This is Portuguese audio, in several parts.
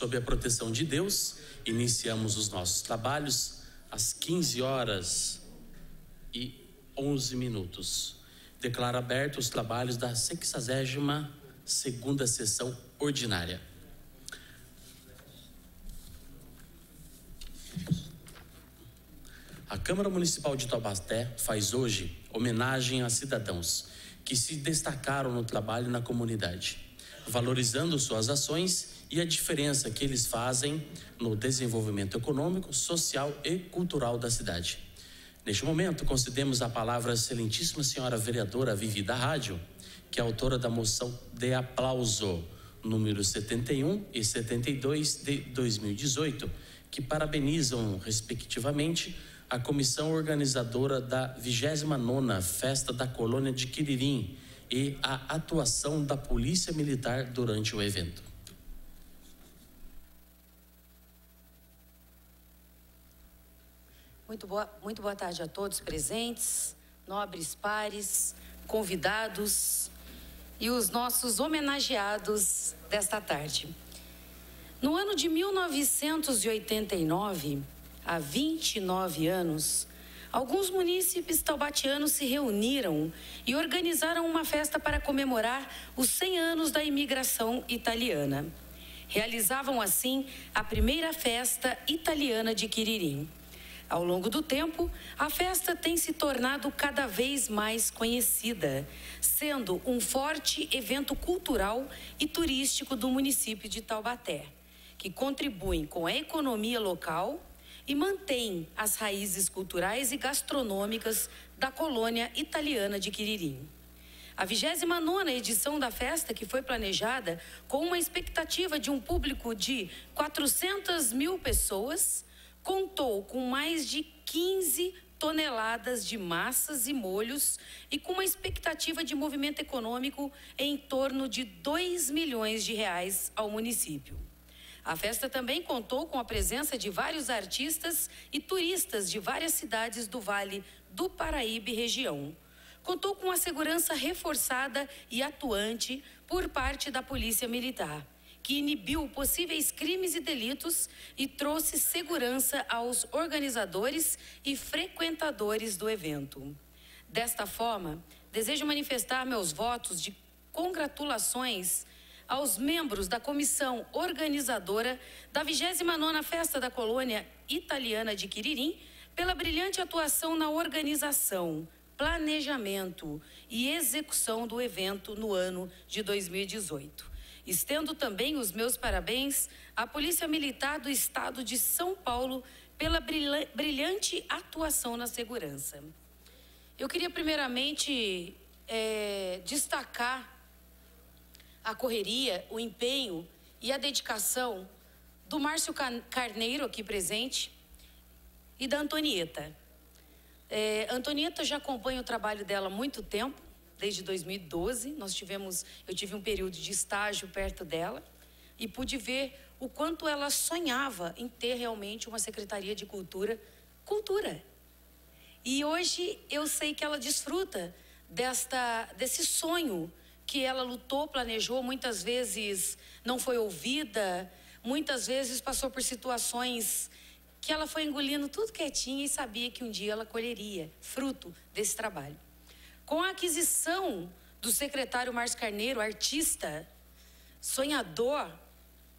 sob a proteção de Deus, iniciamos os nossos trabalhos às 15 horas e 11 minutos. Declaro abertos os trabalhos da 62 segunda sessão ordinária. A Câmara Municipal de Taubaté faz hoje homenagem a cidadãos que se destacaram no trabalho na comunidade, valorizando suas ações e a diferença que eles fazem no desenvolvimento econômico, social e cultural da cidade. Neste momento, concedemos a palavra à excelentíssima senhora vereadora Vivi da Rádio, que é autora da moção de aplauso número 71 e 72 de 2018, que parabenizam, respectivamente, a comissão organizadora da 29ª Festa da Colônia de Quiririm e a atuação da Polícia Militar durante o evento. Muito boa, muito boa tarde a todos presentes, nobres pares, convidados e os nossos homenageados desta tarde. No ano de 1989, há 29 anos, alguns munícipes taubatianos se reuniram e organizaram uma festa para comemorar os 100 anos da imigração italiana. Realizavam assim a primeira festa italiana de Quiririm. Ao longo do tempo, a festa tem se tornado cada vez mais conhecida, sendo um forte evento cultural e turístico do município de Taubaté, que contribui com a economia local e mantém as raízes culturais e gastronômicas da colônia italiana de Quiririm. A 29 edição da festa, que foi planejada com uma expectativa de um público de 400 mil pessoas, contou com mais de 15 toneladas de massas e molhos e com uma expectativa de movimento econômico em torno de 2 milhões de reais ao município. A festa também contou com a presença de vários artistas e turistas de várias cidades do Vale do Paraíba e região. Contou com a segurança reforçada e atuante por parte da Polícia Militar, que inibiu possíveis crimes e delitos e trouxe segurança aos organizadores e frequentadores do evento. Desta forma, desejo manifestar meus votos de congratulações aos membros da comissão organizadora da 29ª Festa da Colônia Italiana de Quiririm pela brilhante atuação na organização, planejamento e execução do evento no ano de 2018. Estendo também os meus parabéns à Polícia Militar do Estado de São Paulo pela brilhante atuação na segurança. Eu queria primeiramente é, destacar a correria, o empenho e a dedicação do Márcio Carneiro, aqui presente, e da Antonieta. É, Antonieta já acompanha o trabalho dela há muito tempo, desde 2012. Nós tivemos, eu tive um período de estágio perto dela e pude ver o quanto ela sonhava em ter realmente uma secretaria de cultura, cultura. E hoje eu sei que ela desfruta desta desse sonho que ela lutou, planejou, muitas vezes não foi ouvida, muitas vezes passou por situações que ela foi engolindo tudo quietinha e sabia que um dia ela colheria fruto desse trabalho. Com a aquisição do secretário Márcio Carneiro, artista, sonhador,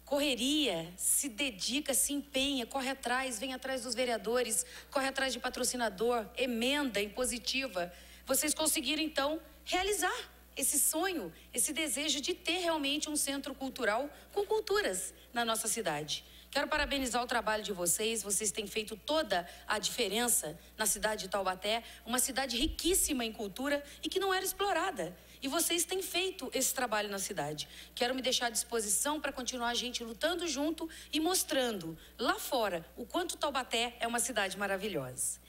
correria, se dedica, se empenha, corre atrás, vem atrás dos vereadores, corre atrás de patrocinador, emenda impositiva. Vocês conseguiram então realizar esse sonho, esse desejo de ter realmente um centro cultural com culturas na nossa cidade. Quero parabenizar o trabalho de vocês, vocês têm feito toda a diferença na cidade de Taubaté, uma cidade riquíssima em cultura e que não era explorada. E vocês têm feito esse trabalho na cidade. Quero me deixar à disposição para continuar a gente lutando junto e mostrando lá fora o quanto Taubaté é uma cidade maravilhosa.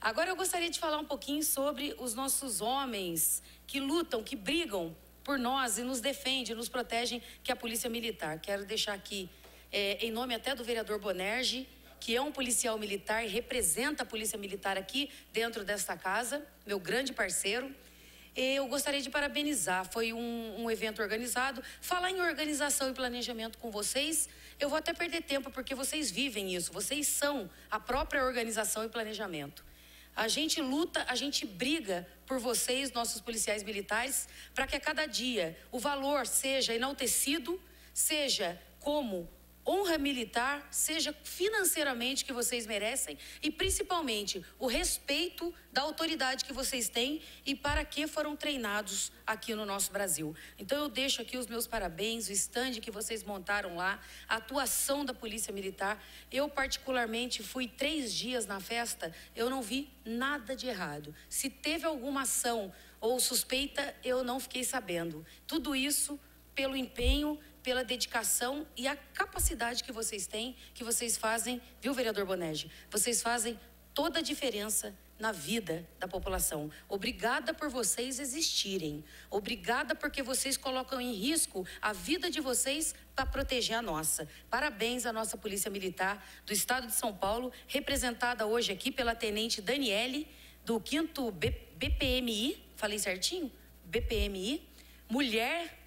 Agora eu gostaria de falar um pouquinho sobre os nossos homens que lutam, que brigam por nós e nos defendem, nos protegem, que é a Polícia Militar. Quero deixar aqui, é, em nome até do vereador Bonerge, que é um policial militar e representa a Polícia Militar aqui dentro desta casa, meu grande parceiro. Eu gostaria de parabenizar. Foi um, um, evento organizado. Falar em organização e planejamento com vocês, eu vou até perder tempo, porque vocês vivem isso. Vocês são a própria organização e planejamento. A gente luta, a gente briga por vocês, nossos policiais militares, para que a cada dia o valor seja enaltecido, seja como honra militar, seja financeiramente que vocês merecem e principalmente o respeito da autoridade que vocês têm e para que foram treinados aqui no nosso Brasil. Então eu deixo aqui os meus parabéns, o stand que vocês montaram lá, a atuação da Polícia Militar. Eu particularmente fui três dias na festa, eu não vi nada de errado. Se teve alguma ação ou suspeita, eu não fiquei sabendo. Tudo isso pelo empenho pela dedicação e a capacidade que vocês têm, que vocês fazem, viu, vereador Bonege? Vocês fazem toda a diferença na vida da população. Obrigada por vocês existirem. Obrigada porque vocês colocam em risco a vida de vocês para proteger a nossa. Parabéns à nossa Polícia Militar do Estado de São Paulo, representada hoje aqui pela Tenente Daniele, do 5 BPMI, falei certinho? BPMI, mulher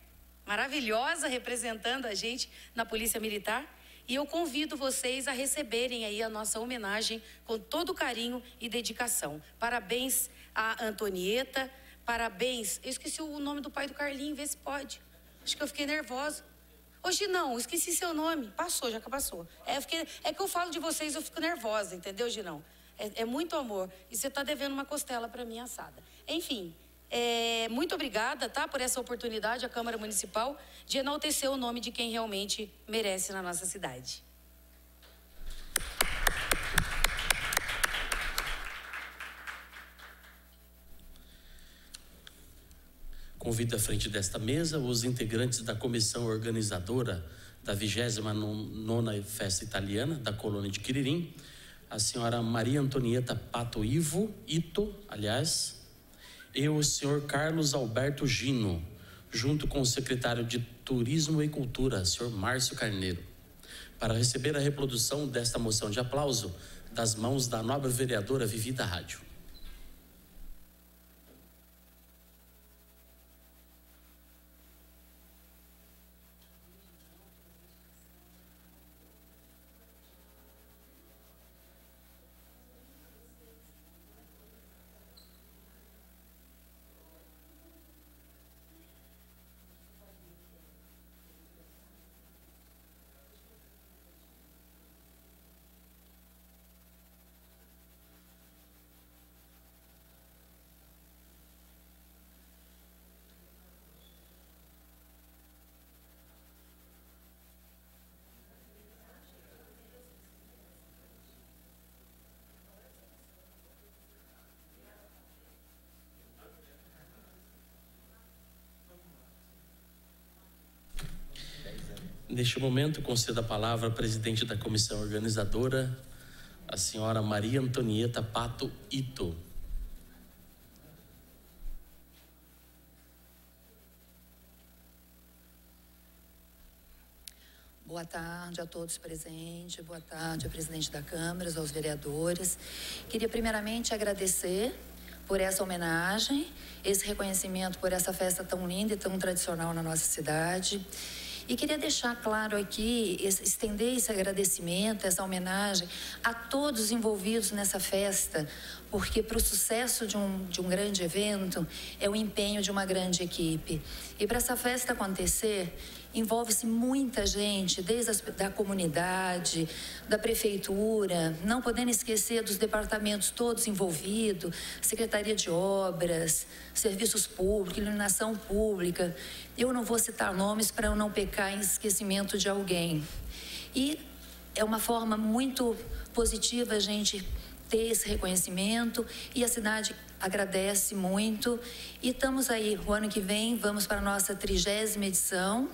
maravilhosa representando a gente na Polícia Militar. E eu convido vocês a receberem aí a nossa homenagem com todo carinho e dedicação. Parabéns a Antonieta, parabéns. Eu esqueci o nome do pai do Carlinho, vê se pode. Acho que eu fiquei nervosa. Hoje não, esqueci seu nome. Passou, já que passou. É, fiquei, é que eu falo de vocês, eu fico nervosa, entendeu, Ginão? É, é muito amor. E você está devendo uma costela para mim assada. Enfim, é, muito obrigada, tá, por essa oportunidade, a Câmara Municipal, de enaltecer o nome de quem realmente merece na nossa cidade. Convido à frente desta mesa os integrantes da comissão organizadora da 29ª Festa Italiana da Colônia de Quiririm, a senhora Maria Antonieta Pato Ivo, Ito, aliás, e o senhor Carlos Alberto Gino, junto com o secretário de Turismo e Cultura, senhor Márcio Carneiro, para receber a reprodução desta moção de aplauso das mãos da nobre vereadora Vivida Rádio. Neste momento, concedo a palavra à presidente da comissão organizadora, a senhora Maria Antonieta Pato Ito. Boa tarde a todos presentes, boa tarde ao presidente da Câmara, aos vereadores. Queria primeiramente agradecer por essa homenagem, esse reconhecimento por essa festa tão linda e tão tradicional na nossa cidade. E queria deixar claro aqui, estender esse agradecimento, essa homenagem a todos os envolvidos nessa festa, porque para o sucesso de um, de um grande evento é o empenho de uma grande equipe. E para essa festa acontecer, envolve-se muita gente, desde a da comunidade, da prefeitura, não podendo esquecer dos departamentos todos envolvidos, Secretaria de Obras, Serviços Públicos, Iluminação Pública. Eu não vou citar nomes para eu não pecar em esquecimento de alguém. E é uma forma muito positiva a gente ter esse reconhecimento e a cidade agradece muito. E estamos aí, o ano que vem, vamos para a nossa trigésima edição.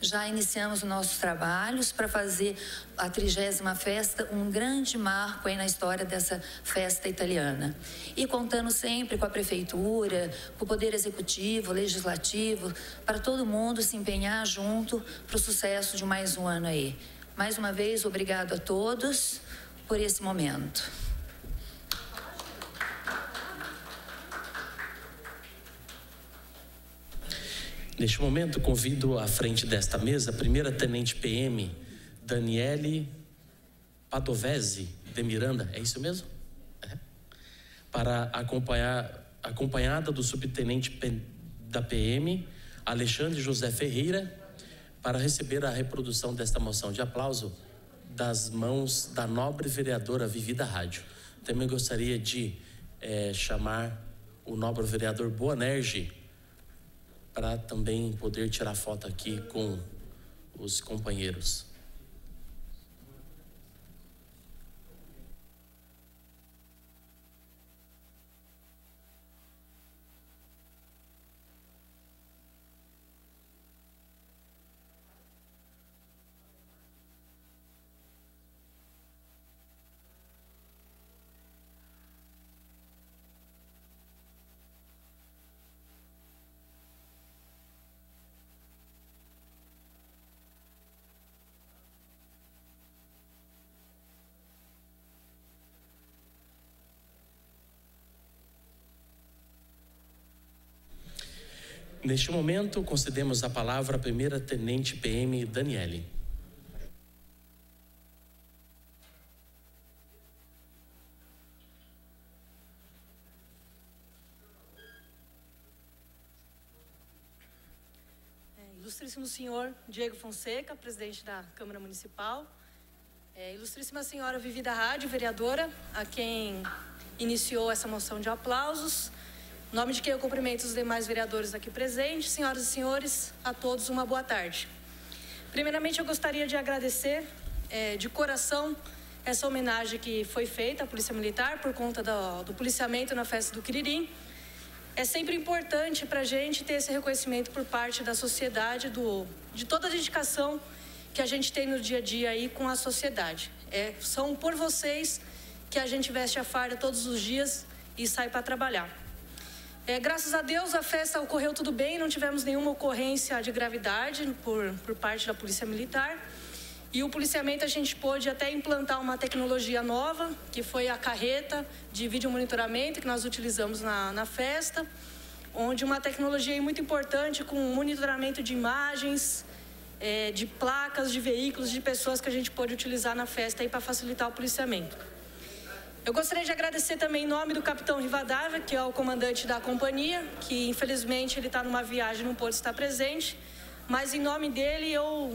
Já iniciamos os nossos trabalhos para fazer a trigésima festa um grande marco aí na história dessa festa italiana. E contando sempre com a prefeitura, com o poder executivo, legislativo, para todo mundo se empenhar junto para o sucesso de mais um ano aí. Mais uma vez, obrigado a todos por esse momento. Neste momento, convido à frente desta mesa a primeira tenente PM, Daniele Padovese de Miranda, é isso mesmo? É. Para acompanhar, acompanhada do subtenente da PM, Alexandre José Ferreira, para receber a reprodução desta moção de aplauso das mãos da nobre vereadora Vivida Rádio. Também gostaria de é, chamar o nobre vereador Boanerge para também poder tirar foto aqui com os companheiros. Neste momento, concedemos a palavra à primeira tenente PM Daniele. É, ilustríssimo senhor Diego Fonseca, presidente da Câmara Municipal. É, ilustríssima senhora Vivida Rádio, vereadora, a quem iniciou essa moção de aplausos. Em nome de quem eu cumprimento os demais vereadores aqui presentes, senhoras e senhores, a todos uma boa tarde. Primeiramente, eu gostaria de agradecer é, de coração essa homenagem que foi feita à Polícia Militar por conta do, do policiamento na festa do Quiririm. É sempre importante para a gente ter esse reconhecimento por parte da sociedade, do, de toda a dedicação que a gente tem no dia a dia aí com a sociedade. É, são por vocês que a gente veste a farda todos os dias e sai para trabalhar. É, graças a Deus a festa ocorreu tudo bem, não tivemos nenhuma ocorrência de gravidade por, por parte da Polícia Militar. E o policiamento a gente pôde até implantar uma tecnologia nova, que foi a carreta de vídeo monitoramento que nós utilizamos na, na festa, onde uma tecnologia muito importante com monitoramento de imagens, é, de placas de veículos, de pessoas que a gente pôde utilizar na festa para facilitar o policiamento. Eu gostaria de agradecer também em nome do capitão Rivadavia, que é o comandante da companhia, que infelizmente ele está numa viagem, não pôde estar presente, mas em nome dele eu,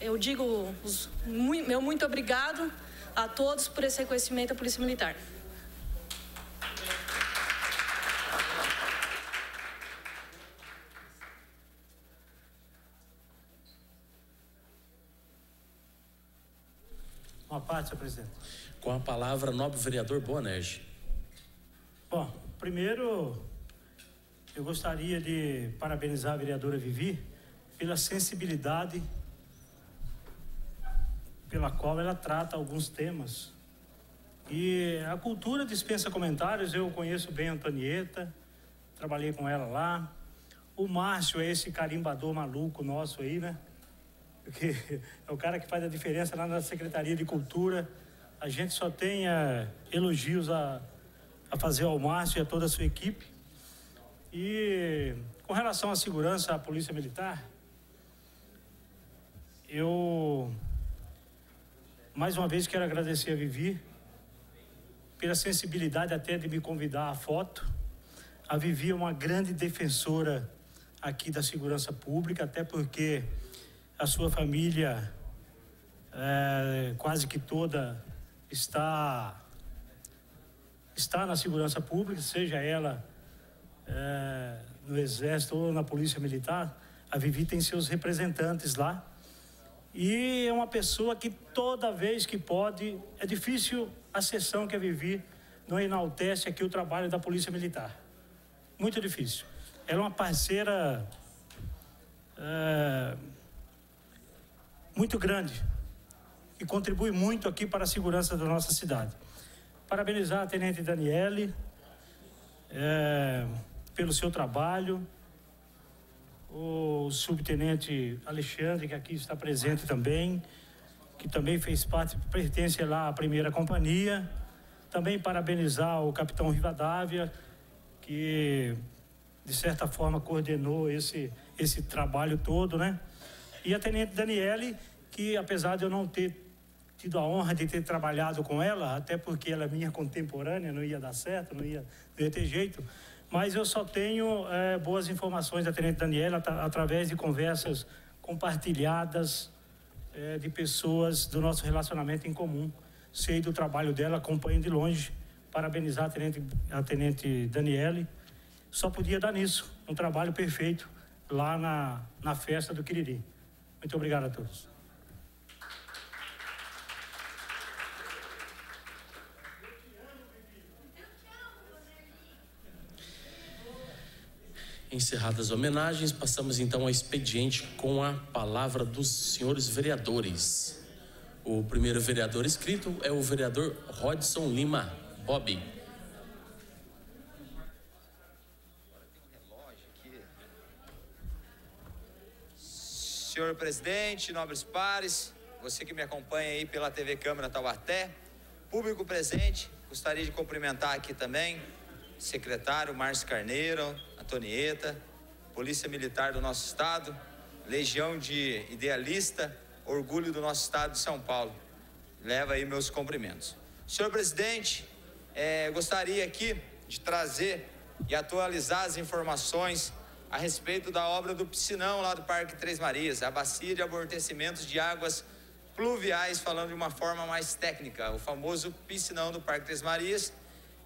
eu digo os, meu muito obrigado a todos por esse reconhecimento à Polícia Militar. Uma parte, senhor presidente. Com a palavra, nobre vereador Boanerge. Bom, primeiro, eu gostaria de parabenizar a vereadora Vivi pela sensibilidade pela qual ela trata alguns temas. E a cultura dispensa comentários, eu conheço bem a Antonieta, trabalhei com ela lá. O Márcio é esse carimbador maluco nosso aí, né? Que é o cara que faz a diferença lá na Secretaria de Cultura a gente só tem é, elogios a, a fazer ao Márcio e a toda a sua equipe. E com relação à segurança à Polícia Militar, eu mais uma vez quero agradecer a Vivi pela sensibilidade até de me convidar à foto. A Vivi é uma grande defensora aqui da segurança pública, até porque a sua família é, quase que toda está está na segurança pública, seja ela é, no Exército ou na Polícia Militar, a Vivi tem seus representantes lá. E é uma pessoa que toda vez que pode, é difícil a sessão que a Vivi não enaltece aqui o trabalho da Polícia Militar. Muito difícil. Ela é uma parceira é, muito grande e contribui muito aqui para a segurança da nossa cidade. Parabenizar a Tenente Daniele é, pelo seu trabalho, o Subtenente Alexandre, que aqui está presente também, que também fez parte, pertence lá à primeira companhia. Também parabenizar o Capitão Rivadavia, que de certa forma, coordenou esse, esse trabalho todo, né? E a Tenente Daniele, que apesar de eu não ter tido a honra de ter trabalhado com ela, até porque ela é minha contemporânea, não ia dar certo, não ia, não ia ter jeito, mas eu só tenho é, boas informações da Tenente Daniela através de conversas compartilhadas é, de pessoas do nosso relacionamento em comum. Sei do trabalho dela, acompanho de longe. Parabenizar a Tenente, a Tenente Daniele. Só podia dar nisso, um trabalho perfeito lá na, na festa do Quiriri. Muito obrigado a todos. Encerradas as homenagens, passamos então ao expediente com a palavra dos senhores vereadores. O primeiro vereador escrito é o vereador Rodson Lima Bob. Senhor presidente, nobres pares, você que me acompanha aí pela TV Câmara Taubaté, público presente, gostaria de cumprimentar aqui também secretário Márcio Carneiro, Antonieta, Polícia Militar do nosso estado, Legião de Idealista, orgulho do nosso estado de São Paulo. Leva aí meus cumprimentos. Senhor presidente, é, gostaria aqui de trazer e atualizar as informações a respeito da obra do piscinão lá do Parque Três Marias, a bacia de amortecimentos de águas pluviais, falando de uma forma mais técnica, o famoso piscinão do Parque Três Marias.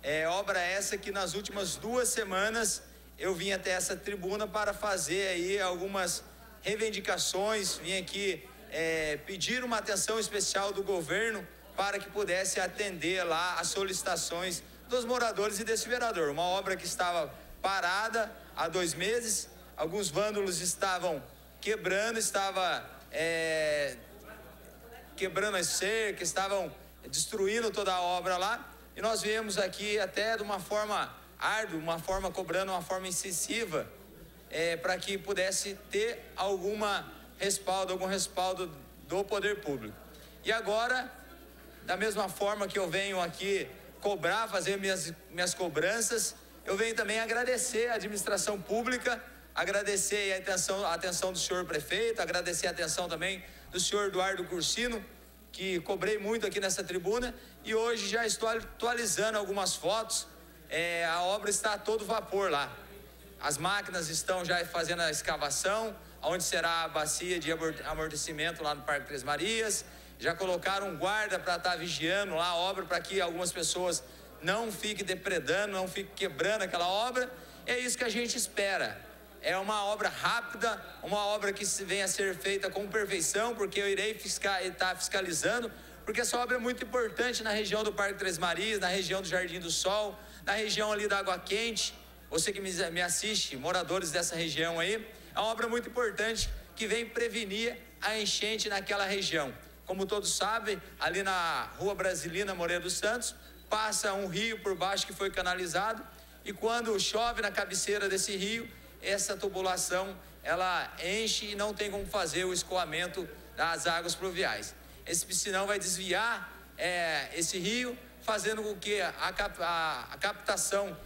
É obra essa que nas últimas duas semanas eu vim até essa tribuna para fazer aí algumas reivindicações, vim aqui é, pedir uma atenção especial do governo para que pudesse atender lá as solicitações dos moradores e desse vereador. Uma obra que estava parada há dois meses, alguns vândalos estavam quebrando, estava é, quebrando as cercas, estavam destruindo toda a obra lá, e nós viemos aqui até de uma forma árduo, uma forma cobrando uma forma incisiva, é, para que pudesse ter alguma respaldo, algum respaldo do poder público. E agora, da mesma forma que eu venho aqui cobrar, fazer minhas, minhas cobranças, eu venho também agradecer a administração pública, agradecer a atenção, a atenção do senhor prefeito, agradecer a atenção também do senhor Eduardo Cursino, que cobrei muito aqui nessa tribuna, e hoje já estou atualizando algumas fotos é, a obra está a todo vapor lá. As máquinas estão já fazendo a escavação, onde será a bacia de amortecimento lá no Parque Três Marias. Já colocaram um guarda para estar tá vigiando lá a obra, para que algumas pessoas não fiquem depredando, não fiquem quebrando aquela obra. É isso que a gente espera. É uma obra rápida, uma obra que venha a ser feita com perfeição, porque eu irei fiscal, estar fiscalizando, porque essa obra é muito importante na região do Parque Três Marias, na região do Jardim do Sol, na região ali da Água Quente. Você que me assiste, moradores dessa região aí, é uma obra muito importante que vem prevenir a enchente naquela região. Como todos sabem, ali na Rua Brasilina Moreira dos Santos, passa um rio por baixo que foi canalizado e quando chove na cabeceira desse rio, essa tubulação ela enche e não tem como fazer o escoamento das águas pluviais. Esse piscinão vai desviar é, esse rio fazendo com que a, a, a captação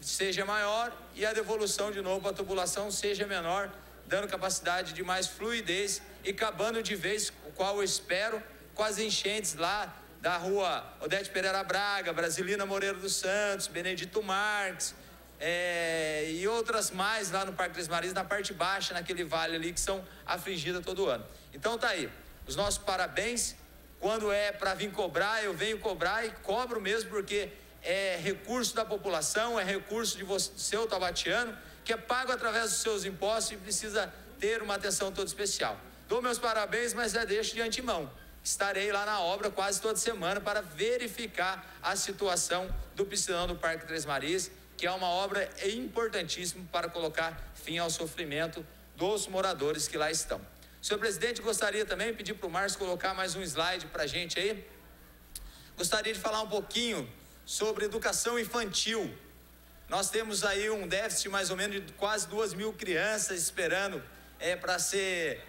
seja maior e a devolução de novo à tubulação seja menor, dando capacidade de mais fluidez e acabando de vez, o qual eu espero, com as enchentes lá da rua Odete Pereira Braga, Brasilina Moreira dos Santos, Benedito Marques, é, e outras mais lá no Parque Três Marias, na parte baixa, naquele vale ali, que são afligidas todo ano. Então tá aí, os nossos parabéns quando é para vir cobrar, eu venho cobrar e cobro mesmo, porque é recurso da população, é recurso de você, seu tabatiano, que é pago através dos seus impostos e precisa ter uma atenção toda especial. Dou meus parabéns, mas já deixo de antemão. Estarei lá na obra quase toda semana para verificar a situação do piscinão do Parque Três Marias, que é uma obra importantíssima para colocar fim ao sofrimento dos moradores que lá estão. Senhor presidente, gostaria também de pedir para o Márcio colocar mais um slide para a gente aí. Gostaria de falar um pouquinho sobre educação infantil. Nós temos aí um déficit mais ou menos de quase duas mil crianças esperando é, para ser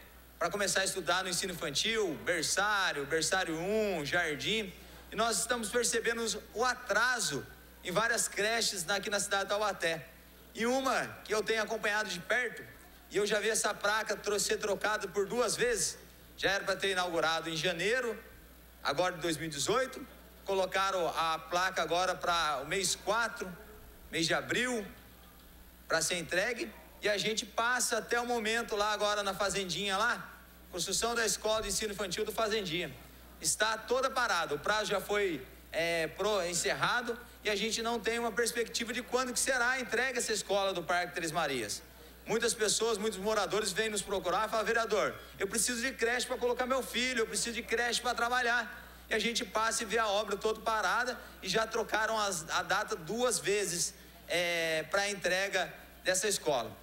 para começar a estudar no ensino infantil, berçário, berçário 1, jardim. E nós estamos percebendo o atraso em várias creches aqui na cidade de Taubaté. E uma que eu tenho acompanhado de perto, e eu já vi essa placa ser trocada por duas vezes, já era para ter inaugurado em janeiro, agora de 2018, colocaram a placa agora para o mês 4, mês de abril, para ser entregue, e a gente passa até o momento lá agora na fazendinha lá, construção da escola de ensino infantil do Fazendinha. Está toda parada, o prazo já foi é, pro, encerrado e a gente não tem uma perspectiva de quando que será a entrega essa escola do Parque Três Marias. Muitas pessoas, muitos moradores vêm nos procurar e falam, vereador, eu preciso de creche para colocar meu filho, eu preciso de creche para trabalhar. E a gente passa e vê a obra toda parada e já trocaram as, a data duas vezes é, para a entrega dessa escola.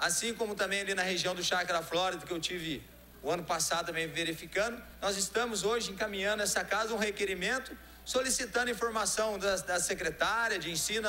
Assim como também ali na região do Chácara Flórida, que eu tive o ano passado também verificando, nós estamos hoje encaminhando essa casa um requerimento solicitando informação da, da secretária de ensino,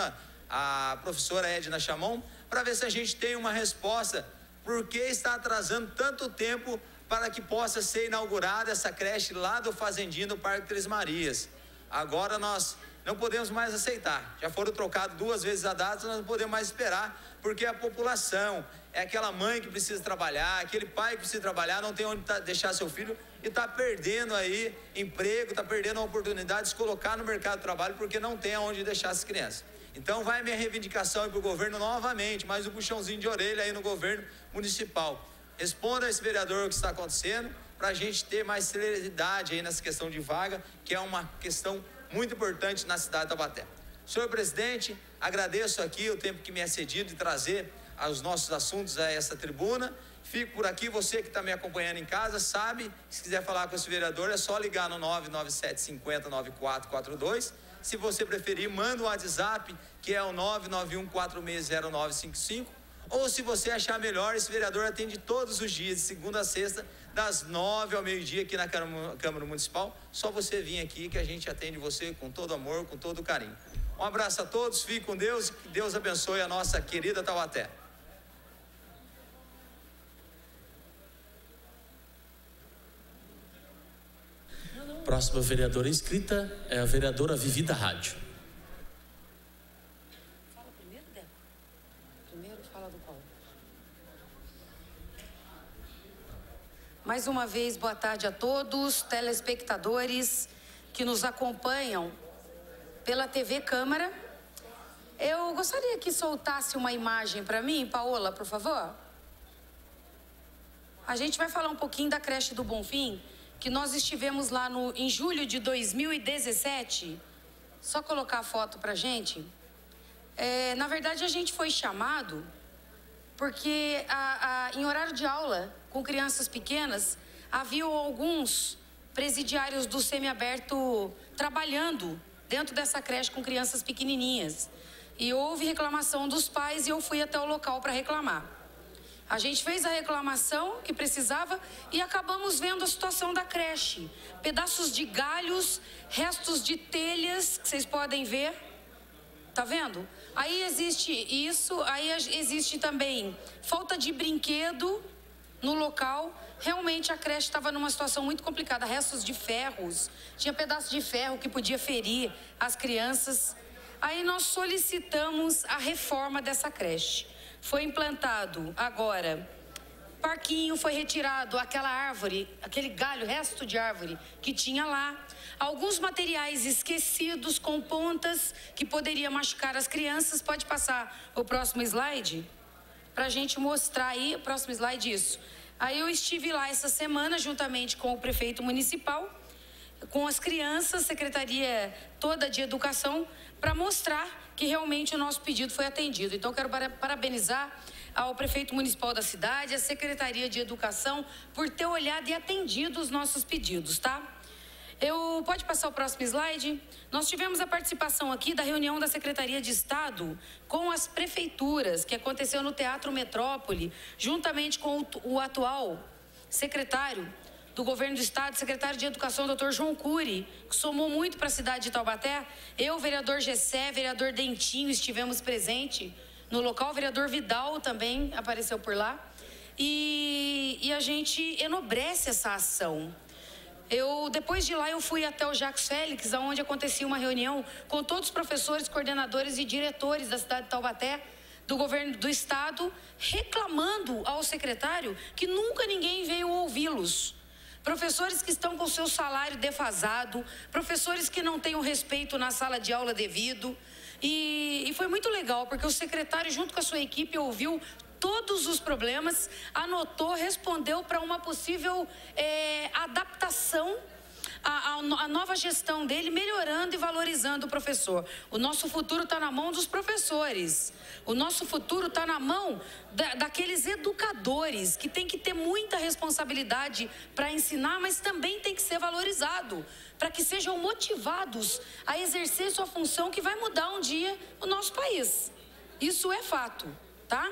a professora Edna Chamon, para ver se a gente tem uma resposta por que está atrasando tanto tempo para que possa ser inaugurada essa creche lá do Fazendinho do Parque Três Marias. Agora nós não podemos mais aceitar. Já foram trocadas duas vezes a data, nós não podemos mais esperar, porque a população é aquela mãe que precisa trabalhar, aquele pai que precisa trabalhar, não tem onde tá, deixar seu filho e está perdendo aí emprego, está perdendo a oportunidade de se colocar no mercado de trabalho porque não tem aonde deixar as crianças. Então vai minha reivindicação para o governo novamente, mais um puxãozinho de orelha aí no governo municipal. Responda a esse vereador o que está acontecendo, para a gente ter mais celeridade aí nessa questão de vaga, que é uma questão muito importante na cidade de Taubaté. Senhor presidente, agradeço aqui o tempo que me é cedido de trazer os nossos assuntos a essa tribuna. Fico por aqui, você que está me acompanhando em casa, sabe, se quiser falar com esse vereador, é só ligar no 997 50 9442. Se você preferir, manda um WhatsApp, que é o 991 460955. Ou se você achar melhor, esse vereador atende todos os dias, de segunda a sexta, das nove ao meio-dia aqui na Câmara Municipal. Só você vir aqui que a gente atende você com todo amor, com todo carinho. Um abraço a todos, fique com Deus que Deus abençoe a nossa querida Taubaté. Próxima vereadora inscrita é a vereadora Vivi da Rádio. Fala primeiro, Deco. Primeiro fala do qual? Mais uma vez, boa tarde a todos, telespectadores que nos acompanham pela TV Câmara. Eu gostaria que soltasse uma imagem para mim, Paola, por favor. A gente vai falar um pouquinho da creche do Bonfim que nós estivemos lá no, em julho de 2017. Só colocar a foto para gente. É, na verdade, a gente foi chamado porque a, a, em horário de aula com crianças pequenas havia alguns presidiários do semiaberto trabalhando dentro dessa creche com crianças pequenininhas. E houve reclamação dos pais e eu fui até o local para reclamar. A gente fez a reclamação que precisava e acabamos vendo a situação da creche. Pedaços de galhos, restos de telhas, que vocês podem ver. Tá vendo? Aí existe isso, aí existe também falta de brinquedo no local. Realmente a creche estava numa situação muito complicada, restos de ferros, tinha pedaços de ferro que podia ferir as crianças. Aí nós solicitamos a reforma dessa creche foi implantado agora. Parquinho foi retirado aquela árvore, aquele galho, resto de árvore que tinha lá. Alguns materiais esquecidos com pontas que poderia machucar as crianças. Pode passar o próximo slide para a gente mostrar aí o próximo slide isso. Aí eu estive lá essa semana juntamente com o prefeito municipal, com as crianças, secretaria toda de educação, para mostrar que realmente o nosso pedido foi atendido. Então, quero parabenizar ao prefeito municipal da cidade, à Secretaria de Educação, por ter olhado e atendido os nossos pedidos, tá? Eu pode passar o próximo slide? Nós tivemos a participação aqui da reunião da Secretaria de Estado com as prefeituras, que aconteceu no Teatro Metrópole, juntamente com o, o atual secretário do governo do estado, secretário de Educação, doutor João Cury, que somou muito para a cidade de Taubaté. Eu, vereador Gessé, vereador Dentinho, estivemos presentes no local. O vereador Vidal também apareceu por lá. E, e a gente enobrece essa ação. Eu, depois de lá, eu fui até o Jacques Félix, onde acontecia uma reunião com todos os professores, coordenadores e diretores da cidade de Taubaté, do governo do estado reclamando ao secretário que nunca ninguém veio ouvi-los. Professores que estão com seu salário defasado, professores que não têm o respeito na sala de aula devido. E, e foi muito legal, porque o secretário, junto com a sua equipe, ouviu todos os problemas, anotou, respondeu para uma possível é, adaptação a, nova gestão dele melhorando e valorizando o professor. O nosso futuro está na mão dos professores. O nosso futuro está na mão da, daqueles educadores que tem que ter muita responsabilidade para ensinar, mas também tem que ser valorizado para que sejam motivados a exercer sua função que vai mudar um dia o nosso país. Isso é fato, tá?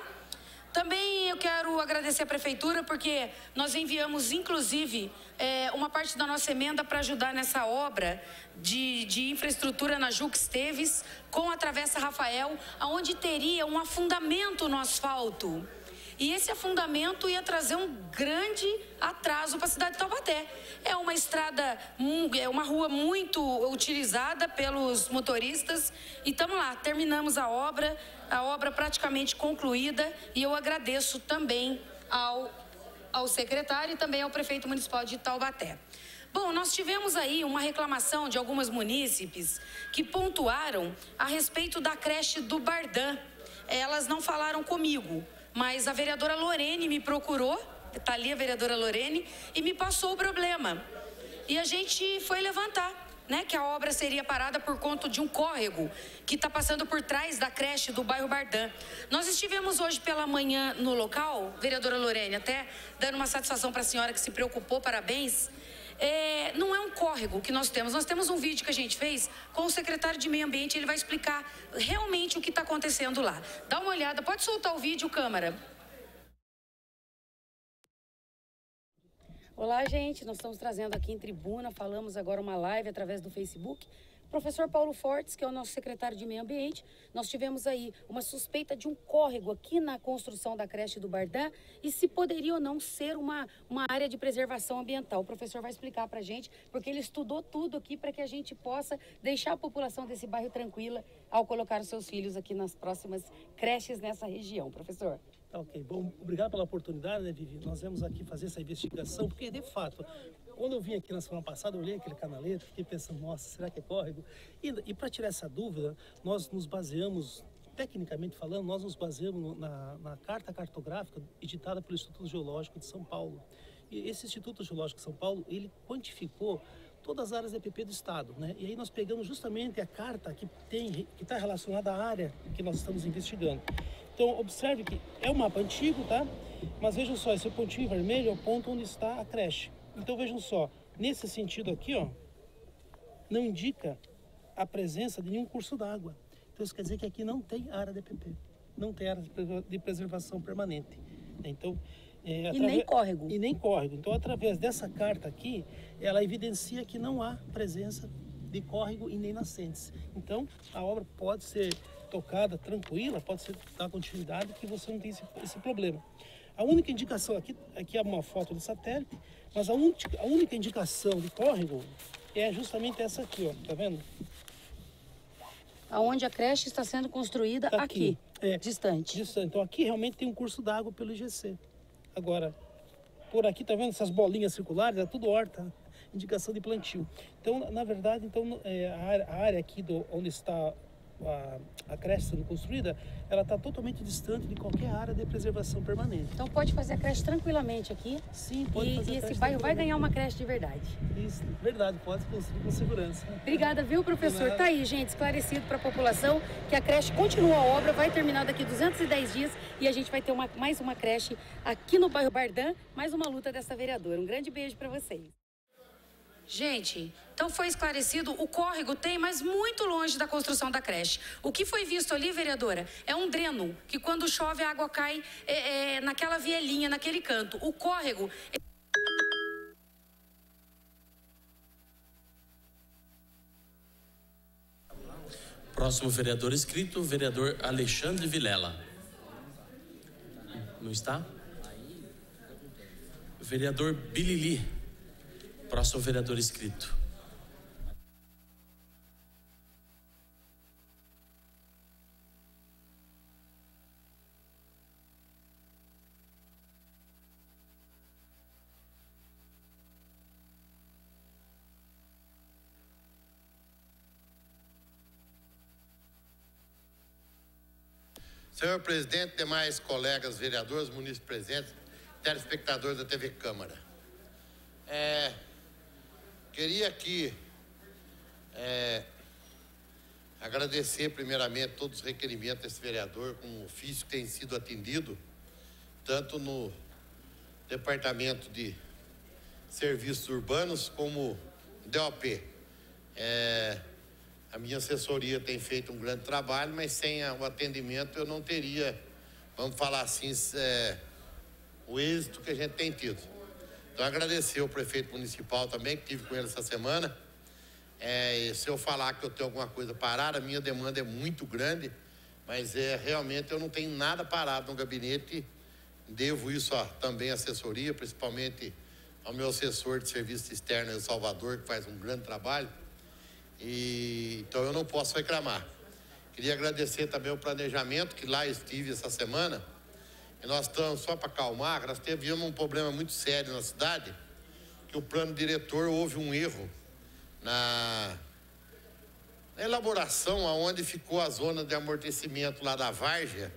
Também eu quero agradecer a prefeitura porque nós enviamos, inclusive, é, uma parte da nossa emenda para ajudar nessa obra de, de infraestrutura na Juca Esteves com a Travessa Rafael, aonde teria um afundamento no asfalto. E esse afundamento ia trazer um grande atraso para a cidade de Taubaté. É uma estrada, é uma rua muito utilizada pelos motoristas. E estamos lá, terminamos a obra, a obra praticamente concluída. E eu agradeço também ao, ao secretário e também ao prefeito municipal de Taubaté. Bom, nós tivemos aí uma reclamação de algumas munícipes que pontuaram a respeito da creche do Bardã. Elas não falaram comigo, mas a vereadora Lorene me procurou, está ali a vereadora Lorene, e me passou o problema. E a gente foi levantar. Né, que a obra seria parada por conta de um córrego que está passando por trás da creche do bairro Bardã. Nós estivemos hoje pela manhã no local, vereadora Lorene, até dando uma satisfação para a senhora que se preocupou, parabéns. É, não é um córrego que nós temos. Nós temos um vídeo que a gente fez com o secretário de Meio Ambiente. Ele vai explicar realmente o que está acontecendo lá. Dá uma olhada. Pode soltar o vídeo, câmera. Olá, gente. Nós estamos trazendo aqui em tribuna. Falamos agora uma live através do Facebook Professor Paulo Fortes, que é o nosso secretário de Meio Ambiente, nós tivemos aí uma suspeita de um córrego aqui na construção da creche do Bardã e se poderia ou não ser uma, uma área de preservação ambiental. O professor vai explicar para a gente, porque ele estudou tudo aqui para que a gente possa deixar a população desse bairro tranquila ao colocar os seus filhos aqui nas próximas creches nessa região. Professor. Tá ok, bom, obrigado pela oportunidade, né, Vivi? Nós vamos aqui fazer essa investigação, porque de fato quando eu vim aqui na semana passada, eu olhei aquele canaleto, fiquei pensando, nossa, será que é córrego? E, e para tirar essa dúvida, nós nos baseamos, tecnicamente falando, nós nos baseamos na, na carta cartográfica editada pelo Instituto Geológico de São Paulo. E esse Instituto Geológico de São Paulo, ele quantificou todas as áreas EPP do estado, né? E aí nós pegamos justamente a carta que tem que está relacionada à área que nós estamos investigando. Então observe que é um mapa antigo, tá? Mas vejam só, esse pontinho vermelho é o ponto onde está a creche. Então vejam só, nesse sentido aqui, ó, não indica a presença de nenhum curso d'água. Então isso quer dizer que aqui não tem área de EPP, não tem área de preservação permanente. Então, é, e nem córrego. E nem córrego. Então, através dessa carta aqui, ela evidencia que não há presença de córrego e nem nascentes. Então, a obra pode ser tocada tranquila, pode ser dar continuidade, que você não tem esse, esse problema. A única indicação aqui, aqui é uma foto de satélite, mas a, única, a única indicação de córrego é justamente essa aqui, ó, tá vendo? Aonde a creche está sendo construída tá aqui, aqui é, distante. Distante. Então aqui realmente tem um curso d'água pelo IGC. Agora, por aqui, tá vendo essas bolinhas circulares? É tudo horta, indicação de plantio. Então, na verdade, então, é, a, área, a área aqui do, onde está a, a creche sendo construída, ela está totalmente distante de qualquer área de preservação permanente. Então pode fazer a creche tranquilamente aqui. Sim, pode e, fazer E esse bairro vai ganhar uma creche de verdade. Isso, verdade, pode construir com segurança. Obrigada, viu, professor? Tá aí, gente, esclarecido para a população que a creche continua a obra, vai terminar daqui 210 dias e a gente vai ter uma, mais uma creche aqui no bairro Bardã, mais uma luta dessa vereadora. Um grande beijo para vocês. Gente, então foi esclarecido, o córrego tem, mas muito longe da construção da creche. O que foi visto ali, vereadora, é um dreno, que quando chove a água cai é, é, naquela vielinha, naquele canto. O córrego... Próximo vereador escrito, vereador Alexandre Vilela. Não está? Vereador Bilili. Próximo vereador inscrito. Senhor presidente, demais colegas vereadores, munícipes presentes, telespectadores da TV Câmara. É, queria aqui é, agradecer primeiramente todos os requerimentos desse vereador, com o ofício que tem sido atendido, tanto no Departamento de Serviços Urbanos como DOP. É, a minha assessoria tem feito um grande trabalho, mas sem o atendimento eu não teria, vamos falar assim, é, o êxito que a gente tem tido. Então, agradecer ao prefeito municipal também, que tive com ele essa semana. É, se eu falar que eu tenho alguma coisa parada, minha demanda é muito grande, mas é realmente eu não tenho nada parado no gabinete. Devo isso a, também à assessoria, principalmente ao meu assessor de serviço externo em Salvador, que faz um grande trabalho. E, então eu não posso reclamar. Queria agradecer também o planejamento, que lá estive essa semana. Nós estamos, só para acalmar, nós tivemos um problema muito sério na cidade, que o plano diretor houve um erro na, na elaboração aonde ficou a zona de amortecimento lá da Várzea.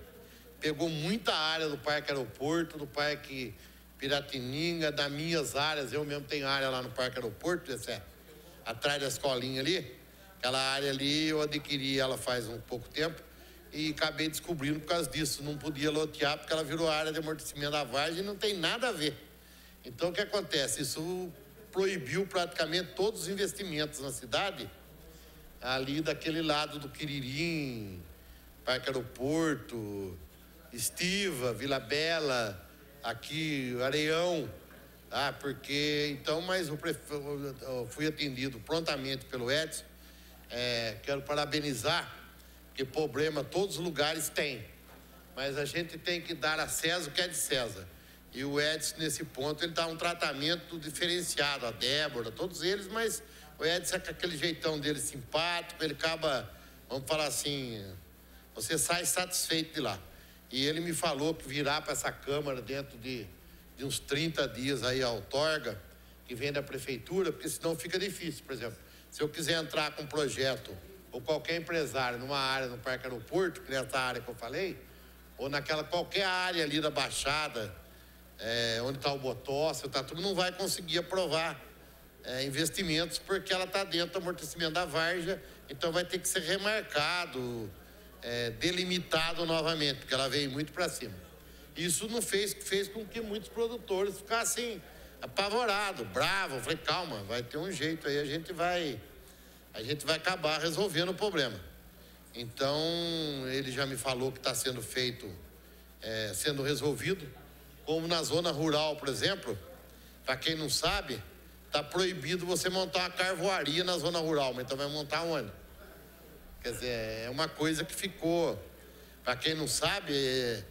Pegou muita área do Parque Aeroporto, do Parque Piratininga, das minhas áreas. Eu mesmo tenho área lá no Parque Aeroporto, esse é atrás da escolinha ali. Aquela área ali eu adquiri ela faz um pouco tempo e acabei descobrindo por causa disso. Não podia lotear porque ela virou área de amortecimento da vargem e não tem nada a ver. Então o que acontece? Isso proibiu praticamente todos os investimentos na cidade, ali daquele lado do Quiririm, Parque Aeroporto, Estiva, Vila Bela, aqui Areião. Ah, porque então, mas o prefe... fui atendido prontamente pelo Edson. É, quero parabenizar, que problema todos os lugares têm. Mas a gente tem que dar a César o que é de César. E o Edson, nesse ponto, ele dá um tratamento diferenciado, a Débora, todos eles, mas o Edson é com aquele jeitão dele simpático, ele acaba, vamos falar assim, você sai satisfeito de lá. E ele me falou que virá para essa Câmara dentro de de uns 30 dias aí a outorga, que vem da prefeitura, porque senão fica difícil. Por exemplo, se eu quiser entrar com um projeto, ou qualquer empresário numa área no Parque Aeroporto, que nessa área que eu falei, ou naquela qualquer área ali da Baixada, é, onde está o Botócio, tá tudo, não vai conseguir aprovar é, investimentos porque ela está dentro do amortecimento da Varja, então vai ter que ser remarcado, é, delimitado novamente, porque ela veio muito para cima. Isso não fez, fez com que muitos produtores ficassem apavorados, bravos. Falei, calma, vai ter um jeito aí, a gente vai, a gente vai acabar resolvendo o problema. Então, ele já me falou que está sendo feito, é, sendo resolvido. Como na zona rural, por exemplo, para quem não sabe, está proibido você montar uma carvoaria na zona rural, mas então vai montar onde? Quer dizer, é uma coisa que ficou, para quem não sabe, é,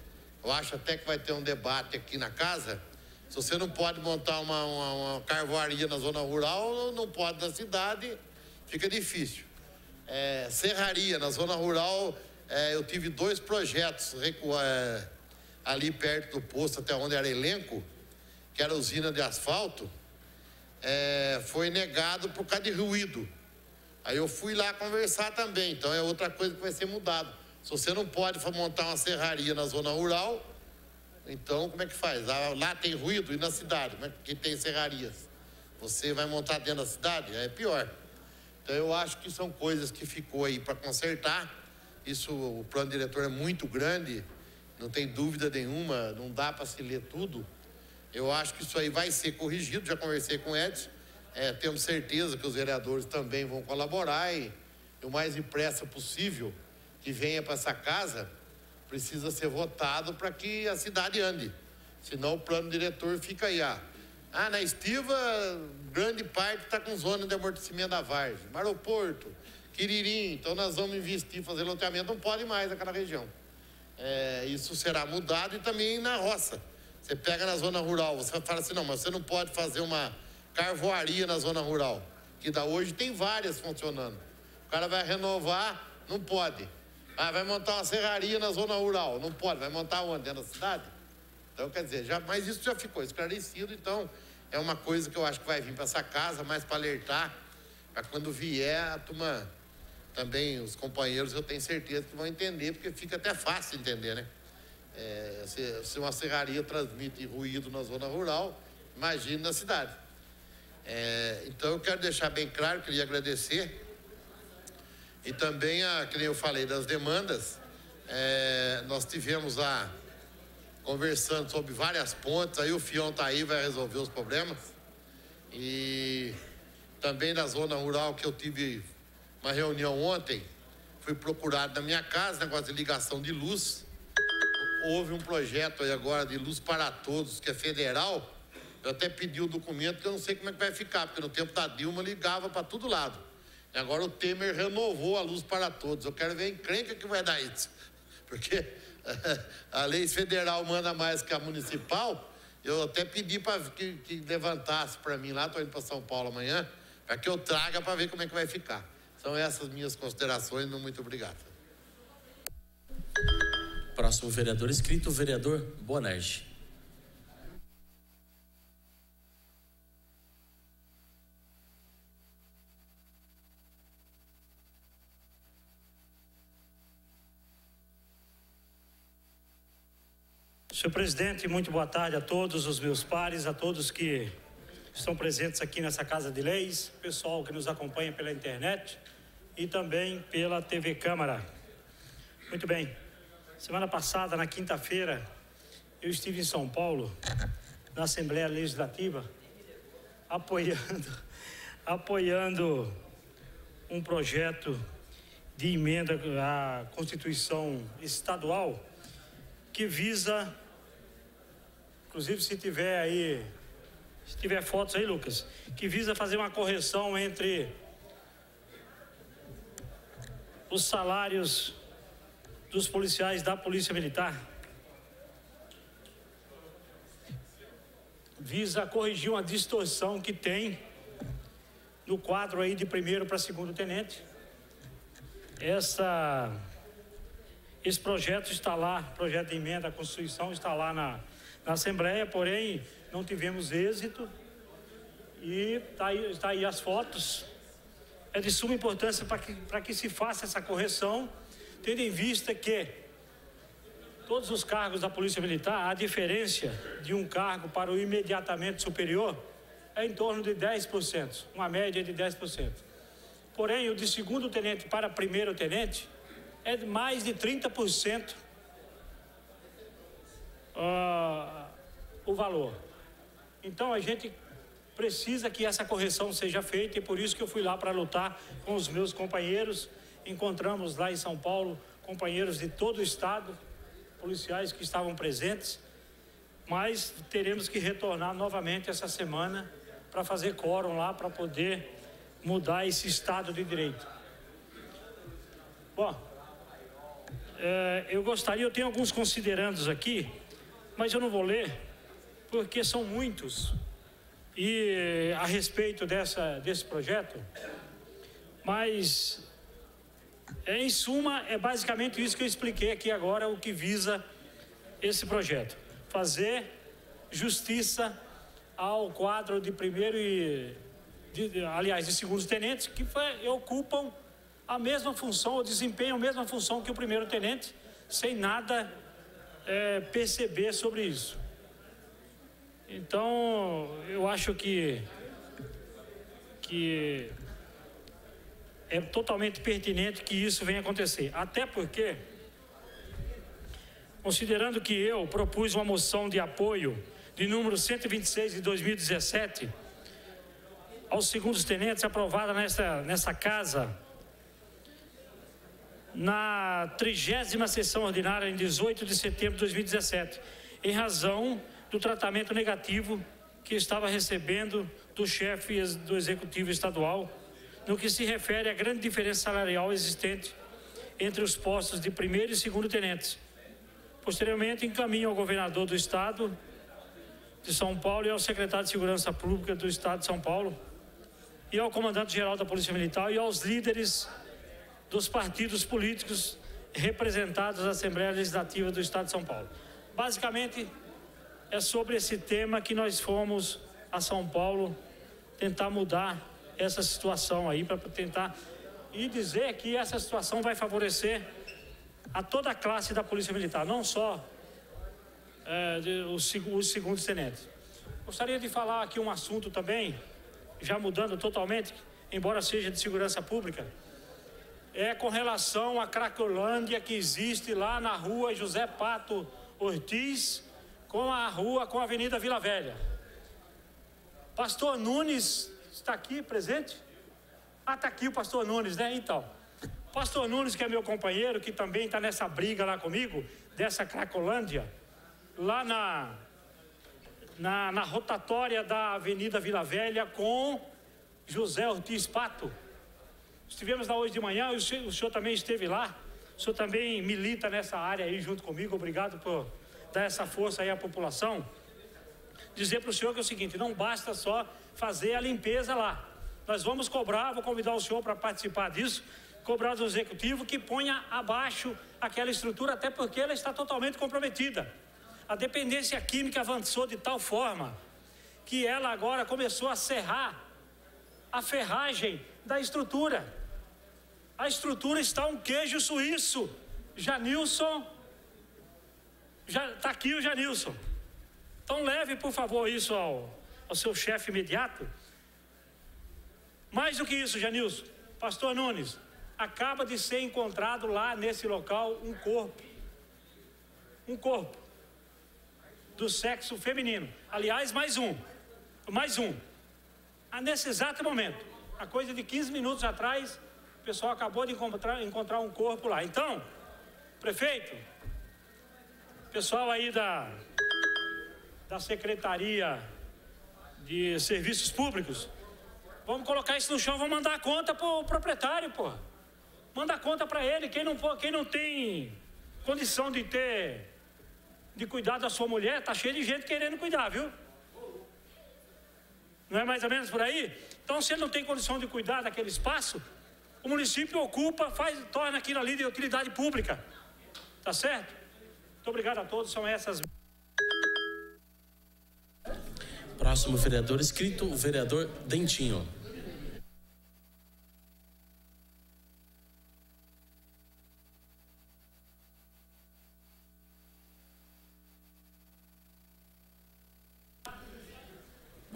eu acho até que vai ter um debate aqui na casa. Se você não pode montar uma, uma, uma carvoaria na zona rural, não pode na cidade, fica difícil. É, serraria, na zona rural, é, eu tive dois projetos é, ali perto do posto, até onde era elenco, que era usina de asfalto, é, foi negado por causa de ruído. Aí eu fui lá conversar também, então é outra coisa que vai ser mudado. Se você não pode montar uma serraria na zona rural, então como é que faz? Lá, lá tem ruído e na cidade, como é que tem serrarias? Você vai montar dentro da cidade? É pior. Então eu acho que são coisas que ficou aí para consertar. Isso, o plano diretor é muito grande, não tem dúvida nenhuma, não dá para se ler tudo. Eu acho que isso aí vai ser corrigido, já conversei com o Edson, é, temos certeza que os vereadores também vão colaborar e, o mais depressa possível que venha para essa casa precisa ser votado para que a cidade ande. Senão o plano diretor fica aí. Ah, ah na estiva, grande parte está com zona de amortecimento da Vargem. Aeroporto, Quiririm, então nós vamos investir, fazer loteamento, não pode mais naquela região. É, isso será mudado e também na roça. Você pega na zona rural, você fala assim, não, mas você não pode fazer uma carvoaria na zona rural. Que da hoje tem várias funcionando. O cara vai renovar, não pode. Ah, vai montar uma serraria na zona rural. Não pode, vai montar onde? Dentro da cidade? Então, quer dizer, já, mas isso já ficou esclarecido, então é uma coisa que eu acho que vai vir para essa casa, mais para alertar, para quando vier a turma também os companheiros eu tenho certeza que vão entender, porque fica até fácil entender, né? É, se, se, uma serraria transmite ruído na zona rural, imagine na cidade. É, então eu quero deixar bem claro, queria agradecer. E também, a, que nem eu falei, das demandas, é, nós tivemos lá conversando sobre várias pontes, aí o Fion tá aí, vai resolver os problemas. E também na zona rural que eu tive uma reunião ontem, fui procurado na minha casa, negócio de ligação de luz. Houve um projeto aí agora de luz para todos, que é federal. Eu até pedi o documento que eu não sei como é que vai ficar, porque no tempo da Dilma ligava para todo lado. E agora o Temer renovou a luz para todos. Eu quero ver a encrenca que vai dar isso. Porque a lei federal manda mais que a municipal. Eu até pedi para que, que levantasse para mim lá, estou indo para São Paulo amanhã, para que eu traga para ver como é que vai ficar. São essas minhas considerações, muito obrigado. Próximo vereador inscrito, o vereador Bonerge. Senhor presidente, muito boa tarde a todos os meus pares, a todos que estão presentes aqui nessa Casa de Leis, pessoal que nos acompanha pela internet e também pela TV Câmara. Muito bem. Semana passada, na quinta-feira, eu estive em São Paulo, na Assembleia Legislativa, apoiando, apoiando um projeto de emenda à Constituição Estadual que visa, inclusive se tiver aí, se tiver fotos aí, Lucas, que visa fazer uma correção entre os salários dos policiais da Polícia Militar. Visa corrigir uma distorção que tem no quadro aí de primeiro para segundo tenente. Essa, esse projeto está lá, projeto de emenda à Constituição está lá na, na Assembleia, porém não tivemos êxito. E está aí, está aí as fotos é de suma importância para que, que se faça essa correção, tendo em vista que todos os cargos da Polícia Militar, a diferença de um cargo para o imediatamente superior é em torno de 10%, uma média de 10%. Porém, o de segundo tenente para primeiro tenente é mais de 30% uh, o valor. Então, a gente precisa que essa correção seja feita e por isso que eu fui lá para lutar com os meus companheiros. Encontramos lá em São Paulo companheiros de todo o estado, policiais que estavam presentes, mas teremos que retornar novamente essa semana para fazer quórum lá para poder mudar esse estado de direito. Bom, é, eu gostaria, eu tenho alguns considerandos aqui, mas eu não vou ler, porque são muitos. E a respeito dessa, desse projeto, mas é, em suma é basicamente isso que eu expliquei aqui agora, o que visa esse projeto: fazer justiça ao quadro de primeiro e, de, aliás, de segundos tenentes que foi, ocupam a mesma função, ou desempenham a mesma função que o primeiro tenente, sem nada é, perceber sobre isso. Então, eu acho que, que é totalmente pertinente que isso venha acontecer. Até porque, considerando que eu propus uma moção de apoio de número 126 de 2017 aos segundos tenentes aprovada nessa, nessa casa na trigésima sessão ordinária em 18 de setembro de 2017, em razão do tratamento negativo que estava recebendo do chefe do executivo estadual, no que se refere à grande diferença salarial existente entre os postos de primeiro e segundo tenentes. Posteriormente, encaminho ao governador do estado de São Paulo e ao secretário de Segurança Pública do estado de São Paulo e ao comandante-geral da Polícia Militar e aos líderes dos partidos políticos representados na Assembleia Legislativa do Estado de São Paulo. Basicamente, é sobre esse tema que nós fomos a São Paulo tentar mudar essa situação aí, para tentar e dizer que essa situação vai favorecer a toda a classe da Polícia Militar, não só é, os, os segundos tenentes. Gostaria de falar aqui um assunto também, já mudando totalmente, embora seja de segurança pública, é com relação à Cracolândia que existe lá na rua José Pato Ortiz, com a rua, com a Avenida Vila Velha. Pastor Nunes está aqui presente? Ah, está aqui o pastor Nunes, né? Então, pastor Nunes, que é meu companheiro, que também está nessa briga lá comigo, dessa Cracolândia, lá na, na, na rotatória da Avenida Vila Velha com José Ortiz Pato. Estivemos lá hoje de manhã, o senhor, o senhor também esteve lá. O senhor também milita nessa área aí junto comigo. Obrigado por dar essa força aí à população. Dizer para o senhor que é o seguinte: não basta só fazer a limpeza lá. Nós vamos cobrar, vou convidar o senhor para participar disso, cobrar do executivo que ponha abaixo aquela estrutura, até porque ela está totalmente comprometida. A dependência química avançou de tal forma que ela agora começou a serrar a ferragem da estrutura. A estrutura está um queijo suíço. Janilson, já está aqui o Janilson. Então leve, por favor, isso ao, ao seu chefe imediato. Mais do que isso, Janilson, Pastor Nunes, acaba de ser encontrado lá nesse local um corpo. Um corpo do sexo feminino. Aliás, mais um. Mais um. Ah, nesse exato momento, a coisa de 15 minutos atrás, o pessoal acabou de encontrar, encontrar um corpo lá. Então, prefeito, pessoal aí da, da Secretaria de Serviços Públicos, vamos colocar isso no chão, vamos mandar a conta para o proprietário, pô. Manda a conta para ele. Quem não, quem não tem condição de ter, de cuidar da sua mulher, tá cheio de gente querendo cuidar, viu? Não é mais ou menos por aí? Então, se ele não tem condição de cuidar daquele espaço, o município ocupa, faz, torna aquilo ali de utilidade pública. Tá certo? Muito obrigado a todos. São essas. Próximo vereador escrito, o vereador Dentinho.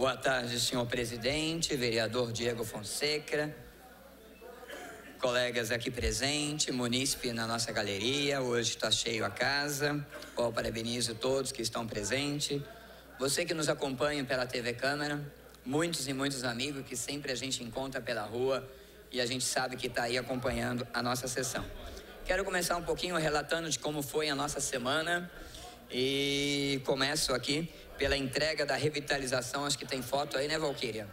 Boa tarde, senhor presidente, vereador Diego Fonseca, colegas aqui presentes, munícipe na nossa galeria, hoje está cheio a casa, qual parabenizo todos que estão presentes, você que nos acompanha pela TV Câmara, muitos e muitos amigos que sempre a gente encontra pela rua e a gente sabe que está aí acompanhando a nossa sessão. Quero começar um pouquinho relatando de como foi a nossa semana e começo aqui pela entrega da revitalização, acho que tem foto aí, né, Valquíria?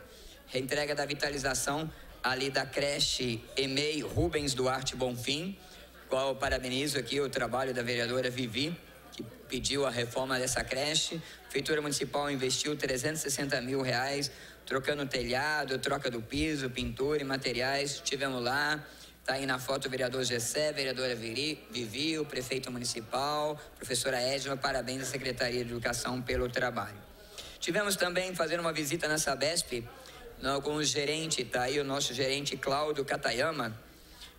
Entrega da vitalização ali da creche EMEI Rubens Duarte Bonfim, qual parabenizo aqui o trabalho da vereadora Vivi, que pediu a reforma dessa creche. Prefeitura Municipal investiu 360 mil reais, trocando telhado, troca do piso, pintura e materiais. Estivemos lá, Está aí na foto o vereador Gessé, vereadora Vivi, o prefeito municipal, professora Edna, parabéns à Secretaria de Educação pelo trabalho. Tivemos também fazendo uma visita na Sabesp com o gerente, está aí o nosso gerente Cláudio Catayama.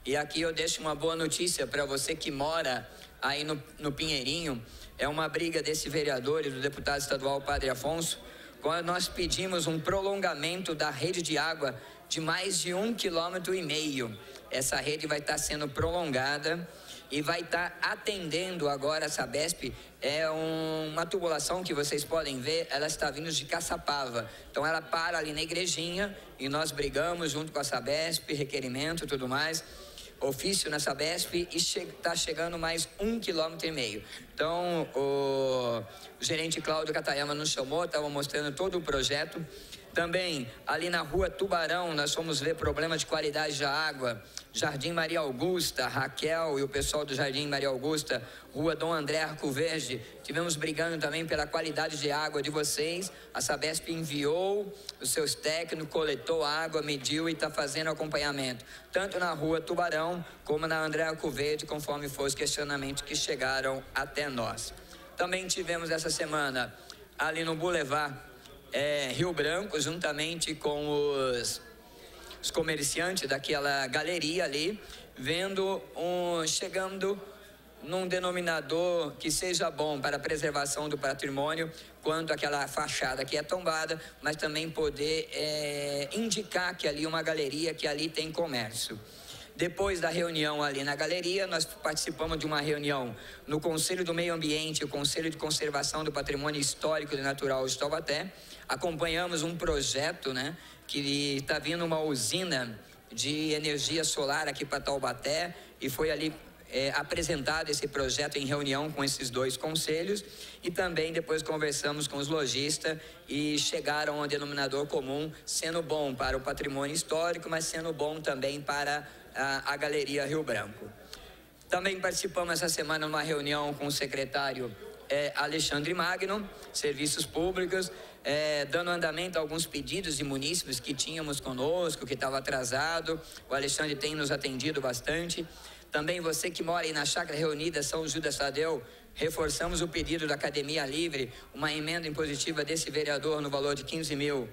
E aqui eu deixo uma boa notícia para você que mora aí no, no Pinheirinho. É uma briga desse vereador e do deputado estadual Padre Afonso, quando nós pedimos um prolongamento da rede de água de mais de um quilômetro e meio. Essa rede vai estar sendo prolongada e vai estar atendendo agora a Sabesp. É um, uma tubulação que vocês podem ver, ela está vindo de Caçapava. Então ela para ali na igrejinha e nós brigamos junto com a Sabesp, requerimento e tudo mais. Ofício na Sabesp e está che chegando mais um quilômetro e meio. Então o, o gerente Cláudio Catayama nos chamou, estava mostrando todo o projeto. Também ali na rua Tubarão, nós fomos ver problema de qualidade da água. Jardim Maria Augusta, Raquel e o pessoal do Jardim Maria Augusta, Rua Dom André Arco Verde, tivemos brigando também pela qualidade de água de vocês. A Sabesp enviou os seus técnicos, coletou água, mediu e está fazendo acompanhamento, tanto na Rua Tubarão como na André Arco Verde, conforme foram os questionamentos que chegaram até nós. Também tivemos essa semana ali no Boulevard é, Rio Branco, juntamente com os, os comerciantes daquela galeria ali, vendo um, chegando num denominador que seja bom para a preservação do patrimônio, quanto aquela fachada que é tombada, mas também poder é, indicar que ali uma galeria, que ali tem comércio. Depois da reunião ali na galeria, nós participamos de uma reunião no Conselho do Meio Ambiente, o Conselho de Conservação do Patrimônio Histórico e Natural de Taubaté. Acompanhamos um projeto, né, que está vindo uma usina de energia solar aqui para Taubaté e foi ali é, apresentado esse projeto em reunião com esses dois conselhos e também depois conversamos com os lojistas e chegaram a um denominador comum, sendo bom para o patrimônio histórico, mas sendo bom também para a, a Galeria Rio Branco. Também participamos essa semana numa reunião com o secretário é, Alexandre Magno, Serviços Públicos, é, dando andamento a alguns pedidos de munícipes que tínhamos conosco, que estava atrasado. O Alexandre tem nos atendido bastante. Também você que mora aí na Chácara Reunida São Judas Tadeu, reforçamos o pedido da Academia Livre, uma emenda impositiva desse vereador no valor de 15 mil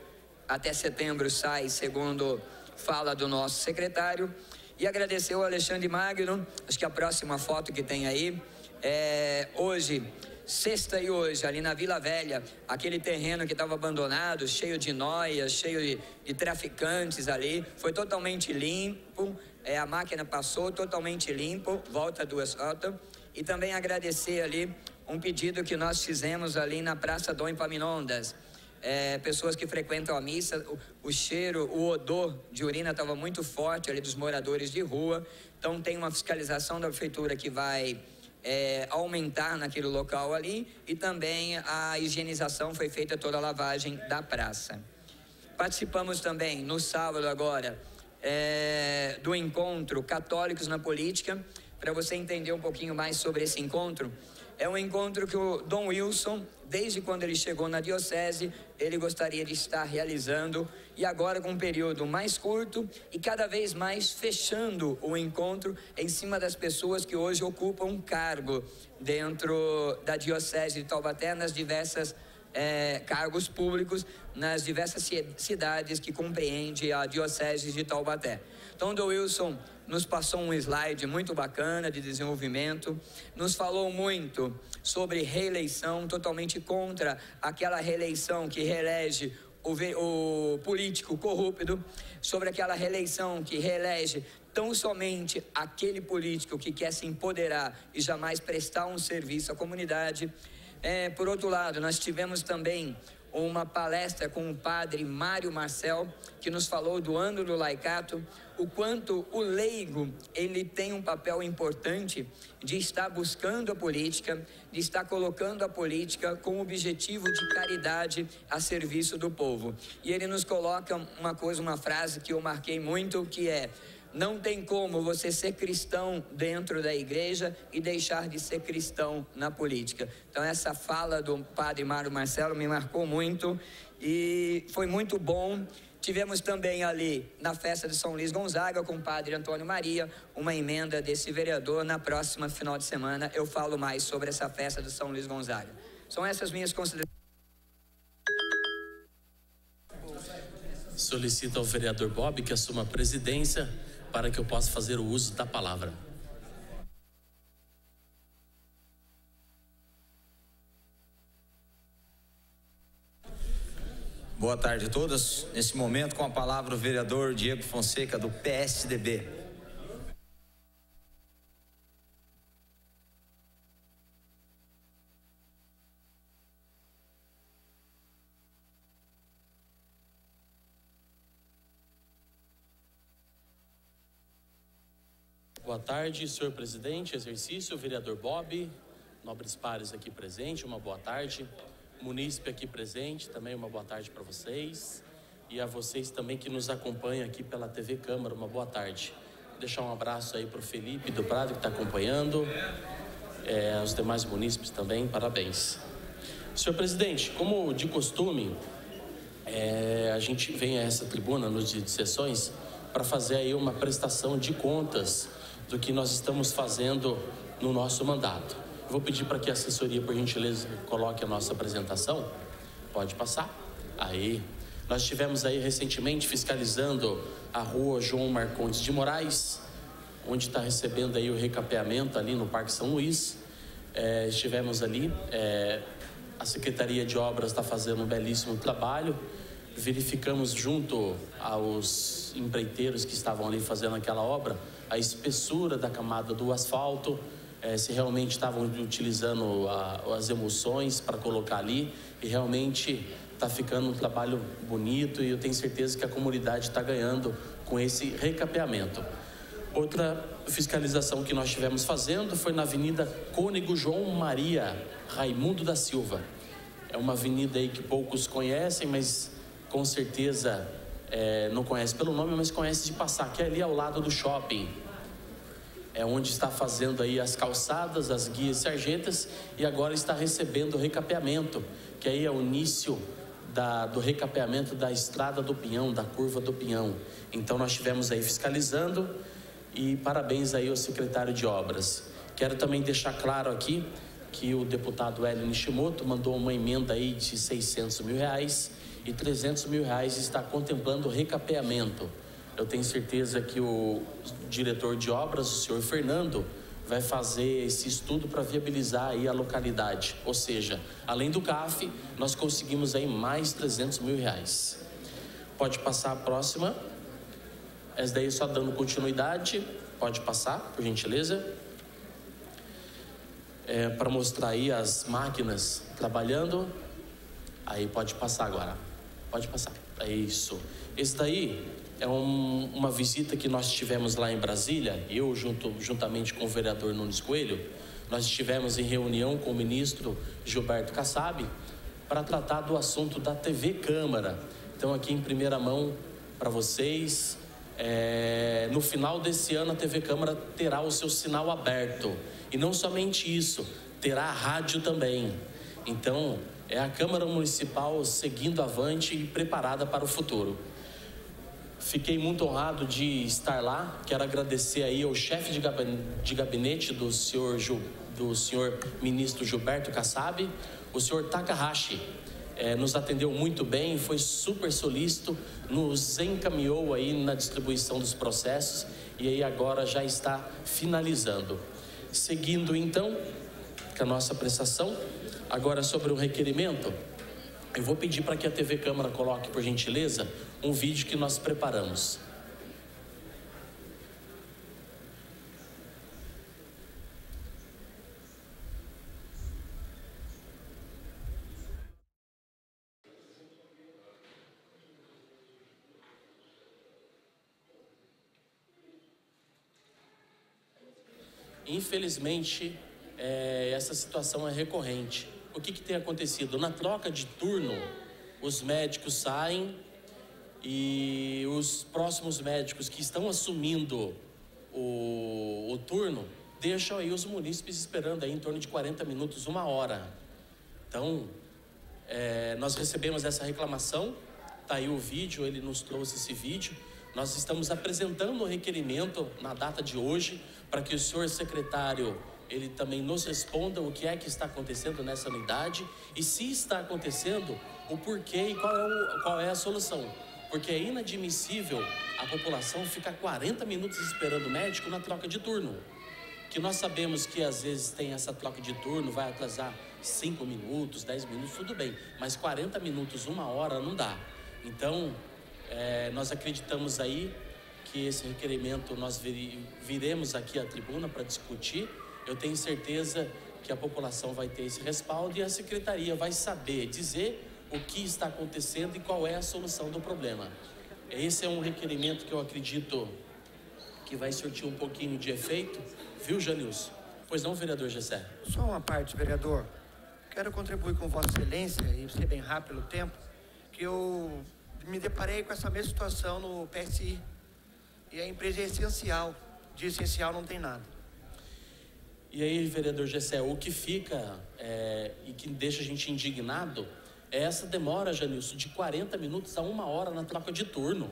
até setembro sai, segundo fala do nosso secretário. E agradecer ao Alexandre Magno, acho que a próxima foto que tem aí, é, hoje, sexta e hoje, ali na Vila Velha, aquele terreno que estava abandonado, cheio de noias, cheio de, de, traficantes ali, foi totalmente limpo, é, a máquina passou totalmente limpo, volta duas fotos. E também agradecer ali um pedido que nós fizemos ali na Praça Dom Epaminondas é, pessoas que frequentam a missa, o, o cheiro, o odor de urina estava muito forte ali dos moradores de rua. Então tem uma fiscalização da prefeitura que vai é, aumentar naquele local ali e também a higienização foi feita toda a lavagem da praça. Participamos também no sábado agora é, do encontro Católicos na Política. Para você entender um pouquinho mais sobre esse encontro, é um encontro que o Dom Wilson, desde quando ele chegou na diocese, ele gostaria de estar realizando e agora com um período mais curto e cada vez mais fechando o encontro em cima das pessoas que hoje ocupam um cargo dentro da diocese de Taubaté nas diversas é, cargos públicos nas diversas cidades que compreende a diocese de Taubaté. Então, Dom Wilson nos passou um slide muito bacana de desenvolvimento, nos falou muito sobre reeleição, totalmente contra aquela reeleição que reelege o, o político corrupto, sobre aquela reeleição que reelege tão somente aquele político que quer se empoderar e jamais prestar um serviço à comunidade. É, por outro lado, nós tivemos também uma palestra com o padre Mário Marcel, que nos falou do ano do laicato, o quanto o leigo ele tem um papel importante de estar buscando a política, de estar colocando a política com o objetivo de caridade a serviço do povo. E ele nos coloca uma coisa, uma frase que eu marquei muito, que é não tem como você ser cristão dentro da igreja e deixar de ser cristão na política. Então, essa fala do padre Mário Marcelo me marcou muito e foi muito bom. Tivemos também ali na festa de São Luís Gonzaga com o padre Antônio Maria, uma emenda desse vereador. Na próxima final de semana eu falo mais sobre essa festa de São Luís Gonzaga. São essas minhas considerações. Solicito ao vereador Bob que assuma a presidência para que eu possa fazer o uso da palavra. Boa tarde a todos. Nesse momento, com a palavra o vereador Diego Fonseca, do PSDB. Boa tarde, senhor presidente, exercício, vereador Bob, nobres pares aqui presente, uma boa tarde munícipe aqui presente, também uma boa tarde para vocês. E a vocês também que nos acompanham aqui pela TV Câmara, uma boa tarde. Vou deixar um abraço aí para o Felipe do Prado que está acompanhando, é, demais munícipes também, parabéns. Senhor presidente, como de costume, é, a gente vem a essa tribuna nos dias de sessões para fazer aí uma prestação de contas do que nós estamos fazendo no nosso mandato. Vou pedir para que a assessoria, por gentileza, coloque a nossa apresentação. Pode passar. Aí. Nós estivemos aí recentemente fiscalizando a rua João Marcondes de Moraes, onde está recebendo aí o recapeamento ali no Parque São Luís. É, estivemos ali, é, a Secretaria de Obras está fazendo um belíssimo trabalho. Verificamos junto aos empreiteiros que estavam ali fazendo aquela obra a espessura da camada do asfalto, é, se realmente estavam utilizando a, as emulsões para colocar ali e realmente está ficando um trabalho bonito e eu tenho certeza que a comunidade está ganhando com esse recapeamento. Outra fiscalização que nós estivemos fazendo foi na Avenida Cônego João Maria Raimundo da Silva. É uma avenida aí que poucos conhecem, mas com certeza é, não conhece pelo nome, mas conhece de passar, que é ali ao lado do shopping. É onde está fazendo aí as calçadas, as guias sargentas e agora está recebendo o recapeamento, que aí é o início da, do recapeamento da estrada do Pinhão, da curva do Pinhão. Então nós estivemos aí fiscalizando e parabéns aí ao secretário de obras. Quero também deixar claro aqui que o deputado Hélio Nishimoto mandou uma emenda aí de 600 mil reais e 300 mil reais está contemplando recapeamento. Eu tenho certeza que o diretor de obras, o senhor Fernando, vai fazer esse estudo para viabilizar aí a localidade. Ou seja, além do CAF, nós conseguimos aí mais 300 mil reais. Pode passar a próxima. Essa daí só dando continuidade. Pode passar, por gentileza. É, para mostrar aí as máquinas trabalhando. Aí pode passar agora. Pode passar. É isso. Esse daí é um, uma visita que nós tivemos lá em Brasília, eu junto, juntamente com o vereador Nunes Coelho, nós estivemos em reunião com o ministro Gilberto Kassab para tratar do assunto da TV Câmara. Então, aqui em primeira mão para vocês, é, no final desse ano a TV Câmara terá o seu sinal aberto. E não somente isso, terá a rádio também. Então, é a Câmara Municipal seguindo avante e preparada para o futuro. Fiquei muito honrado de estar lá. Quero agradecer aí ao chefe de gabinete do senhor, do senhor ministro Gilberto Kassab, o senhor Takahashi. É, nos atendeu muito bem, foi super solícito, nos encaminhou aí na distribuição dos processos e aí agora já está finalizando. Seguindo então com a nossa prestação, agora sobre o requerimento, eu vou pedir para que a TV Câmara coloque, por gentileza, um vídeo que nós preparamos. Infelizmente, é, essa situação é recorrente. O que, que tem acontecido? Na troca de turno, os médicos saem e os próximos médicos que estão assumindo o, o turno deixam aí os munícipes esperando aí em torno de 40 minutos, uma hora. Então, é, nós recebemos essa reclamação, tá aí o vídeo, ele nos trouxe esse vídeo. Nós estamos apresentando o requerimento na data de hoje para que o senhor secretário ele também nos responda o que é que está acontecendo nessa unidade e se está acontecendo, o porquê e qual é, o, qual é a solução porque é inadmissível a população ficar 40 minutos esperando o médico na troca de turno. Que nós sabemos que às vezes tem essa troca de turno, vai atrasar 5 minutos, 10 minutos, tudo bem, mas 40 minutos, uma hora não dá. Então, é, nós acreditamos aí que esse requerimento nós viremos aqui à tribuna para discutir. Eu tenho certeza que a população vai ter esse respaldo e a secretaria vai saber dizer o que está acontecendo e qual é a solução do problema. Esse é um requerimento que eu acredito que vai surtir um pouquinho de efeito, viu, Janilson? Pois não, vereador Gessé? Só uma parte, vereador. Quero contribuir com Vossa Excelência, e ser bem rápido o tempo, que eu me deparei com essa mesma situação no PSI. E a empresa é essencial. De essencial não tem nada. E aí, vereador Gessé, o que fica é, e que deixa a gente indignado é essa demora, Janilson, de 40 minutos a uma hora na troca de turno.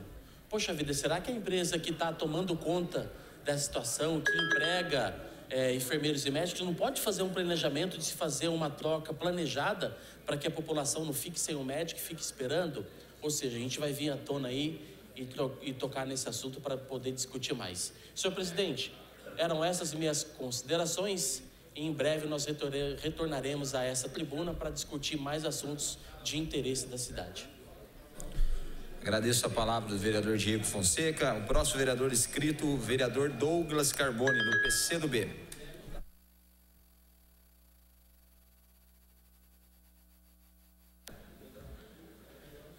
Poxa vida, será que a empresa que está tomando conta dessa situação, que emprega é, enfermeiros e médicos, não pode fazer um planejamento de se fazer uma troca planejada para que a população não fique sem o médico e fique esperando? Ou seja, a gente vai vir à tona aí e, e tocar nesse assunto para poder discutir mais. Senhor presidente, eram essas minhas considerações. E em breve nós retornaremos a essa tribuna para discutir mais assuntos de interesse da cidade. Agradeço a palavra do vereador Diego Fonseca. O próximo vereador inscrito, o vereador Douglas Carbone, do PCdoB.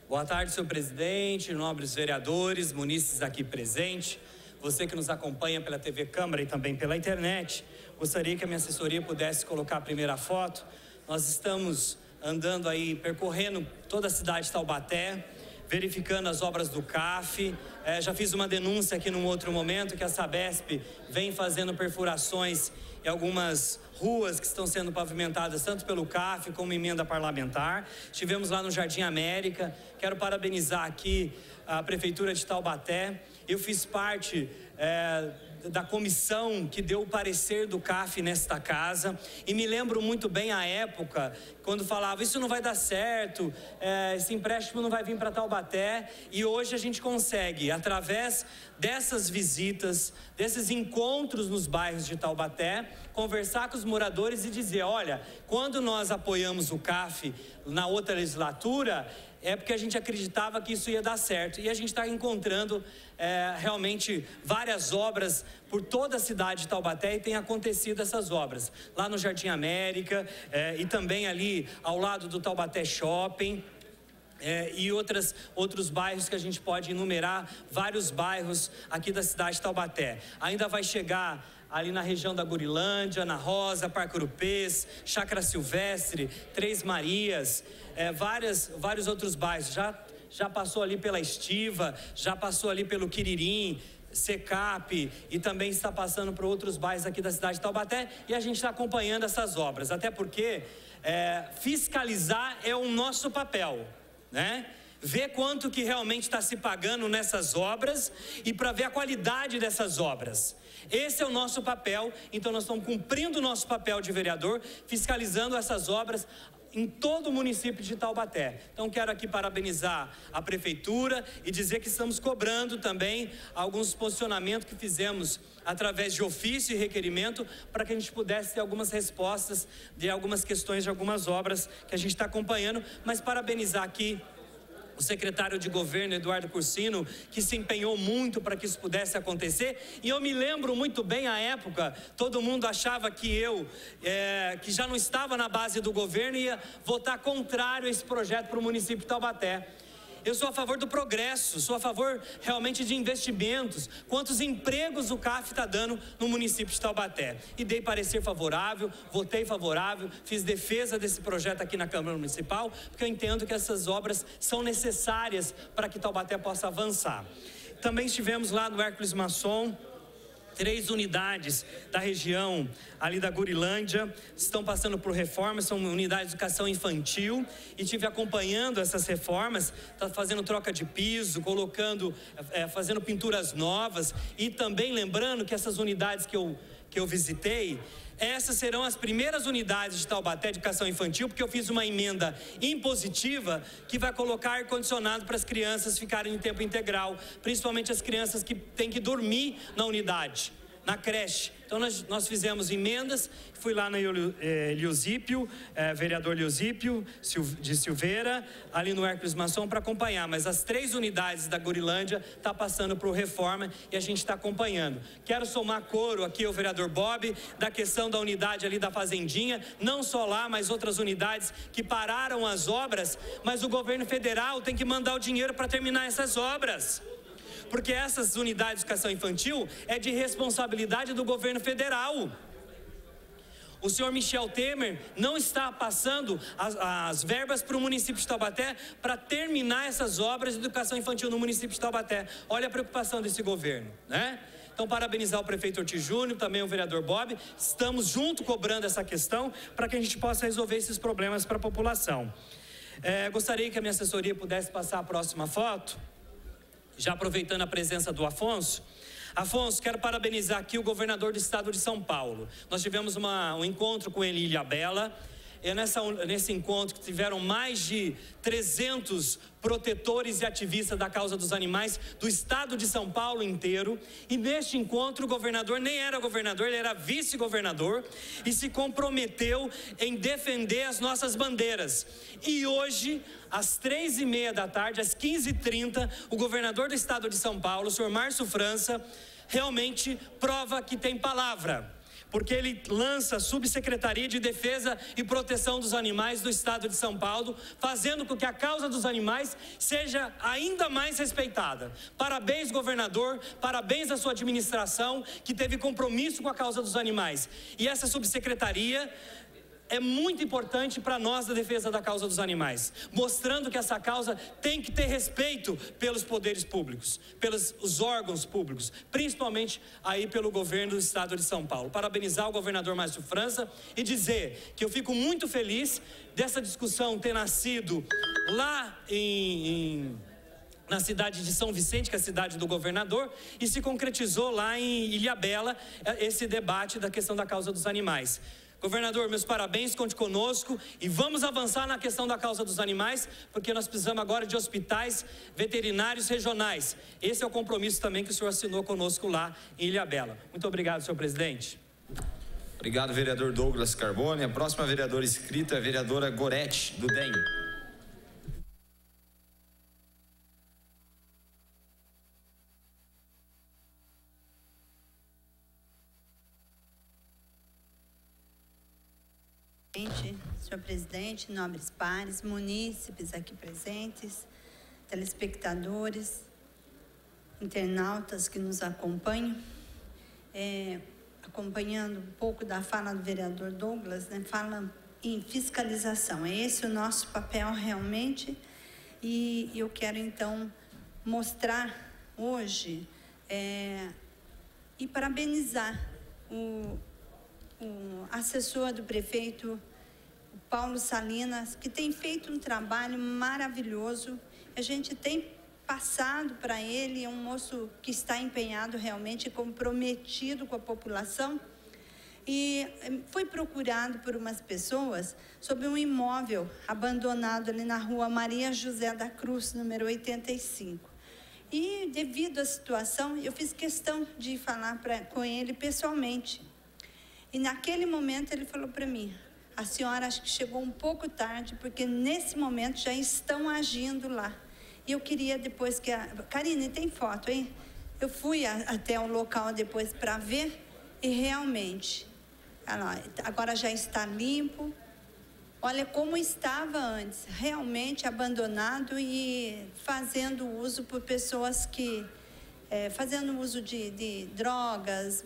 Boa tarde, senhor presidente, nobres vereadores, munícipes aqui presentes, você que nos acompanha pela TV Câmara e também pela internet. Gostaria que a minha assessoria pudesse colocar a primeira foto. Nós estamos andando aí, percorrendo toda a cidade de Taubaté, verificando as obras do CAF. É, já fiz uma denúncia aqui num outro momento que a Sabesp vem fazendo perfurações em algumas ruas que estão sendo pavimentadas tanto pelo CAF como emenda parlamentar. Estivemos lá no Jardim América. Quero parabenizar aqui a Prefeitura de Taubaté. Eu fiz parte é, da comissão que deu o parecer do CAF nesta casa, e me lembro muito bem a época, quando falava: Isso não vai dar certo, é, esse empréstimo não vai vir para Taubaté, e hoje a gente consegue, através dessas visitas, desses encontros nos bairros de Taubaté, conversar com os moradores e dizer: olha, quando nós apoiamos o CAF na outra legislatura, é porque a gente acreditava que isso ia dar certo. E a gente está encontrando é, realmente várias obras por toda a cidade de Taubaté e tem acontecido essas obras. Lá no Jardim América é, e também ali ao lado do Taubaté Shopping. É, e outras, outros bairros que a gente pode enumerar, vários bairros aqui da cidade de Taubaté. Ainda vai chegar ali na região da Gurilândia, na Rosa, Parque Urupês, Chácara Silvestre, Três Marias, é, várias, vários outros bairros. Já, já passou ali pela Estiva, já passou ali pelo Quiririm, Secap e também está passando por outros bairros aqui da cidade de Taubaté e a gente está acompanhando essas obras, até porque é, fiscalizar é o nosso papel, né? Ver quanto que realmente está se pagando nessas obras e para ver a qualidade dessas obras. Esse é o nosso papel, então nós estamos cumprindo o nosso papel de vereador, fiscalizando essas obras em todo o município de Taubaté. Então quero aqui parabenizar a prefeitura e dizer que estamos cobrando também alguns posicionamentos que fizemos através de ofício e requerimento para que a gente pudesse ter algumas respostas de algumas questões de algumas obras que a gente está acompanhando, mas parabenizar aqui o secretário de governo Eduardo Cursino, que se empenhou muito para que isso pudesse acontecer. E eu me lembro muito bem a época, todo mundo achava que eu, é, que já não estava na base do governo, ia votar contrário a esse projeto para o município de Taubaté. Eu sou a favor do progresso, sou a favor realmente de investimentos. Quantos empregos o CAF está dando no município de Taubaté? E dei parecer favorável, votei favorável, fiz defesa desse projeto aqui na Câmara Municipal, porque eu entendo que essas obras são necessárias para que Taubaté possa avançar. Também estivemos lá no Hércules Masson, Três unidades da região ali da Gurilândia estão passando por reformas, são unidades de educação infantil e tive acompanhando essas reformas, está fazendo troca de piso, colocando, é, fazendo pinturas novas e também lembrando que essas unidades que eu, que eu visitei, essas serão as primeiras unidades de Taubaté de educação infantil, porque eu fiz uma emenda impositiva que vai colocar ar-condicionado para as crianças ficarem em tempo integral, principalmente as crianças que têm que dormir na unidade, na creche. Então nós, nós fizemos emendas, fui lá no eh, Liosípio, eh, vereador Liosípio de Silveira, ali no Hércules Masson para acompanhar, mas as três unidades da Gurilândia está passando por reforma e a gente está acompanhando. Quero somar coro aqui ao vereador Bob da questão da unidade ali da Fazendinha, não só lá, mas outras unidades que pararam as obras, mas o governo federal tem que mandar o dinheiro para terminar essas obras porque essas unidades de educação infantil é de responsabilidade do governo federal. O senhor Michel Temer não está passando as, as verbas para o município de Taubaté para terminar essas obras de educação infantil no município de Taubaté. Olha a preocupação desse governo, né? Então, parabenizar o prefeito Ortiz Júnior, também o vereador Bob. Estamos junto cobrando essa questão para que a gente possa resolver esses problemas para a população. É, gostaria que a minha assessoria pudesse passar a próxima foto já aproveitando a presença do Afonso. Afonso, quero parabenizar aqui o governador do estado de São Paulo. Nós tivemos uma, um encontro com ele em Ilhabela. É nessa, nesse encontro que tiveram mais de 300 protetores e ativistas da causa dos animais do estado de São Paulo inteiro. E neste encontro, o governador nem era governador, ele era vice-governador e se comprometeu em defender as nossas bandeiras. E hoje, às três e meia da tarde, às 15h30, o governador do estado de São Paulo, o senhor Márcio França, realmente prova que tem palavra porque ele lança a Subsecretaria de Defesa e Proteção dos Animais do Estado de São Paulo, fazendo com que a causa dos animais seja ainda mais respeitada. Parabéns, governador, parabéns à sua administração, que teve compromisso com a causa dos animais. E essa subsecretaria é muito importante para nós da defesa da causa dos animais, mostrando que essa causa tem que ter respeito pelos poderes públicos, pelos os órgãos públicos, principalmente aí pelo governo do estado de São Paulo. Parabenizar o governador Márcio França e dizer que eu fico muito feliz dessa discussão ter nascido lá em, em na cidade de São Vicente, que é a cidade do governador, e se concretizou lá em Ilhabela eh, esse debate da questão da causa dos animais. Governador, meus parabéns, conte conosco e vamos avançar na questão da causa dos animais, porque nós precisamos agora de hospitais veterinários regionais. Esse é o compromisso também que o senhor assinou conosco lá em Ilhabela. Muito obrigado, senhor presidente. Obrigado, vereador Douglas Carbone. A próxima vereadora inscrita é a vereadora Gorete, do DEM. Senhor presidente, nobres pares, munícipes aqui presentes, telespectadores, internautas que nos acompanham, é, acompanhando um pouco da fala do vereador Douglas, né, fala em fiscalização. É esse o nosso papel realmente, e eu quero então mostrar hoje é, e parabenizar o, o assessor do prefeito Paulo Salinas, que tem feito um trabalho maravilhoso. A gente tem passado para ele, é um moço que está empenhado realmente, comprometido com a população. E eh, foi procurado por umas pessoas sobre um imóvel abandonado ali na rua Maria José da Cruz, número 85. E devido à situação, eu fiz questão de falar pra, com ele pessoalmente. E naquele momento ele falou para mim: a senhora acho que chegou um pouco tarde, porque nesse momento já estão agindo lá. E eu queria depois que a. Karine, tem foto, hein? Eu fui a, até o local depois para ver e realmente, agora já está limpo. Olha como estava antes, realmente abandonado e fazendo uso por pessoas que. É, fazendo uso de, de drogas,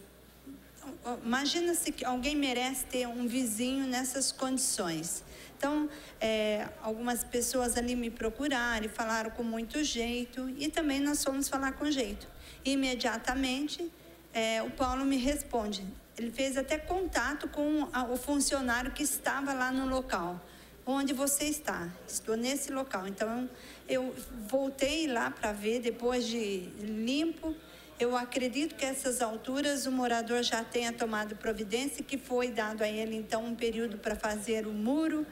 imagina se alguém merece ter um vizinho nessas condições. Então, é, algumas pessoas ali me procuraram e falaram com muito jeito, e também nós fomos falar com jeito. Imediatamente, é, o Paulo me responde. Ele fez até contato com a, o funcionário que estava lá no local. Onde você está? Estou nesse local. Então, eu voltei lá para ver, depois de limpo, eu acredito que essas alturas o morador já tenha tomado providência, que foi dado a ele então um período para fazer o muro.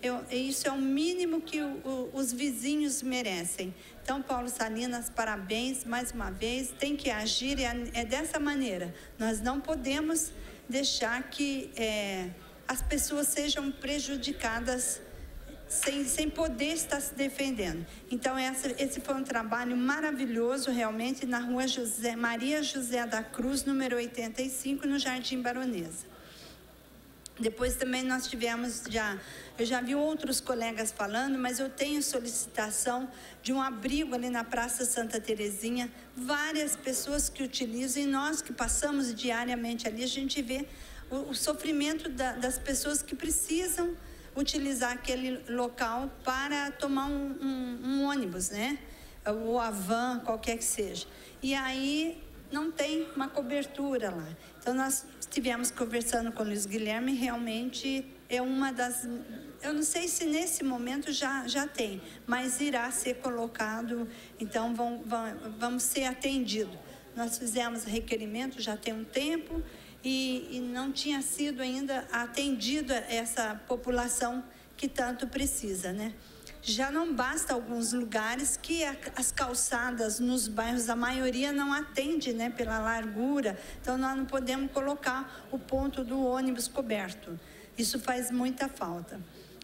Eu, isso é o mínimo que o, o, os vizinhos merecem. Então, Paulo Salinas, parabéns mais uma vez. Tem que agir, é, é dessa maneira. Nós não podemos deixar que é, as pessoas sejam prejudicadas sem, sem poder estar se defendendo. Então, essa, esse foi um trabalho maravilhoso, realmente, na rua José, Maria José da Cruz, número 85, no Jardim Baronesa. Depois também nós tivemos já, eu já vi outros colegas falando, mas eu tenho solicitação de um abrigo ali na Praça Santa Terezinha, várias pessoas que utilizam e nós que passamos diariamente ali, a gente vê o, o sofrimento da, das pessoas que precisam utilizar aquele local para tomar um, um, um ônibus, né? Ou a van, qualquer que seja. E aí não tem uma cobertura lá. Então nós estivemos conversando com o Luiz Guilherme, realmente é uma das. Eu não sei se nesse momento já, já tem, mas irá ser colocado, então vão, vão, vamos ser atendidos. Nós fizemos requerimento já tem um tempo e, e não tinha sido ainda atendida essa população que tanto precisa, né? Já não basta alguns lugares que a, as calçadas nos bairros, a maioria não atende, né, pela largura. Então nós não podemos colocar o ponto do ônibus coberto. Isso faz muita falta.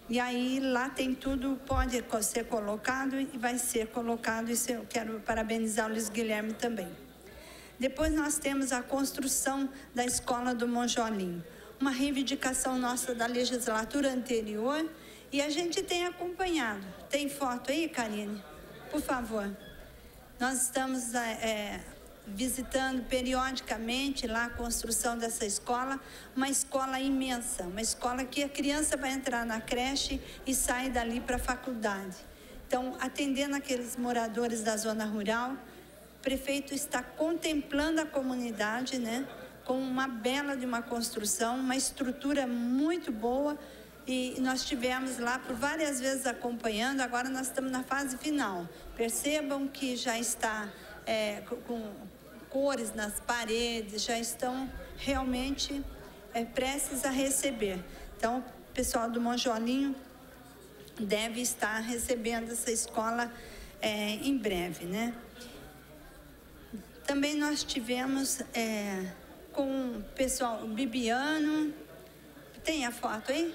E aí lá tem tudo, pode ser colocado e vai ser colocado. Isso eu quero parabenizar o Luiz Guilherme também. Depois nós temos a construção da escola do Monjolinho, uma reivindicação nossa da legislatura anterior e a gente tem acompanhado. Tem foto aí, Karine? Por favor. Nós estamos é, visitando periodicamente lá a construção dessa escola, uma escola imensa, uma escola que a criança vai entrar na creche e sai dali para a faculdade. Então, atendendo aqueles moradores da zona rural, prefeito está contemplando a comunidade, né, com uma bela de uma construção, uma estrutura muito boa. E nós tivemos lá por várias vezes acompanhando, agora nós estamos na fase final. Percebam que já está é, com cores nas paredes, já estão realmente é, prestes a receber. Então, o pessoal do Monjolinho deve estar recebendo essa escola é, em breve, né? Também nós tivemos é, com o pessoal Bibiano, tem a foto aí?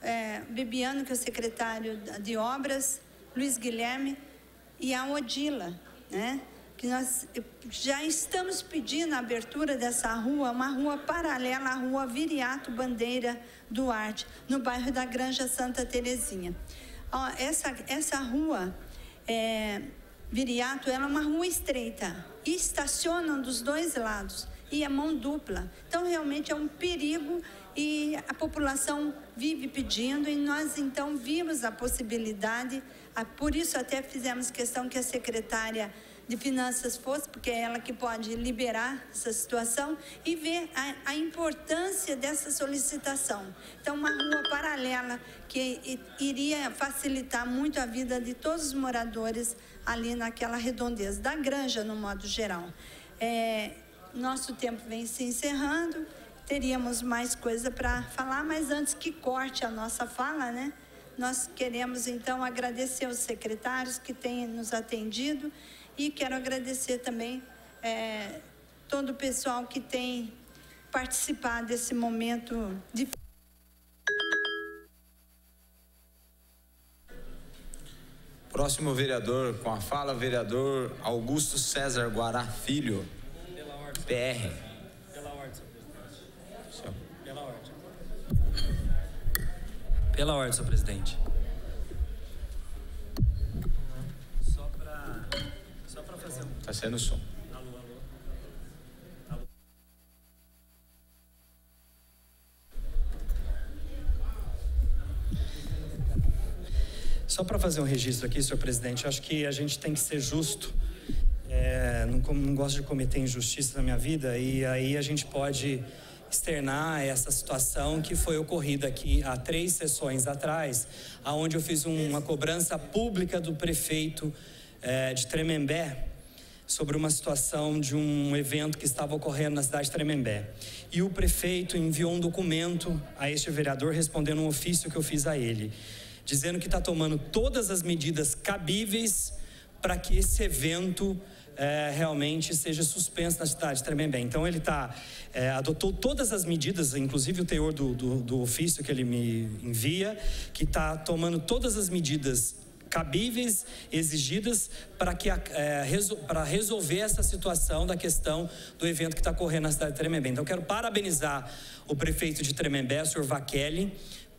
É, Bibiano, que é o secretário de obras, Luiz Guilherme e a Odila, né? Que nós já estamos pedindo a abertura dessa rua, uma rua paralela à rua Viriato Bandeira Duarte, no bairro da Granja Santa Terezinha. Ó, essa, essa rua, é, Viriato, é uma rua estreita, e estacionam dos dois lados e é mão dupla. Então realmente é um perigo e a população vive pedindo e nós então vimos a possibilidade, por isso até fizemos questão que a secretária de Finanças fosse, porque é ela que pode liberar essa situação e ver a, a importância dessa solicitação. Então, uma rua paralela que iria facilitar muito a vida de todos os moradores ali naquela redondeza, da granja no modo geral. É, nosso tempo vem se encerrando, teríamos mais coisa para falar, mas antes que corte a nossa fala, né? Nós queremos então agradecer os secretários que têm nos atendido e quero agradecer também é, todo o pessoal que tem participado desse momento difícil. Próximo vereador com a fala, vereador Augusto César Guará Filho, PR. Pela ordem, senhor presidente. Pela ordem. Pela ordem, senhor presidente. Só para fazer um. Está sendo som. Só para fazer um registro aqui, senhor presidente, acho que a gente tem que ser justo. É, não, não gosto de cometer injustiça na minha vida e aí a gente pode externar essa situação que foi ocorrida aqui há três sessões atrás, aonde eu fiz uma cobrança pública do prefeito é, de Tremembé sobre uma situação de um evento que estava ocorrendo na cidade de Tremembé. E o prefeito enviou um documento a este vereador respondendo um ofício que eu fiz a ele dizendo que está tomando todas as medidas cabíveis para que esse evento é, realmente seja suspenso na cidade de Tremembé. Então ele tá, é, adotou todas as medidas, inclusive o teor do, do, do ofício que ele me envia, que está tomando todas as medidas cabíveis, exigidas para que é, resol, para resolver essa situação da questão do evento que está ocorrendo na cidade de Tremembé. Então quero parabenizar o prefeito de Tremembé, o senhor Vaquelli,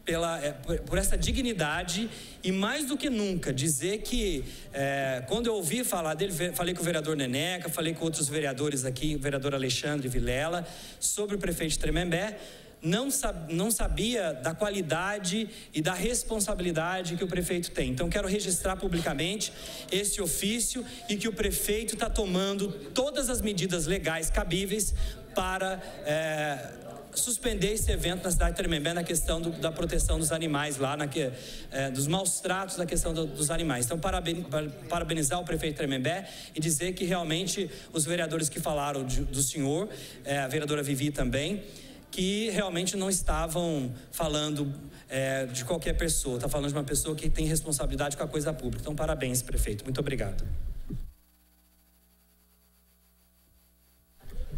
pela, é, por, essa dignidade e mais do que nunca dizer que é, quando eu ouvi falar dele, falei com o vereador Neneca, falei com outros vereadores aqui, o vereador Alexandre Vilela, sobre o prefeito Tremembé, não, sab, não sabia da qualidade e da responsabilidade que o prefeito tem. Então, quero registrar publicamente esse ofício e que o prefeito está tomando todas as medidas legais cabíveis para é, suspender esse evento na cidade de Tremembé na questão do, da proteção dos animais lá, na que, é, dos maus tratos da questão do, dos animais. Então, paraben, parabenizar o prefeito Tremembé e dizer que realmente os vereadores que falaram de, do senhor, é, a vereadora Vivi também, que realmente não estavam falando é, de qualquer pessoa, está falando de uma pessoa que tem responsabilidade com a coisa pública. Então, parabéns, prefeito. Muito obrigado.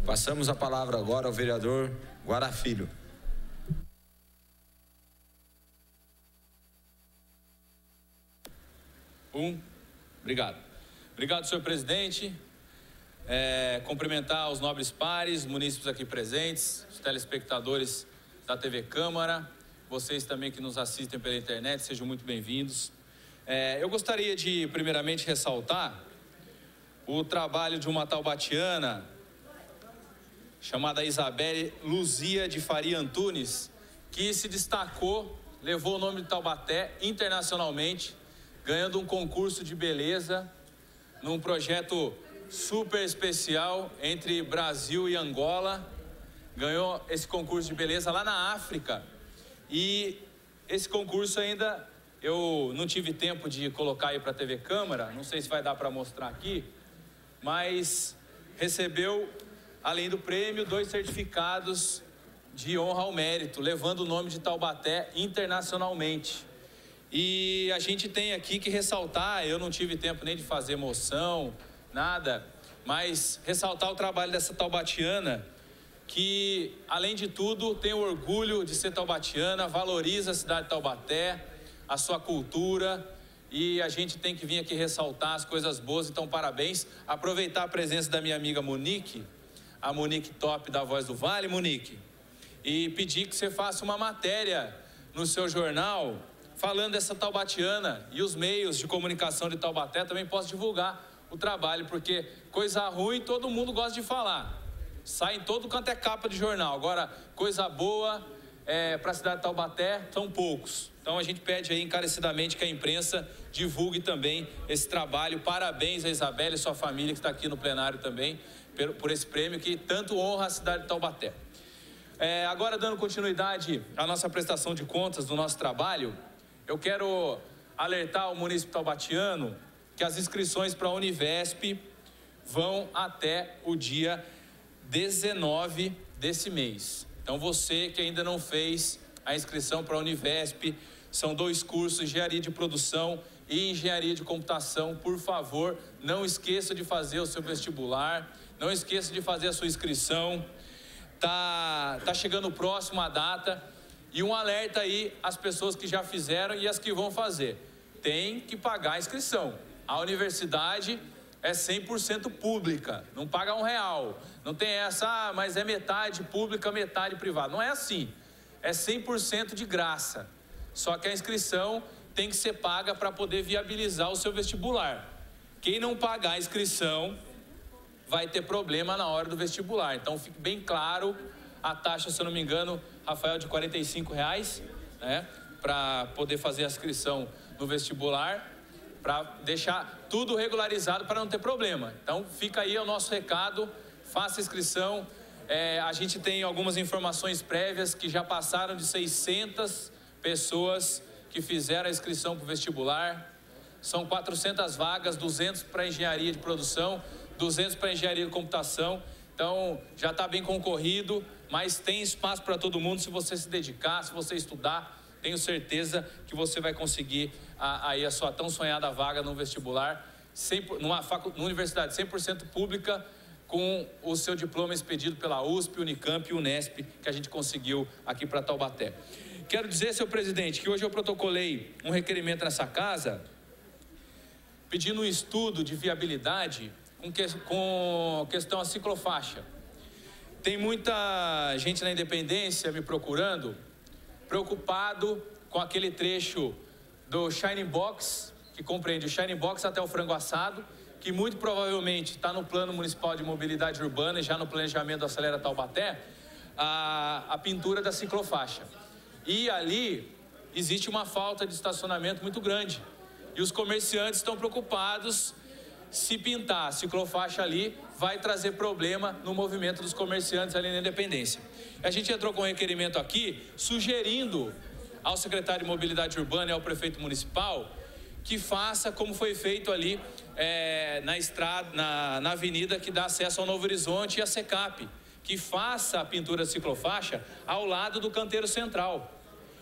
Passamos a palavra agora ao vereador Guarafilho. Um, obrigado. Obrigado, senhor presidente. É, cumprimentar os nobres pares, munícipes aqui presentes, os telespectadores da TV Câmara, vocês também que nos assistem pela internet, sejam muito bem-vindos. É, eu gostaria de, primeiramente, ressaltar o trabalho de uma taubatiana chamada Isabelle Luzia de Faria Antunes, que se destacou, levou o nome de Taubaté internacionalmente, ganhando um concurso de beleza num projeto super especial entre Brasil e Angola. Ganhou esse concurso de beleza lá na África. E esse concurso ainda eu não tive tempo de colocar aí para a TV Câmara, não sei se vai dar para mostrar aqui, mas recebeu além do prêmio, dois certificados de honra ao mérito, levando o nome de Taubaté internacionalmente. E a gente tem aqui que ressaltar, eu não tive tempo nem de fazer moção, nada, mas ressaltar o trabalho dessa taubatiana, que além de tudo tem o orgulho de ser taubatiana, valoriza a cidade de Taubaté, a sua cultura, e a gente tem que vir aqui ressaltar as coisas boas, então parabéns. Aproveitar a presença da minha amiga Monique, a Monique Top da Voz do Vale, Monique, e pedir que você faça uma matéria no seu jornal falando dessa taubatiana e os meios de comunicação de Taubaté também possam divulgar o trabalho, porque coisa ruim todo mundo gosta de falar. Sai em todo quanto é capa de jornal. Agora, coisa boa é, para a cidade de Taubaté são poucos. Então a gente pede aí encarecidamente que a imprensa divulgue também esse trabalho. Parabéns a Isabela e sua família que está aqui no plenário também por esse prêmio que tanto honra a cidade de Taubaté. É, agora, dando continuidade à nossa prestação de contas do nosso trabalho, eu quero alertar o município taubatiano que as inscrições para a Univesp vão até o dia 19 desse mês. Então, você que ainda não fez a inscrição para a Univesp, são dois cursos, engenharia de produção e engenharia de computação. Por favor, não esqueça de fazer o seu vestibular. Não esqueça de fazer a sua inscrição. Tá, tá chegando próximo a data. E um alerta aí às pessoas que já fizeram e as que vão fazer. Tem que pagar a inscrição. A universidade é 100% pública, não paga um real. Não tem essa, ah, mas é metade pública, metade privada. Não é assim. É 100% de graça. Só que a inscrição tem que ser paga para poder viabilizar o seu vestibular. Quem não pagar a inscrição vai ter problema na hora do vestibular. Então fique bem claro, a taxa, se eu não me engano, Rafael, de 45 reais, né? Para poder fazer a inscrição no vestibular, para deixar tudo regularizado para não ter problema. Então fica aí o nosso recado, faça inscrição. É, a gente tem algumas informações prévias que já passaram de 600 pessoas que fizeram a inscrição para o vestibular. São 400 vagas, 200 para engenharia de produção 200 para engenharia de computação. Então, já está bem concorrido, mas tem espaço para todo mundo se você se dedicar, se você estudar. Tenho certeza que você vai conseguir aí a sua tão sonhada vaga no vestibular, 100, numa, facu, numa universidade 100% pública, com o seu diploma expedido pela USP, Unicamp e Unesp, que a gente conseguiu aqui para Taubaté. Quero dizer, senhor presidente, que hoje eu protocolei um requerimento nessa casa, pedindo um estudo de viabilidade com, que, com questão a ciclofaixa. Tem muita gente na Independência me procurando, preocupado com aquele trecho do Shining Box, que compreende o Shining Box até o frango assado, que muito provavelmente está no plano municipal de mobilidade urbana e já no planejamento do Acelera Taubaté, a, a pintura da ciclofaixa. E ali existe uma falta de estacionamento muito grande. E os comerciantes estão preocupados se pintar a ciclofaixa ali, vai trazer problema no movimento dos comerciantes ali na Independência. A gente entrou com um requerimento aqui sugerindo ao secretário de Mobilidade Urbana e ao prefeito municipal que faça como foi feito ali é, na estrada, na, na avenida que dá acesso ao Novo Horizonte e a Secap, que faça a pintura ciclofaixa ao lado do canteiro central.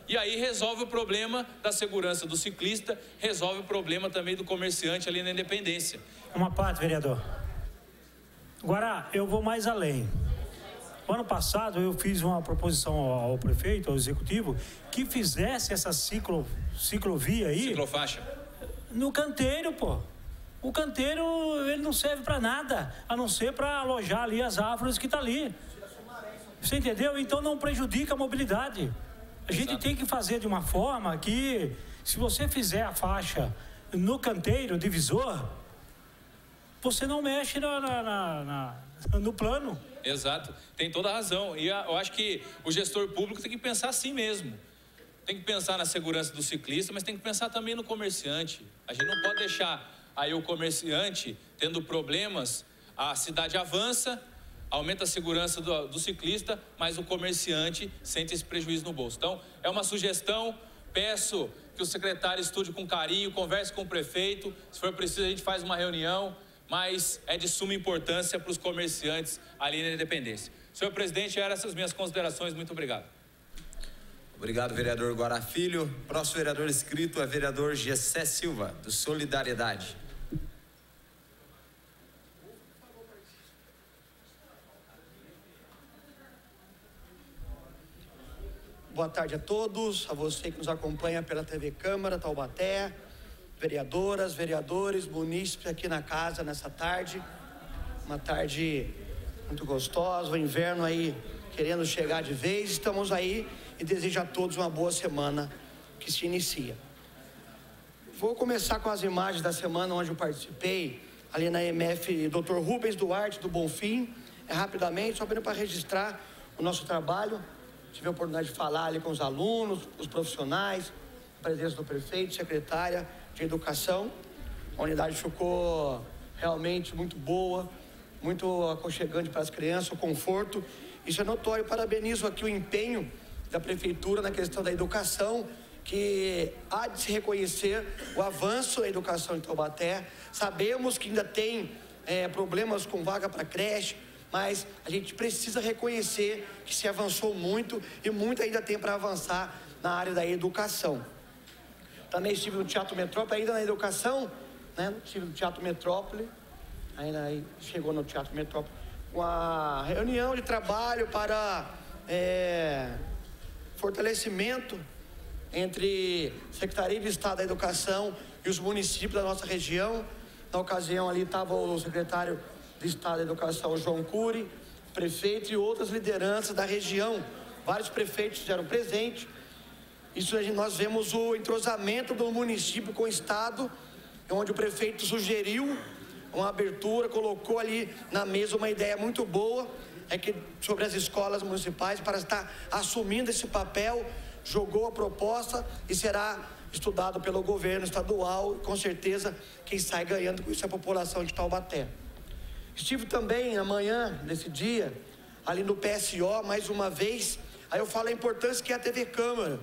E aí resolve o problema da segurança do ciclista, resolve o problema também do comerciante ali na Independência. Uma parte, vereador. Agora, eu vou mais além. Ano passado eu fiz uma proposição ao prefeito, ao executivo, que fizesse essa ciclo, ciclovia aí. Ciclofaixa. No canteiro, pô. O canteiro, ele não serve para nada, a não ser para alojar ali as árvores que tá ali. Você entendeu? Então não prejudica a mobilidade. A gente tem que fazer de uma forma que, se você fizer a faixa no canteiro, divisor, você não mexe na, na, na, no plano. Exato, tem toda a razão. E eu acho que o gestor público tem que pensar assim mesmo. Tem que pensar na segurança do ciclista, mas tem que pensar também no comerciante. A gente não pode deixar aí o comerciante tendo problemas, a cidade avança, aumenta a segurança do, do ciclista, mas o comerciante sente esse prejuízo no bolso. Então, é uma sugestão, peço que o secretário estude com carinho, converse com o prefeito, se for preciso a gente faz uma reunião, mas é de suma importância para os comerciantes ali na Independência. Senhor presidente, eram essas minhas considerações. Muito obrigado. Obrigado, vereador Guará Filho. Próximo vereador inscrito é vereador Gessé Silva, do Solidariedade. Boa tarde a todos, a você que nos acompanha pela TV Câmara, Taubaté, vereadoras, vereadores, munícipes aqui na casa nessa tarde. Uma tarde muito gostosa, o inverno aí querendo chegar de vez. Estamos aí e desejo a todos uma boa semana que se inicia. Vou começar com as imagens da semana onde eu participei, ali na MF Dr. Rubens Duarte do Bonfim. É rapidamente, só para registrar o nosso trabalho. Tive a oportunidade de falar ali com os alunos, os profissionais, presença do prefeito, secretária de Educação. A unidade ficou realmente muito boa, muito aconchegante para as crianças, o conforto. Isso é notório. Parabenizo aqui o empenho da prefeitura na questão da educação, que há de se reconhecer o avanço da educação em Taubaté. Sabemos que ainda tem é, problemas com vaga para creche, mas a gente precisa reconhecer que se avançou muito e muito ainda tem para avançar na área da educação. Também estive no Teatro Metrópole, ainda na educação, né? Estive no Teatro Metrópole, ainda aí chegou no Teatro Metrópole, com a reunião de trabalho para é, fortalecimento entre Secretaria de Estado da Educação e os municípios da nossa região. Na ocasião ali estava o secretário de Estado da Educação, João Cury, prefeito e outras lideranças da região. Vários prefeitos estiveram presentes isso nós vemos o entrosamento do município com o Estado, onde o prefeito sugeriu uma abertura, colocou ali na mesa uma ideia muito boa, é que sobre as escolas municipais para estar assumindo esse papel, jogou a proposta e será estudado pelo governo estadual, com certeza quem sai ganhando com isso é a população de Taubaté. Estive também amanhã desse dia ali no PSO mais uma vez, aí eu falo a importância que é a TV Câmara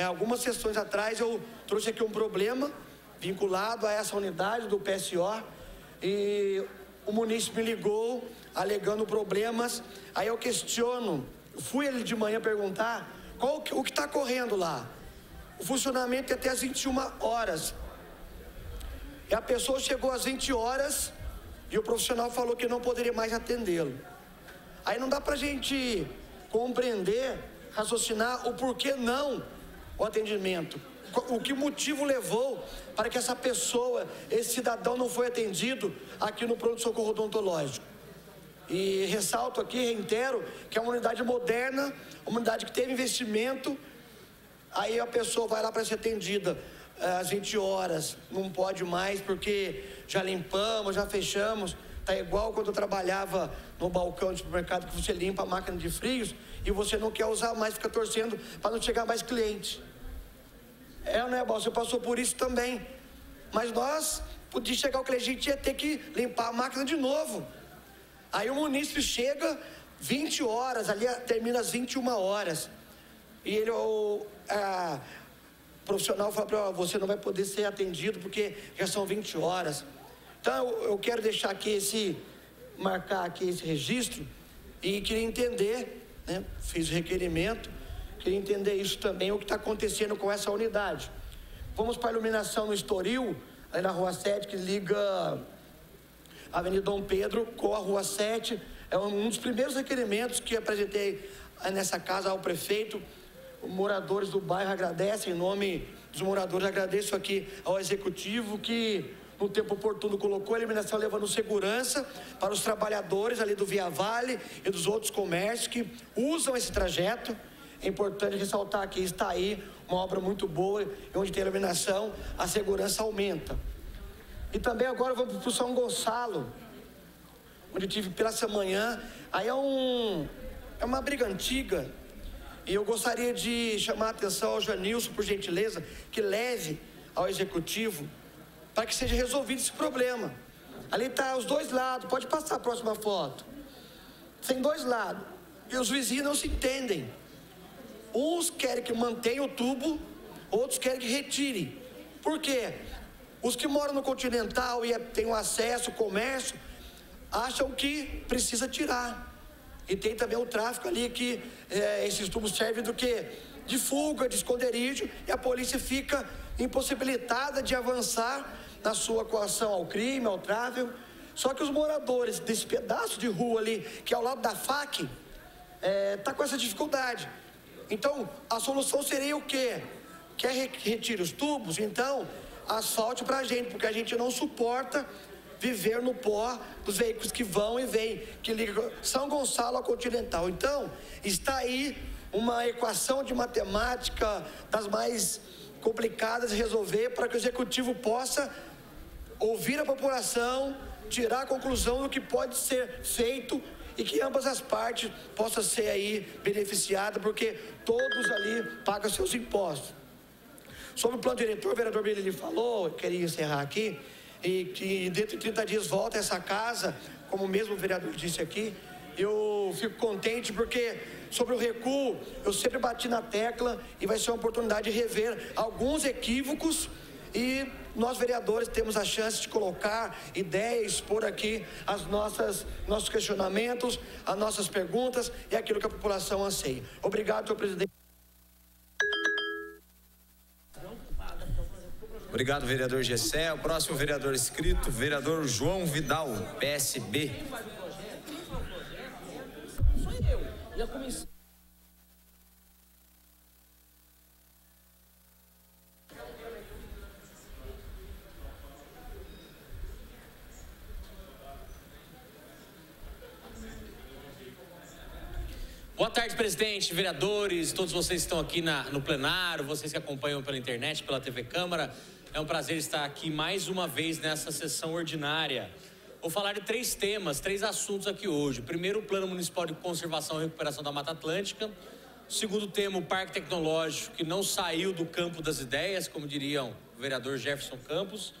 é, algumas sessões atrás eu trouxe aqui um problema vinculado a essa unidade do PSO e o município me ligou alegando problemas. Aí eu questiono, fui ele de manhã perguntar qual o que está correndo lá. O funcionamento é até às 21 horas. E a pessoa chegou às 20 horas e o profissional falou que não poderia mais atendê-lo. Aí não dá para a gente compreender, raciocinar o porquê não o atendimento. O que motivo levou para que essa pessoa, esse cidadão não foi atendido aqui no pronto-socorro odontológico. E ressalto aqui, reitero, que é uma unidade moderna, uma unidade que teve investimento, aí a pessoa vai lá para ser atendida eh, às 20 horas, não pode mais porque já limpamos, já fechamos. Tá igual quando eu trabalhava no balcão de supermercado que você limpa a máquina de frios e você não quer usar mais, fica torcendo para não chegar mais cliente. É, né, Bal? Você passou por isso também. Mas nós podia chegar o que a gente ia ter que limpar a máquina de novo. Aí o munícipe chega 20 horas, ali termina às 21 horas. E ele, o a, profissional fala para você não vai poder ser atendido porque já são 20 horas. Então eu, eu quero deixar aqui esse, marcar aqui esse registro e queria entender, né, fiz o requerimento, queria entender isso também, o que está acontecendo com essa unidade. Vamos para a iluminação no Estoril, ali na Rua 7, que liga a Avenida Dom Pedro com a Rua 7. É um dos primeiros requerimentos que apresentei nessa casa ao prefeito. Moradores do bairro agradecem, em nome dos moradores, agradeço aqui ao executivo que no tempo oportuno colocou a iluminação levando segurança para os trabalhadores ali do Via Vale e dos outros comércios que usam esse trajeto. É importante ressaltar que está aí uma obra muito boa, e onde tem iluminação, a segurança aumenta. E também agora vamos para o São Gonçalo, onde tive pela manhã. Aí é, um, é uma briga antiga. E eu gostaria de chamar a atenção ao Janilson, por gentileza, que leve ao executivo para que seja resolvido esse problema. Ali está os dois lados, pode passar a próxima foto. Tem dois lados. E os vizinhos não se entendem. Uns querem que mantenha o tubo, outros querem que retire. Por quê? Os que moram no Continental e é, têm o acesso, o comércio, acham que precisa tirar. E tem também o tráfico ali que é, esses tubos servem do que? De fuga, de esconderijo, e a polícia fica impossibilitada de avançar na sua coação ao crime, ao tráfico. Só que os moradores desse pedaço de rua ali, que é ao lado da FAC, está é, com essa dificuldade. Então, a solução seria o quê? Quer retire os tubos? Então, asfalte para a gente, porque a gente não suporta viver no pó dos veículos que vão e vêm, que ligam São Gonçalo ao Continental. Então, está aí uma equação de matemática das mais complicadas de resolver para que o executivo possa ouvir a população, tirar a conclusão do que pode ser feito e que ambas as partes possam ser aí beneficiadas, porque todos ali pagam seus impostos. Sobre o plano diretor, o vereador Billy falou, queria encerrar aqui, e que dentro de 30 dias volta essa casa, como mesmo o vereador disse aqui, eu fico contente porque sobre o recuo eu sempre bati na tecla e vai ser uma oportunidade de rever alguns equívocos e nós vereadores temos a chance de colocar ideias, expor aqui as nossas nossos questionamentos, as nossas perguntas e aquilo que a população anseia. Obrigado, senhor presidente. Obrigado, vereador Gessé. O próximo vereador inscrito, vereador João Vidal, PSB. Boa tarde, presidente, vereadores, todos vocês que estão aqui na, no plenário, vocês que acompanham pela internet, pela TV Câmara. É um prazer estar aqui mais uma vez nessa sessão ordinária. Vou falar de três temas, três assuntos aqui hoje. Primeiro, o Plano Municipal de Conservação e Recuperação da Mata Atlântica. Segundo tema, o Parque Tecnológico, que não saiu do campo das ideias, como diriam o vereador Jefferson Campos.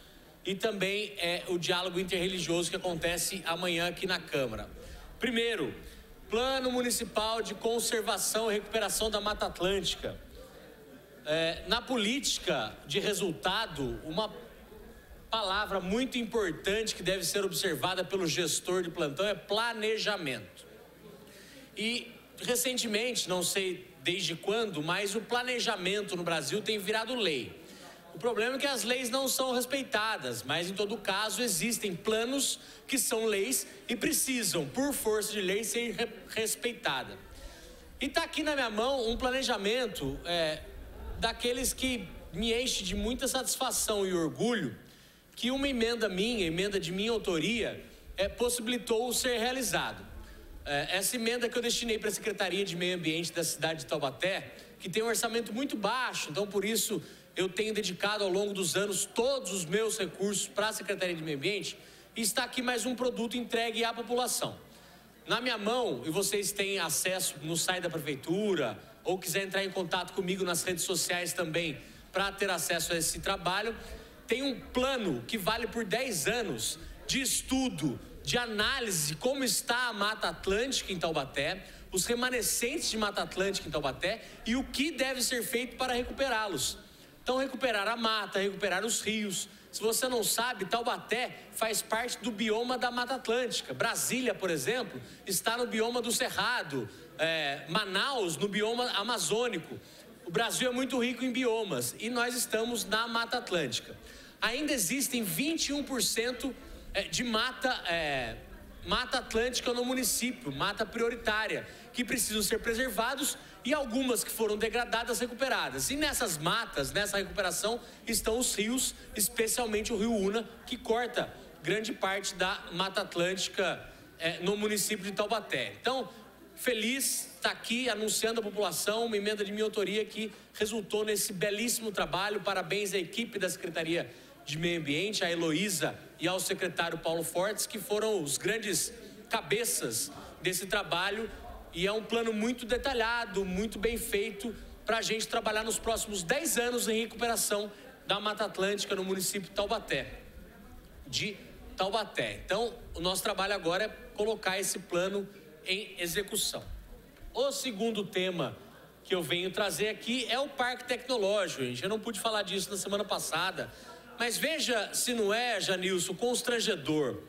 E também é o diálogo interreligioso que acontece amanhã aqui na Câmara. Primeiro, Plano Municipal de Conservação e Recuperação da Mata Atlântica. É, na política de resultado, uma palavra muito importante que deve ser observada pelo gestor de plantão é planejamento. E recentemente, não sei desde quando, mas o planejamento no Brasil tem virado lei. Problema é que as leis não são respeitadas, mas em todo caso existem planos que são leis e precisam, por força de lei, ser respeitadas. E está aqui na minha mão um planejamento é, daqueles que me enche de muita satisfação e orgulho que uma emenda minha, emenda de minha autoria, é, possibilitou ser realizado. É, essa emenda que eu destinei para a Secretaria de Meio Ambiente da cidade de Taubaté, que tem um orçamento muito baixo, então por isso eu tenho dedicado ao longo dos anos todos os meus recursos para a Secretaria de Meio Ambiente, e está aqui mais um produto entregue à população. Na minha mão, e vocês têm acesso no site da prefeitura, ou quiser entrar em contato comigo nas redes sociais também para ter acesso a esse trabalho, tem um plano que vale por 10 anos de estudo, de análise como está a Mata Atlântica em Taubaté, os remanescentes de Mata Atlântica em Taubaté e o que deve ser feito para recuperá-los. Então, recuperar a mata, recuperar os rios. Se você não sabe, Taubaté faz parte do bioma da Mata Atlântica. Brasília, por exemplo, está no bioma do Cerrado. É, Manaus, no bioma amazônico. O Brasil é muito rico em biomas e nós estamos na Mata Atlântica. Ainda existem 21% é, de mata, é, mata atlântica no município, mata prioritária, que precisam ser preservados e algumas que foram degradadas, recuperadas. E nessas matas, nessa recuperação, estão os rios, especialmente o rio Una, que corta grande parte da Mata Atlântica é, no município de Taubaté. Então, feliz está aqui anunciando à população uma emenda de minha autoria que resultou nesse belíssimo trabalho. Parabéns à equipe da Secretaria de Meio Ambiente, à Heloísa e ao secretário Paulo Fortes, que foram os grandes cabeças desse trabalho. E é um plano muito detalhado, muito bem feito, para a gente trabalhar nos próximos 10 anos em recuperação da Mata Atlântica no município de Taubaté. De Taubaté. Então, o nosso trabalho agora é colocar esse plano em execução. O segundo tema que eu venho trazer aqui é o Parque Tecnológico. Gente. Eu não pude falar disso na semana passada, mas veja se não é, Janilson, constrangedor.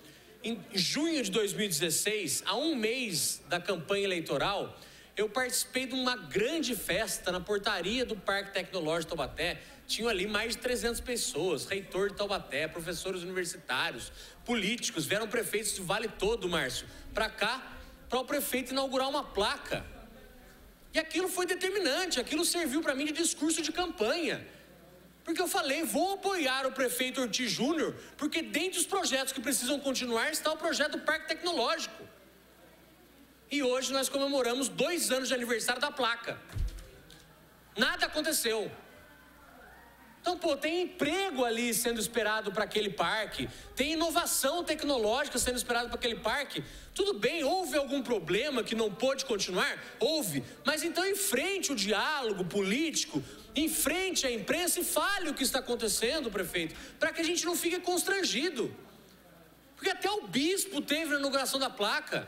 Em junho de 2016, a um mês da campanha eleitoral, eu participei de uma grande festa na portaria do Parque Tecnológico Taubaté. Tinham ali mais de 300 pessoas, reitor de Taubaté, professores universitários, políticos, vieram prefeitos do Vale todo, Márcio, para cá para o prefeito inaugurar uma placa. E aquilo foi determinante, aquilo serviu para mim de discurso de campanha. Porque eu falei, vou apoiar o prefeito Ortiz Júnior, porque dentre os projetos que precisam continuar está o projeto do Parque Tecnológico. E hoje nós comemoramos dois anos de aniversário da placa. Nada aconteceu. Então, pô, tem emprego ali sendo esperado para aquele parque, tem inovação tecnológica sendo esperada para aquele parque. Tudo bem, houve algum problema que não pôde continuar? Houve, mas então enfrente o diálogo político, enfrente a imprensa e fale o que está acontecendo, prefeito, para que a gente não fique constrangido. Porque até o bispo teve na inauguração da placa.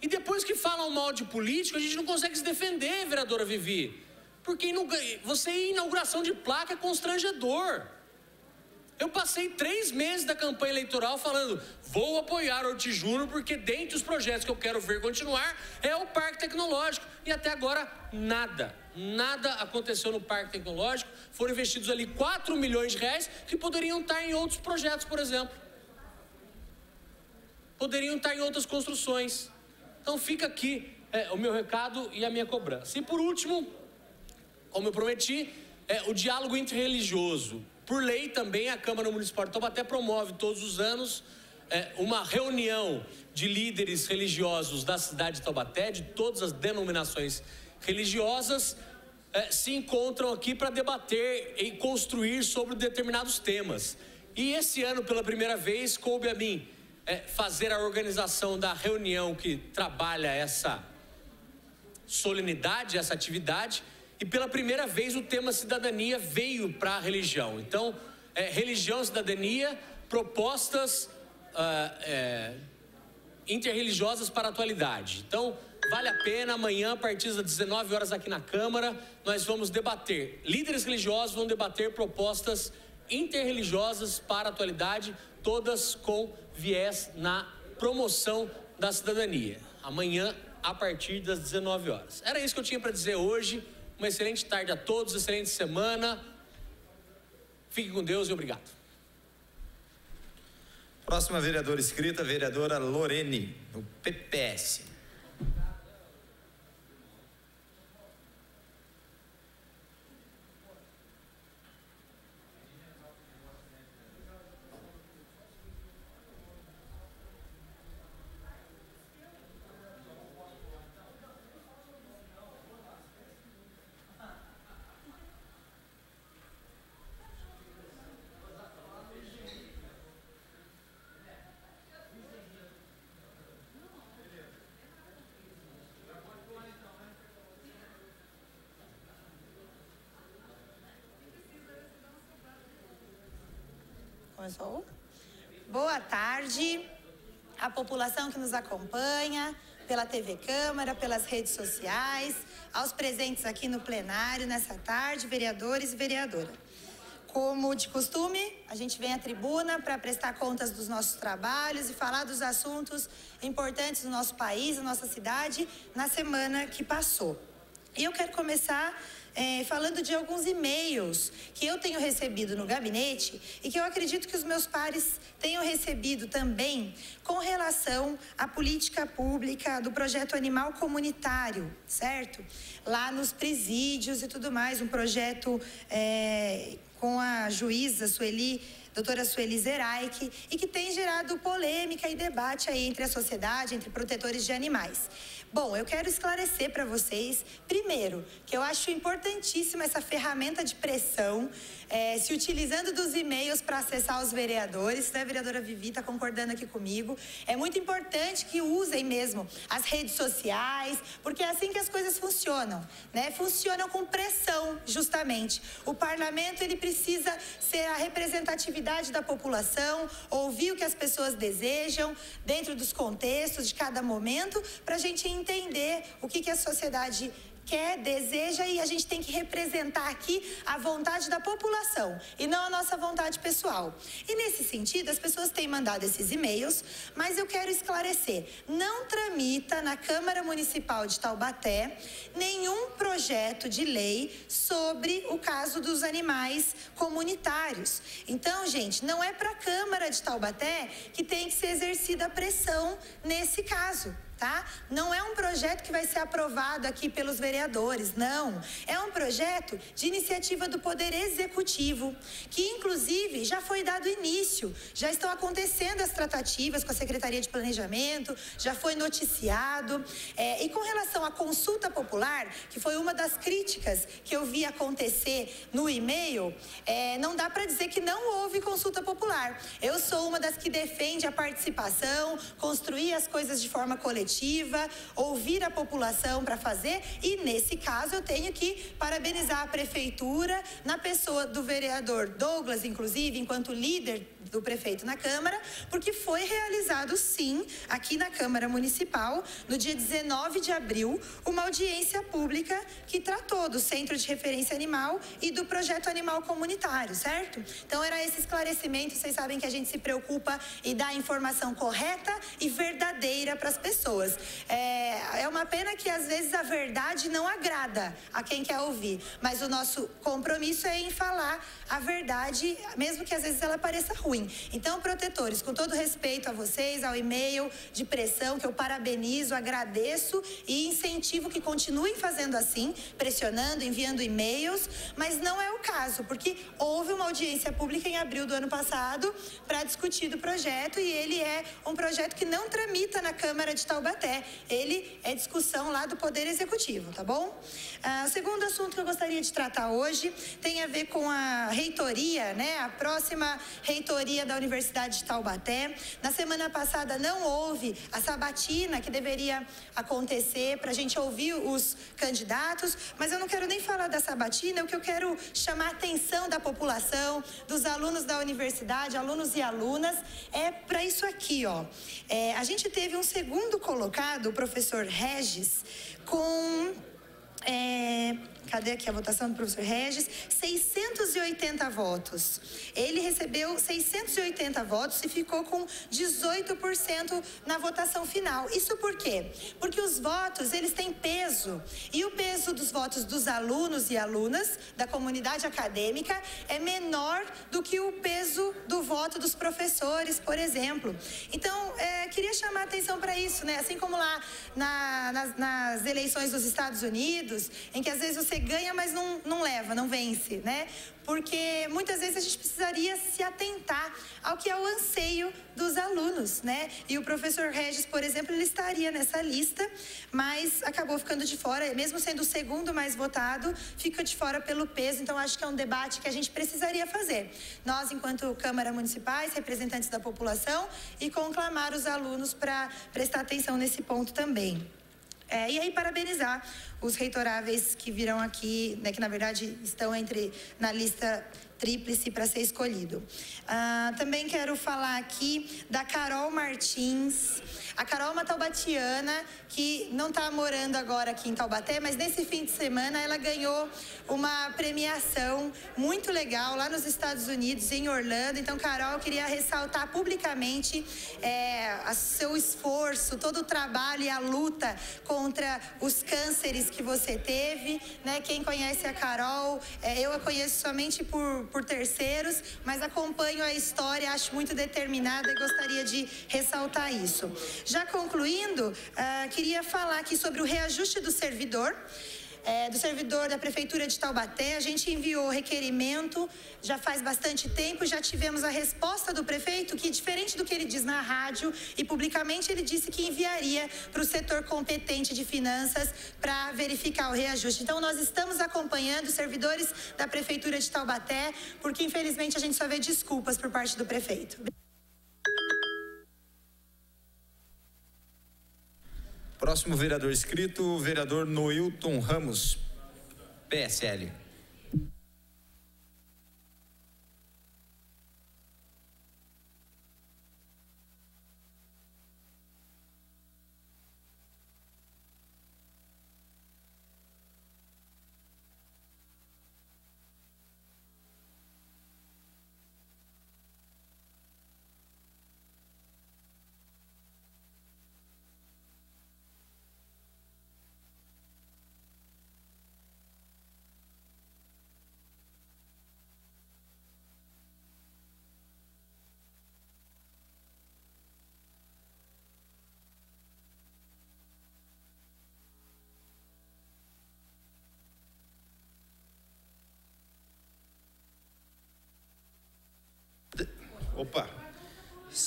E depois que falam mal de político, a gente não consegue se defender, vereadora Vivi. Porque você em inauguração de placa é constrangedor. Eu passei três meses da campanha eleitoral falando: vou apoiar o Júnior, porque dentre os projetos que eu quero ver continuar é o Parque Tecnológico. E até agora, nada. Nada aconteceu no Parque Tecnológico. Foram investidos ali 4 milhões de reais que poderiam estar em outros projetos, por exemplo. Poderiam estar em outras construções. Então fica aqui é, o meu recado e a minha cobrança. E por último, como eu prometi, é, o diálogo interreligioso. Por lei também, a Câmara Municipal de Taubaté promove todos os anos é, uma reunião de líderes religiosos da cidade de Taubaté, de todas as denominações religiosas, é, se encontram aqui para debater e construir sobre determinados temas. E esse ano, pela primeira vez, coube a mim é, fazer a organização da reunião que trabalha essa solenidade, essa atividade e pela primeira vez o tema cidadania veio para a religião. Então, é, religião, cidadania, propostas uh, é, interreligiosas para a atualidade. Então, vale a pena, amanhã, a partir das 19 horas aqui na Câmara, nós vamos debater, líderes religiosos vão debater propostas interreligiosas para a atualidade, todas com viés na promoção da cidadania. Amanhã, a partir das 19 horas. Era isso que eu tinha para dizer hoje. Uma excelente tarde a todos, excelente semana. Fique com Deus e obrigado. Próxima vereadora escrita, vereadora Lorene, do PPS. Começou? Boa tarde, a população que nos acompanha pela TV Câmara, pelas redes sociais, aos presentes aqui no plenário nessa tarde, vereadores e vereadora. Como de costume, a gente vem à tribuna para prestar contas dos nossos trabalhos e falar dos assuntos importantes do nosso país, da nossa cidade, na semana que passou. E eu quero começar é, falando de alguns e-mails que eu tenho recebido no gabinete e que eu acredito que os meus pares tenham recebido também com relação à política pública do projeto Animal Comunitário, certo? Lá nos presídios e tudo mais, um projeto é, com a juíza Sueli doutora Sueli Zeraik, e que tem gerado polêmica e debate aí entre a sociedade, entre protetores de animais. Bom, eu quero esclarecer para vocês, primeiro, que eu acho importantíssima essa ferramenta de pressão, é, se utilizando dos e-mails para acessar os vereadores, né? Vereadora Vivi está concordando aqui comigo. É muito importante que usem mesmo as redes sociais, porque é assim que as coisas funcionam, né? Funcionam com pressão, justamente. O parlamento, ele precisa ser a representatividade da população, ouvir o que as pessoas desejam, dentro dos contextos de cada momento, para a gente entender entender o que, que a sociedade quer, deseja e a gente tem que representar aqui a vontade da população e não a nossa vontade pessoal. E nesse sentido, as pessoas têm mandado esses e-mails, mas eu quero esclarecer: não tramita na Câmara Municipal de Taubaté nenhum projeto de lei sobre o caso dos animais comunitários. Então, gente, não é para a Câmara de Taubaté que tem que ser exercida a pressão nesse caso tá? Não é um projeto que vai ser aprovado aqui pelos vereadores, não. É um projeto de iniciativa do Poder Executivo, que inclusive já foi dado início, já estão acontecendo as tratativas com a Secretaria de Planejamento, já foi noticiado. É, e com relação à consulta popular, que foi uma das críticas que eu vi acontecer no e-mail, é, não dá para dizer que não houve consulta popular. Eu sou uma das que defende a participação, construir as coisas de forma coletiva coletiva, ouvir a população para fazer e nesse caso eu tenho que parabenizar a prefeitura na pessoa do vereador Douglas, inclusive, enquanto líder do prefeito na Câmara, porque foi realizado sim, aqui na Câmara Municipal, no dia 19 de abril, uma audiência pública que tratou do Centro de Referência Animal e do projeto Animal Comunitário, certo? Então era esse esclarecimento, vocês sabem que a gente se preocupa e dá a informação correta e verdadeira para as pessoas. É, é uma pena que às vezes a verdade não agrada a quem quer ouvir, mas o nosso compromisso é em falar a verdade, mesmo que às vezes ela pareça ruim. Então, protetores, com todo respeito a vocês, ao e-mail de pressão, que eu parabenizo, agradeço e incentivo que continuem fazendo assim, pressionando, enviando e-mails, mas não é o caso, porque houve uma audiência pública em abril do ano passado para discutir do projeto e ele é um projeto que não tramita na Câmara de Taubaté. Ele é discussão lá do Poder Executivo, tá bom? Ah, o segundo assunto que eu gostaria de tratar hoje tem a ver com a reitoria, né? A próxima reitoria da Universidade de Taubaté. Na semana passada não houve a sabatina que deveria acontecer para a gente ouvir os candidatos, mas eu não quero nem falar da sabatina, o que eu quero chamar a atenção da população, dos alunos da universidade, alunos e alunas, é para isso aqui, ó. É, a gente teve um segundo colocado, o professor Regis, com. É, cadê aqui a votação do professor Regis? 680 votos. Ele recebeu 680 votos e ficou com 18% na votação final. Isso por quê? Porque os votos, eles têm peso. E o peso dos votos dos alunos e alunas da comunidade acadêmica é menor do que o peso do voto dos professores, por exemplo. Então, é, queria chamar a atenção para isso, né? Assim como lá na, nas, nas eleições dos Estados Unidos, em que às vezes você ganha, mas não, não leva, não vence, né? Porque muitas vezes a gente precisaria se atentar ao que é o anseio dos alunos, né? E o professor Regis, por exemplo, ele estaria nessa lista, mas acabou ficando de fora, mesmo sendo o segundo mais votado, fica de fora pelo peso. Então acho que é um debate que a gente precisaria fazer. Nós, enquanto Câmara Municipais, representantes da população, e conclamar os alunos para prestar atenção nesse ponto também. É, e aí, parabenizar os reitoráveis que virão aqui, né, que na verdade estão entre na lista tríplice para ser escolhido. Ah, também quero falar aqui da Carol Martins. A Carol é uma taubatiana que não está morando agora aqui em Taubaté, mas nesse fim de semana ela ganhou uma premiação muito legal lá nos Estados Unidos, em Orlando. Então, Carol, queria ressaltar publicamente é, seu esforço, todo o trabalho e a luta contra os cânceres que você teve. Né? Quem conhece a Carol, é, eu a conheço somente por, por terceiros, mas acompanho a história, acho muito determinada e gostaria de ressaltar isso. Já concluindo, uh, queria falar aqui sobre o reajuste do servidor. É, do servidor da Prefeitura de Taubaté. A gente enviou requerimento já faz bastante tempo, já tivemos a resposta do prefeito, que diferente do que ele diz na rádio e publicamente, ele disse que enviaria para o setor competente de finanças para verificar o reajuste. Então, nós estamos acompanhando os servidores da Prefeitura de Taubaté, porque infelizmente a gente só vê desculpas por parte do prefeito. Próximo vereador inscrito, o vereador Noilton Ramos, PSL.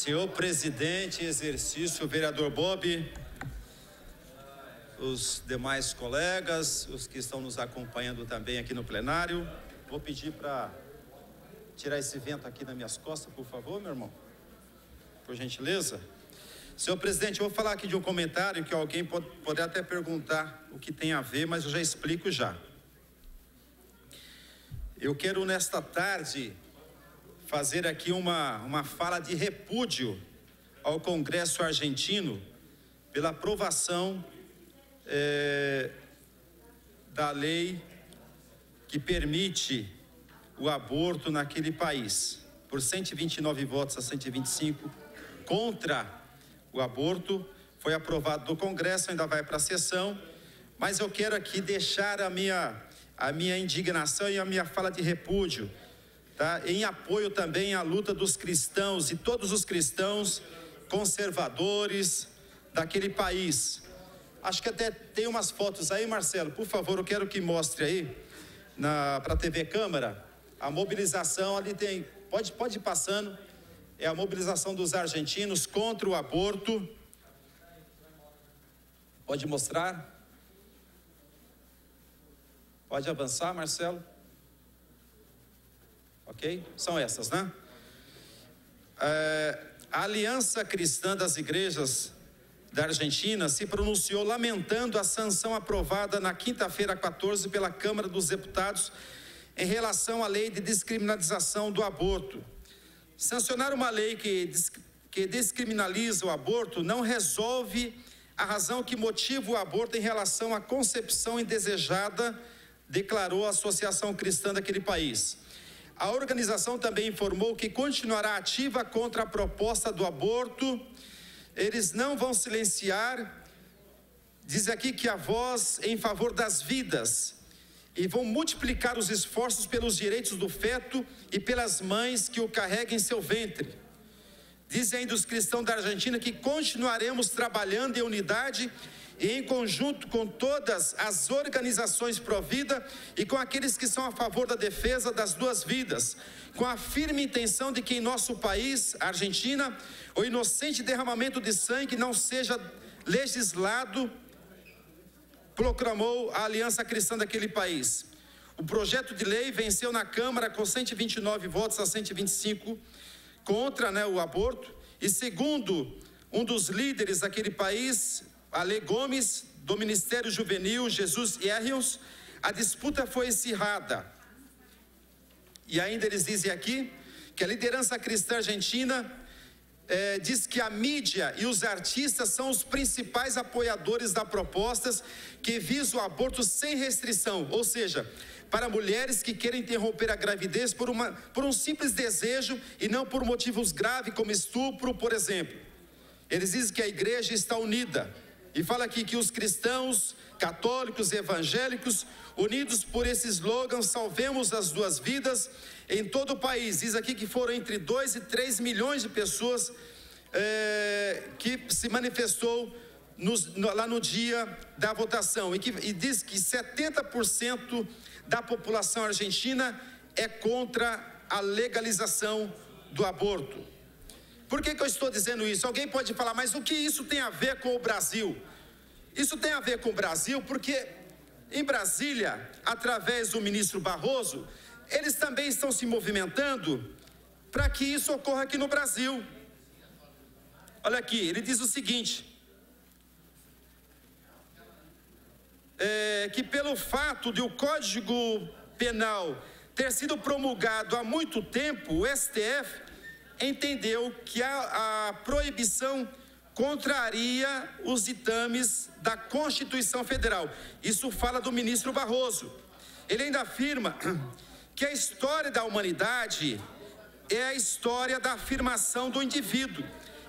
Senhor presidente, exercício, vereador Bob, os demais colegas, os que estão nos acompanhando também aqui no plenário, vou pedir para tirar esse vento aqui das minhas costas, por favor, meu irmão. Por gentileza. Senhor presidente, eu vou falar aqui de um comentário que alguém pode, pode até perguntar o que tem a ver, mas eu já explico já. Eu quero nesta tarde fazer aqui uma, uma fala de repúdio ao Congresso argentino pela aprovação é, da lei que permite o aborto naquele país. Por 129 votos a 125 contra o aborto, foi aprovado do Congresso, ainda vai para a sessão, mas eu quero aqui deixar a minha, a minha indignação e a minha fala de repúdio tá? em apoio também à luta dos cristãos e todos os cristãos conservadores daquele país. Acho que até tem umas fotos aí, Marcelo, por favor, eu quero que mostre aí para a TV Câmara a mobilização ali tem, pode, pode ir passando, é a mobilização dos argentinos contra o aborto. Pode mostrar? Pode avançar, Marcelo? Ok? São essas, né? É, a Aliança Cristã das Igrejas da Argentina se pronunciou lamentando a sanção aprovada na quinta-feira 14 pela Câmara dos Deputados em relação à lei de descriminalização do aborto. Sancionar uma lei que, que descriminaliza o aborto não resolve a razão que motiva o aborto em relação à concepção indesejada, declarou a Associação Cristã daquele país. A organização também informou que continuará ativa contra a proposta do aborto. Eles não vão silenciar, diz aqui que a voz em favor das vidas, e vão multiplicar os esforços pelos direitos do feto e pelas mães que o carregam em seu ventre. Dizem ainda os cristãos da Argentina que continuaremos trabalhando em unidade em conjunto com todas as organizações pró-vida e com aqueles que são a favor da defesa das duas vidas, com a firme intenção de que em nosso país, Argentina, o inocente derramamento de sangue não seja legislado, proclamou a Aliança Cristã daquele país. O projeto de lei venceu na Câmara com 129 votos a 125 contra né, o aborto, e segundo um dos líderes daquele país, Ale Gomes, do Ministério Juvenil Jesus Errios, a disputa foi acirrada. E ainda eles dizem aqui que a liderança cristã argentina é, diz que a mídia e os artistas são os principais apoiadores da propostas que visam o aborto sem restrição, ou seja, para mulheres que querem interromper a gravidez por, uma, por um simples desejo e não por motivos graves como estupro, por exemplo. Eles dizem que a igreja está unida e fala aqui que os cristãos, católicos e evangélicos, unidos por esse slogan, salvemos as duas vidas, em todo o país. Diz aqui que foram entre 2 e 3 milhões de pessoas é, que se manifestou nos, no, lá no dia da votação e, que, e diz que 70% da população argentina é contra a legalização do aborto. Por que, que eu estou dizendo isso? Alguém pode falar, mas o que isso tem a ver com o Brasil? Isso tem a ver com o Brasil porque em Brasília, através do ministro Barroso, eles também estão se movimentando para que isso ocorra aqui no Brasil. Olha aqui, ele diz o seguinte: é, que pelo fato de o Código Penal ter sido promulgado há muito tempo, o STF entendeu que a, a proibição contraria os ditames da Constituição Federal. Isso fala do ministro Barroso. Ele ainda afirma que a história da humanidade é a história da afirmação do indivíduo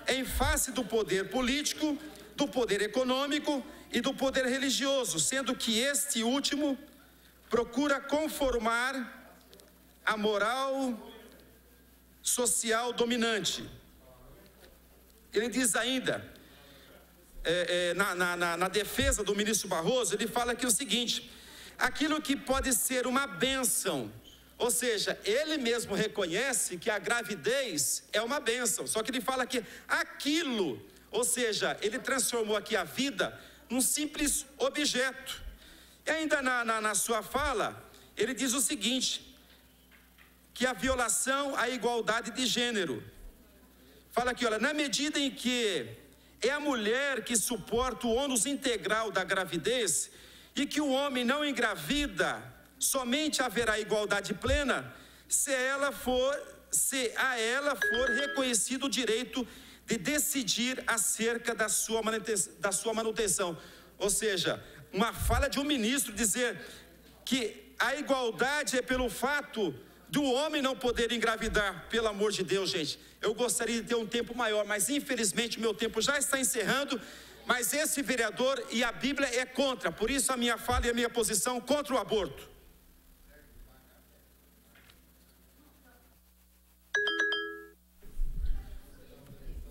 em face do poder político, do poder econômico e do poder religioso, sendo que este último procura conformar a moral social dominante. Ele diz ainda, é, é, na, na, na defesa do ministro Barroso, ele fala aqui o seguinte: aquilo que pode ser uma bênção ou seja, ele mesmo reconhece que a gravidez é uma bênção, só que ele fala que aquilo, ou seja, ele transformou aqui a vida num simples objeto. E ainda na, na, na sua fala, ele diz o seguinte: que a violação à igualdade de gênero. Fala aqui, olha, na medida em que é a mulher que suporta o ônus integral da gravidez e que o homem não engravida Somente haverá igualdade plena se ela for se a ela for reconhecido o direito de decidir acerca da sua manutenção, da sua manutenção. Ou seja, uma fala de um ministro dizer que a igualdade é pelo fato do homem não poder engravidar, pelo amor de Deus, gente. Eu gostaria de ter um tempo maior, mas infelizmente meu tempo já está encerrando. Mas esse vereador e a Bíblia é contra, por isso a minha fala e a minha posição contra o aborto.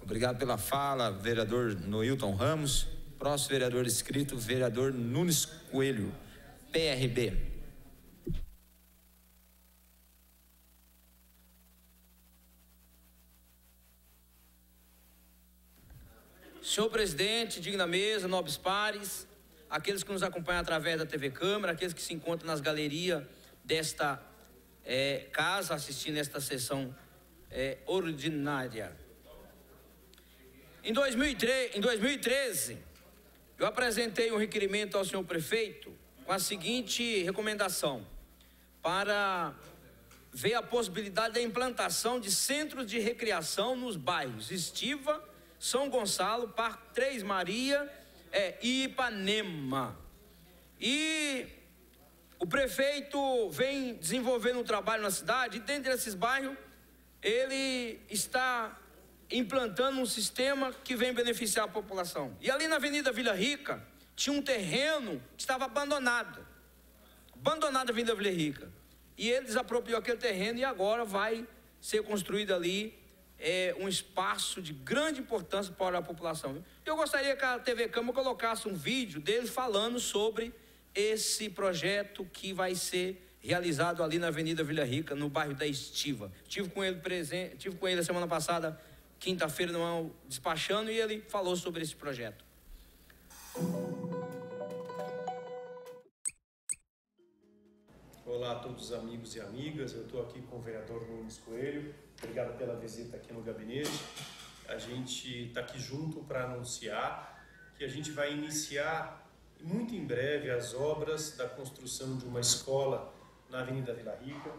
Obrigado pela fala, vereador Noilton Ramos. Próximo vereador inscrito, vereador Nunes Coelho, PRB. Senhor presidente, digna mesa, nobres pares, aqueles que nos acompanham através da TV Câmara, aqueles que se encontram nas galerias desta é, casa assistindo esta sessão é, ordinária. Em 2003, em 2013, eu apresentei um requerimento ao senhor prefeito com a seguinte recomendação: para ver a possibilidade da implantação de centros de recreação nos bairros Estiva, São Gonçalo, Parque Três Maria é, e Ipanema. E o prefeito vem desenvolvendo um trabalho na cidade e dentro desses bairros ele está implantando um sistema que vem beneficiar a população. E ali na Avenida Vila Rica tinha um terreno que estava abandonado. Abandonado a Avenida Vila Rica. E ele desapropriou aquele terreno e agora vai ser construído ali é, um espaço de grande importância para a população. Eu gostaria que a TV Câmara colocasse um vídeo dele falando sobre esse projeto que vai ser realizado ali na Avenida Vila Rica, no bairro da Estiva. Tive com ele presente, tive com ele a semana passada quinta-feira no despachando e ele falou sobre esse projeto. Olá a todos os amigos e amigas, eu estou aqui com o vereador Nunes Coelho. Obrigado pela visita aqui no gabinete. A gente está aqui junto para anunciar que a gente vai iniciar muito em breve as obras da construção de uma escola na Avenida Vila Rica,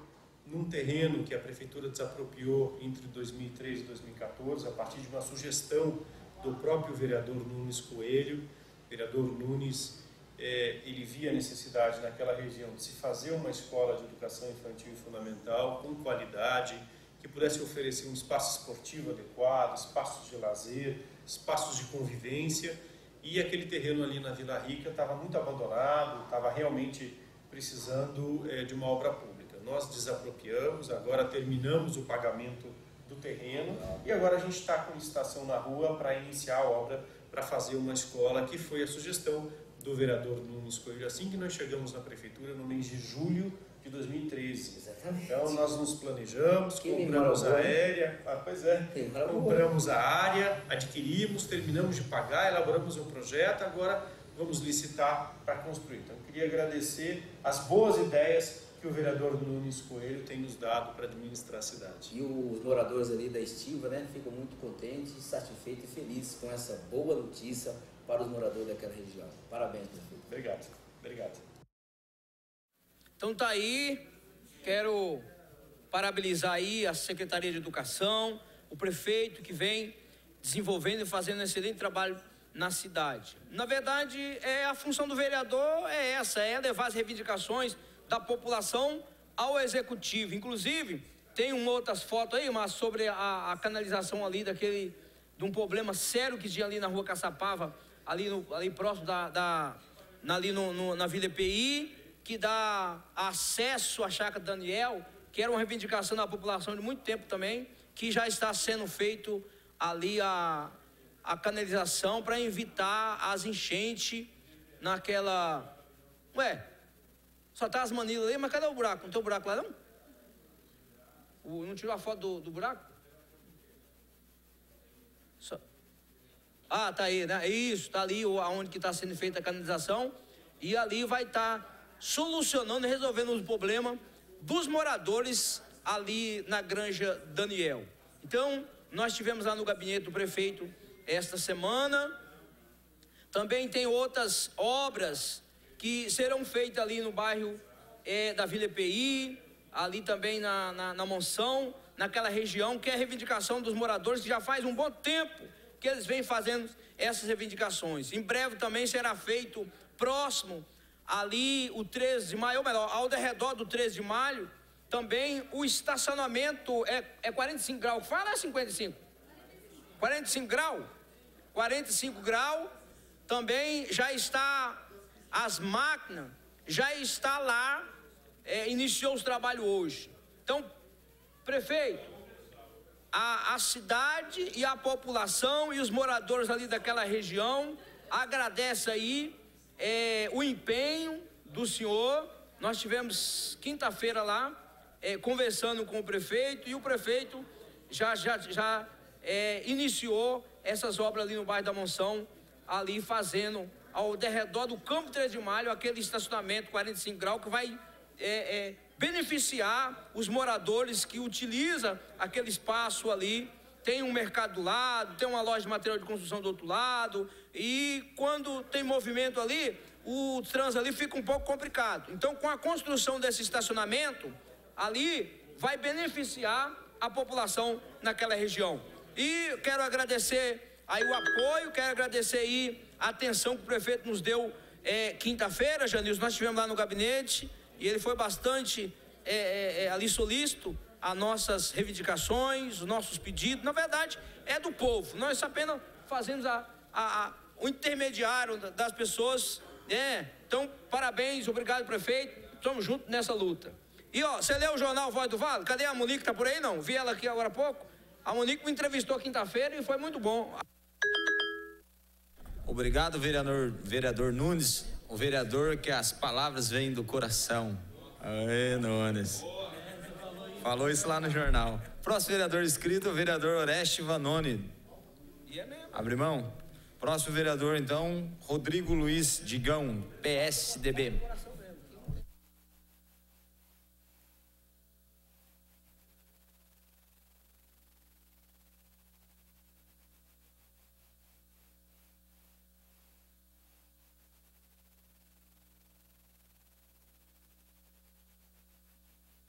num terreno que a prefeitura desapropriou entre 2013 e 2014, a partir de uma sugestão do próprio vereador Nunes Coelho. Vereador Nunes, eh, ele via a necessidade naquela região de se fazer uma escola de educação infantil e fundamental com qualidade, que pudesse oferecer um espaço esportivo adequado, espaços de lazer, espaços de convivência. E aquele terreno ali na Vila Rica estava muito abandonado, estava realmente precisando eh, de uma obra pública nós desapropriamos, agora terminamos o pagamento do terreno e agora a gente está com licitação na rua para iniciar a obra para fazer uma escola, que foi a sugestão do vereador Nunes Coelho, assim que nós chegamos na prefeitura no mês de julho de 2013. Exatamente. Então nós nos planejamos, Quem compramos a aérea, ah, pois é, compramos a área, adquirimos, terminamos de pagar, elaboramos um projeto, agora vamos licitar para construir. Então eu queria agradecer as boas ideias que o vereador Nunes Coelho tem nos dado para administrar a cidade. E os moradores ali da Estiva, né, ficam muito contentes, satisfeitos e felizes com essa boa notícia para os moradores daquela região. Parabéns, prefeito. Obrigado. Obrigado. Então tá aí, quero parabenizar aí a Secretaria de Educação, o prefeito que vem desenvolvendo e fazendo um excelente trabalho na cidade. Na verdade, é a função do vereador é essa, é levar as reivindicações da população ao executivo. Inclusive, tem uma outras fotos aí, mas sobre a, a, canalização ali daquele de um problema sério que tinha ali na rua Caçapava, ali, no, ali próximo da, da ali no, no, na Vila EPI, que dá acesso à chácara Daniel, que era uma reivindicação da população de muito tempo também, que já está sendo feito ali a, a canalização para evitar as enchentes naquela. Ué, só tá as manilhas ali, mas cadê o buraco? Não tem o buraco lá não? O, não tirou a foto do, do buraco? Ah, tá aí, né? Isso, tá ali onde que está sendo feita a canalização. E ali vai estar tá solucionando resolvendo os problemas dos moradores ali na Granja Daniel. Então, nós tivemos lá no gabinete do prefeito esta semana. Também tem outras obras que serão feitas ali no bairro é, da Vila EPI, ali também na, na, na Monção, naquela região, que é a reivindicação dos moradores, que já faz um bom tempo que eles vêm fazendo essas reivindicações. Em breve também será feito próximo ali o 13 de maio, ou melhor, ao redor do 13 de maio, também o estacionamento é, é 45 graus. Fala 55. 45 graus? 45 graus também já está as máquinas já está lá, é, iniciou os trabalhos hoje. Então, prefeito, a, a cidade e a população e os moradores ali daquela região agradece aí é, o empenho do senhor. Nós tivemos quinta-feira lá é, conversando com o prefeito e o prefeito já, já, já é, iniciou essas obras ali no bairro da Monção, ali fazendo ao derredor do campo 3 de maio, aquele estacionamento 45 graus que vai é, é, beneficiar os moradores que utilizam aquele espaço ali. Tem um mercado do lado, tem uma loja de material de construção do outro lado, e quando tem movimento ali, o trânsito ali fica um pouco complicado. Então, com a construção desse estacionamento, ali vai beneficiar a população naquela região. E quero agradecer aí o apoio, quero agradecer aí a atenção que o prefeito nos deu é, quinta-feira, Janilson, nós estivemos lá no gabinete e ele foi bastante é, é, é, ali solícito a nossas reivindicações, os nossos pedidos. Na verdade, é do povo. Nós apenas fazemos a, a, a, o intermediário das pessoas. É. Então, parabéns, obrigado, prefeito. Estamos juntos nessa luta. E ó, você leu o jornal Voz do Vale? Cadê a Monique? Tá por aí não? Vi ela aqui agora há pouco. A Monique me entrevistou quinta-feira e foi muito bom. Obrigado, vereador, vereador Nunes, o vereador que as palavras vêm do coração. Aê, Nunes. Falou isso lá no jornal. Próximo vereador inscrito, o vereador Oreste Vanoni. Abre mão. Próximo vereador, então, Rodrigo Luiz Digão, PSDB.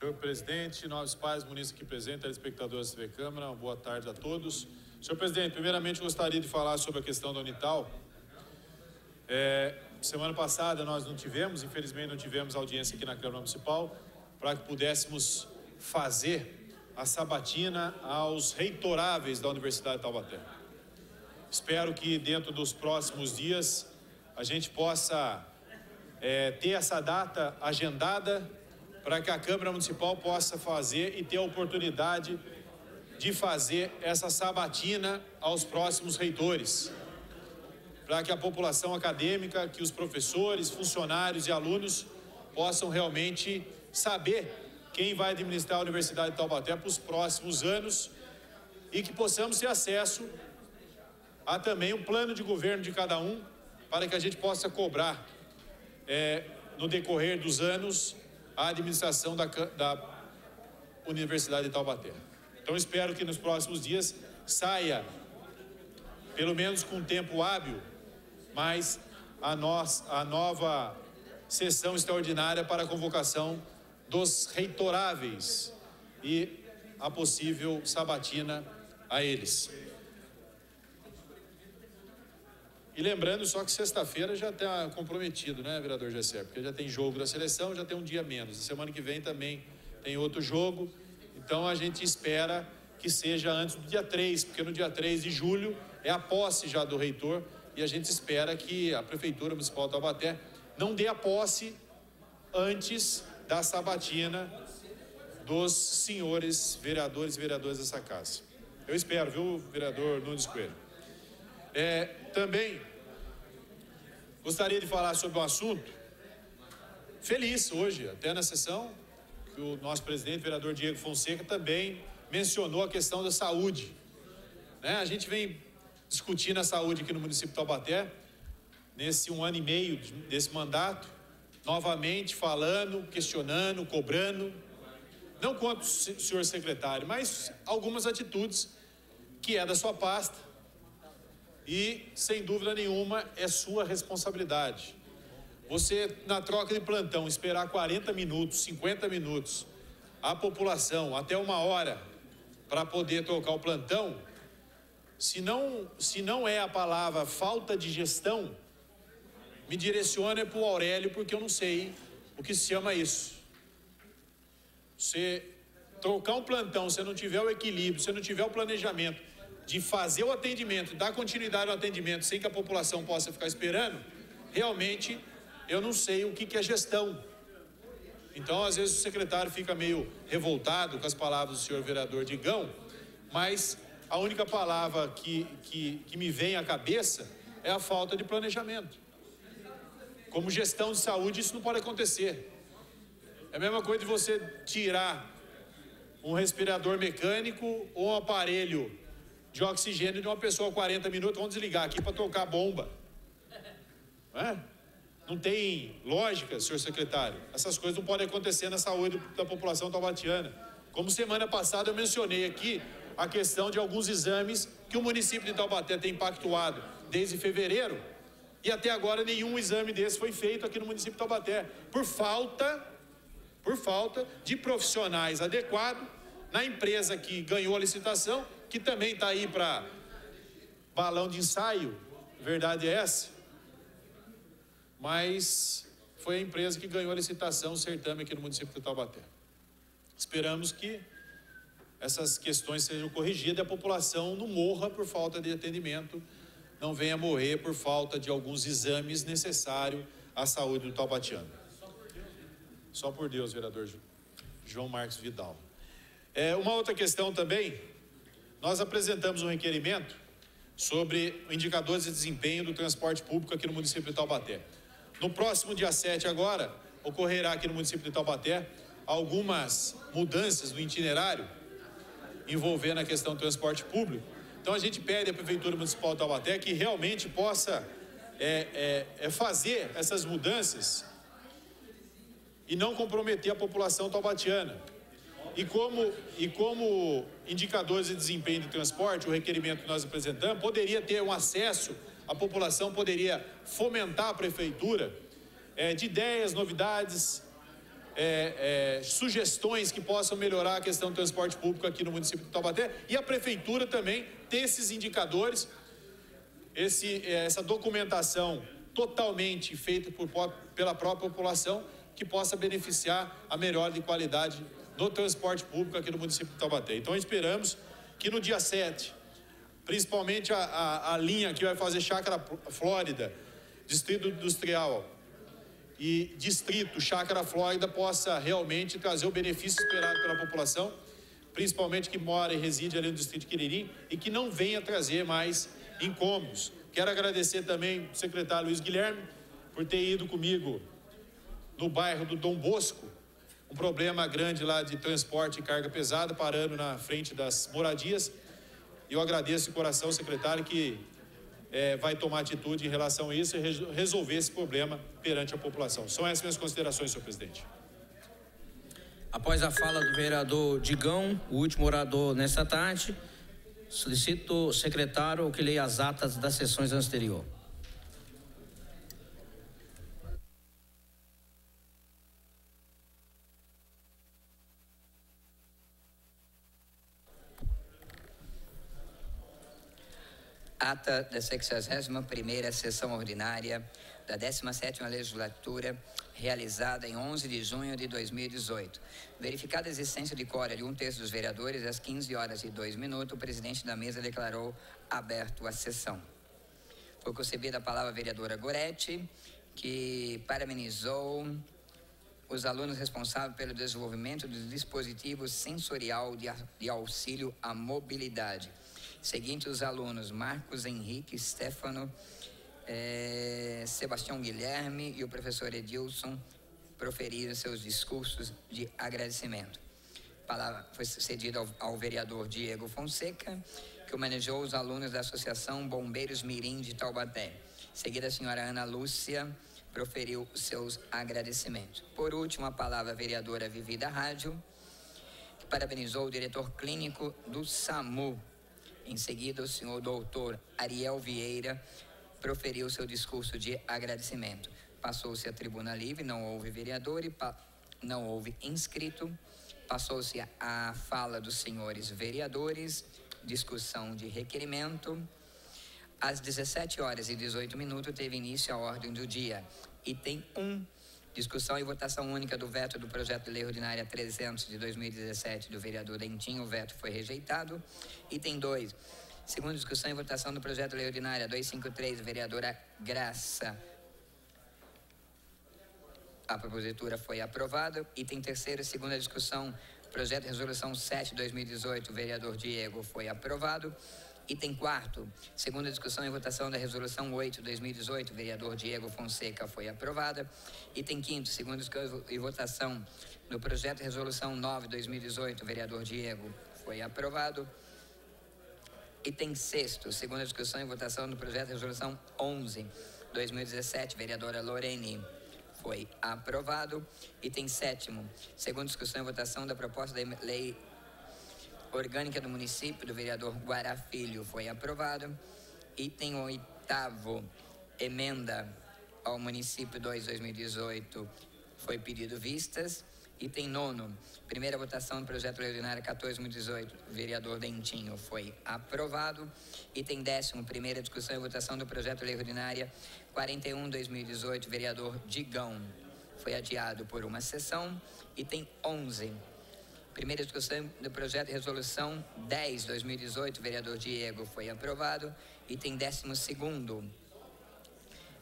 Senhor presidente, nobres pais, munícipes aqui presentes, telespectadores da TV Câmara, uma boa tarde a todos. Senhor presidente, primeiramente gostaria de falar sobre a questão da Unital. É, semana passada nós não tivemos, infelizmente não tivemos audiência aqui na Câmara Municipal para que pudéssemos fazer a sabatina aos reitoráveis da Universidade de Taubaté. Espero que dentro dos próximos dias a gente possa é, ter essa data agendada para que a Câmara Municipal possa fazer e ter a oportunidade de fazer essa sabatina aos próximos reitores, para que a população acadêmica, que os professores, funcionários e alunos possam realmente saber quem vai administrar a Universidade de Taubaté para os próximos anos e que possamos ter acesso a também um plano de governo de cada um para que a gente possa cobrar é, no decorrer dos anos a administração da, da Universidade de Taubaté. Então espero que nos próximos dias saia, pelo menos com tempo hábil, mas a, nós, a nova sessão extraordinária para a convocação dos reitoráveis e a possível sabatina a eles. E lembrando só que sexta-feira já está comprometido, né, vereador Gessé? Porque já tem jogo da seleção, já tem um dia menos. E semana que vem também tem outro jogo. Então a gente espera que seja antes do dia 3, porque no dia 3 de julho é a posse já do reitor e a gente espera que a Prefeitura Municipal de Taubaté não dê a posse antes da sabatina dos senhores vereadores e vereadoras dessa casa. Eu espero, viu, vereador Nunes Coelho? É, também gostaria de falar sobre um assunto feliz hoje, até na sessão, que o nosso presidente, o vereador Diego Fonseca, também mencionou a questão da saúde. Né? A gente vem discutindo a saúde aqui no município de Taubaté, nesse um ano e meio desse mandato, novamente falando, questionando, cobrando, não quanto o senhor secretário, mas algumas atitudes que é da sua pasta e, sem dúvida nenhuma, é sua responsabilidade. Você, na troca de plantão, esperar 40 minutos, 50 minutos, a população até uma hora para poder tocar o plantão, se não, se não é a palavra falta de gestão, me direciona para o Aurélio, porque eu não sei o que se chama isso. Você trocar um plantão, se não tiver o equilíbrio, se não tiver o planejamento de fazer o atendimento, dar continuidade ao atendimento sem que a população possa ficar esperando, realmente eu não sei o que, que é gestão. Então, às vezes, o secretário fica meio revoltado com as palavras do senhor vereador Digão, mas a única palavra que, que, que me vem à cabeça é a falta de planejamento. Como gestão de saúde, isso não pode acontecer. É a mesma coisa de você tirar um respirador mecânico ou um aparelho de oxigênio de uma pessoa 40 minutos, vamos desligar aqui para tocar bomba. Não, é? não tem lógica, senhor secretário. Essas coisas não podem acontecer na saúde da população taubatiana. Como semana passada eu mencionei aqui a questão de alguns exames que o município de Taubaté tem pactuado desde fevereiro e até agora nenhum exame desse foi feito aqui no município de Taubaté por falta por falta de profissionais adequados na empresa que ganhou a licitação que também está aí para balão de ensaio, verdade é essa. Mas foi a empresa que ganhou a licitação, o certame aqui no município de Taubaté. Esperamos que essas questões sejam corrigidas e a população não morra por falta de atendimento, não venha morrer por falta de alguns exames necessários à saúde do taubatiano. Só por Deus, vereador João Marcos Vidal. É, uma outra questão também nós apresentamos um requerimento sobre indicadores de desempenho do transporte público aqui no município de Taubaté. No próximo dia 7 agora, ocorrerá aqui no município de Taubaté algumas mudanças no itinerário envolvendo a questão do transporte público. Então a gente pede à Prefeitura Municipal de Taubaté que realmente possa é, é, é fazer essas mudanças e não comprometer a população taubatiana. E como, e como indicadores de desempenho do transporte, o requerimento que nós apresentamos, poderia ter um acesso, a população poderia fomentar a prefeitura é, de ideias, novidades é, é, sugestões que possam melhorar a questão do transporte público aqui no município de Taubaté e a prefeitura também ter esses indicadores, esse, é, essa documentação totalmente feita por, pela própria população que possa beneficiar a melhora de qualidade do transporte público aqui no município de Taubaté. Então esperamos que no dia 7, principalmente a, a, a linha que vai fazer Chácara Flórida, Distrito Industrial, e distrito Chácara Flórida possa realmente trazer o benefício esperado pela população, principalmente que mora e reside ali no distrito de Quiririm, e que não venha trazer mais incômodos. Quero agradecer também o secretário Luiz Guilherme por ter ido comigo no bairro do Dom Bosco, um problema grande lá de transporte e carga pesada, parando na frente das moradias. E eu agradeço de coração, secretário, que é, vai tomar atitude em relação a isso e resolver esse problema perante a população. São essas minhas considerações, senhor presidente. Após a fala do vereador Digão, o último orador nesta tarde, solicito secretário que leia as atas das sessões anteriores. Ata da 61ª Sessão Ordinária da 17ª Legislatura, realizada em 11 de junho de 2018. Verificada a existência de cória de um terço dos vereadores, às 15 horas e 2 minutos, o presidente da mesa declarou aberto a sessão. Foi concebida a palavra a vereadora Goretti, que parabenizou os alunos responsáveis pelo desenvolvimento do dispositivo sensorial de auxílio à mobilidade Seguinte os alunos Marcos Henrique Stefano, é, Sebastião Guilherme e o professor Edilson proferiram seus discursos de agradecimento. A palavra foi cedida ao, ao vereador Diego Fonseca, que homenageou os alunos da Associação Bombeiros Mirim de Taubaté. Seguida a senhora Ana Lúcia proferiu seus agradecimentos. Por último, a palavra a vereadora Vivi da Rádio, que parabenizou o diretor clínico do SAMU, em seguida, o senhor doutor Ariel Vieira proferiu seu discurso de agradecimento. Passou-se a tribuna livre, não houve vereador e não houve inscrito. Passou-se a fala dos senhores vereadores, discussão de requerimento. Às 17 horas e 18 minutos teve início a ordem do dia. Item 1 Discussão e votação única do veto do projeto de lei ordinária 300 de 2017 do vereador Dentinho. O veto foi rejeitado. Item 2. Segunda discussão e votação do projeto de lei ordinária 253, vereadora Graça. A propositura foi aprovada. Item terceiro, segunda discussão, projeto de resolução 7 de 2018, vereador Diego, foi aprovado. Item quarto, segunda discussão e votação da resolução 8 2018, vereador Diego Fonseca, foi aprovada. Item quinto, segunda discussão e votação do projeto de resolução 9 2018, vereador Diego, foi aprovado. Item sexto, segunda discussão e votação do projeto de resolução 11 2017, vereadora Lorene, foi aprovado. Item sétimo, segunda discussão e votação da proposta da lei orgânica do município do vereador Guará Filho foi aprovado. Item oitavo, emenda ao município 2 2018 foi pedido vistas. Item nono, primeira votação do projeto ordinário 14 2018, vereador Dentinho, foi aprovado. Item décimo, primeira discussão e votação do projeto lei ordinária 41 2018, vereador Digão, foi adiado por uma sessão. Item 11, Primeira discussão do projeto de resolução 10, 2018, vereador Diego, foi aprovado. Item 12,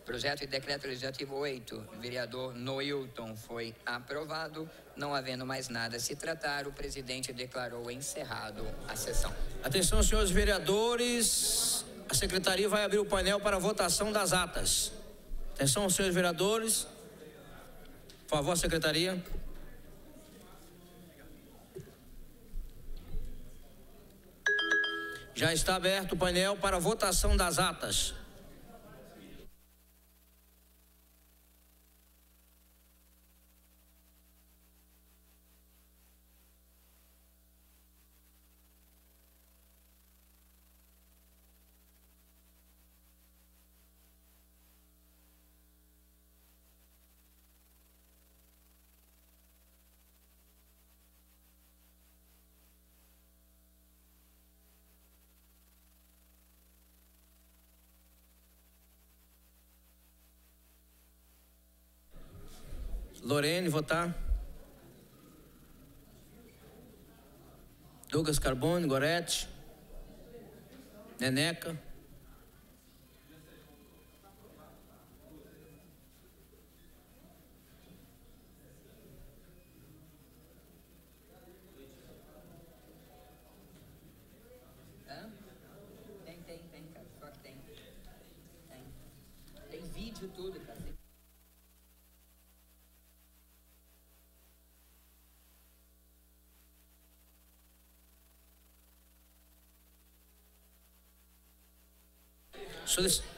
projeto de decreto legislativo 8, vereador Noilton, foi aprovado. Não havendo mais nada a se tratar, o presidente declarou encerrado a sessão. Atenção, senhores vereadores. A secretaria vai abrir o painel para votação das atas. Atenção, senhores vereadores. Por favor, secretaria. Já está aberto o painel para votação das atas. Lorene, votar. Douglas Carbone, Gorete. Neneca. Tem, tem, tem, cara. Tem. Tem. Tem vídeo tudo, cara.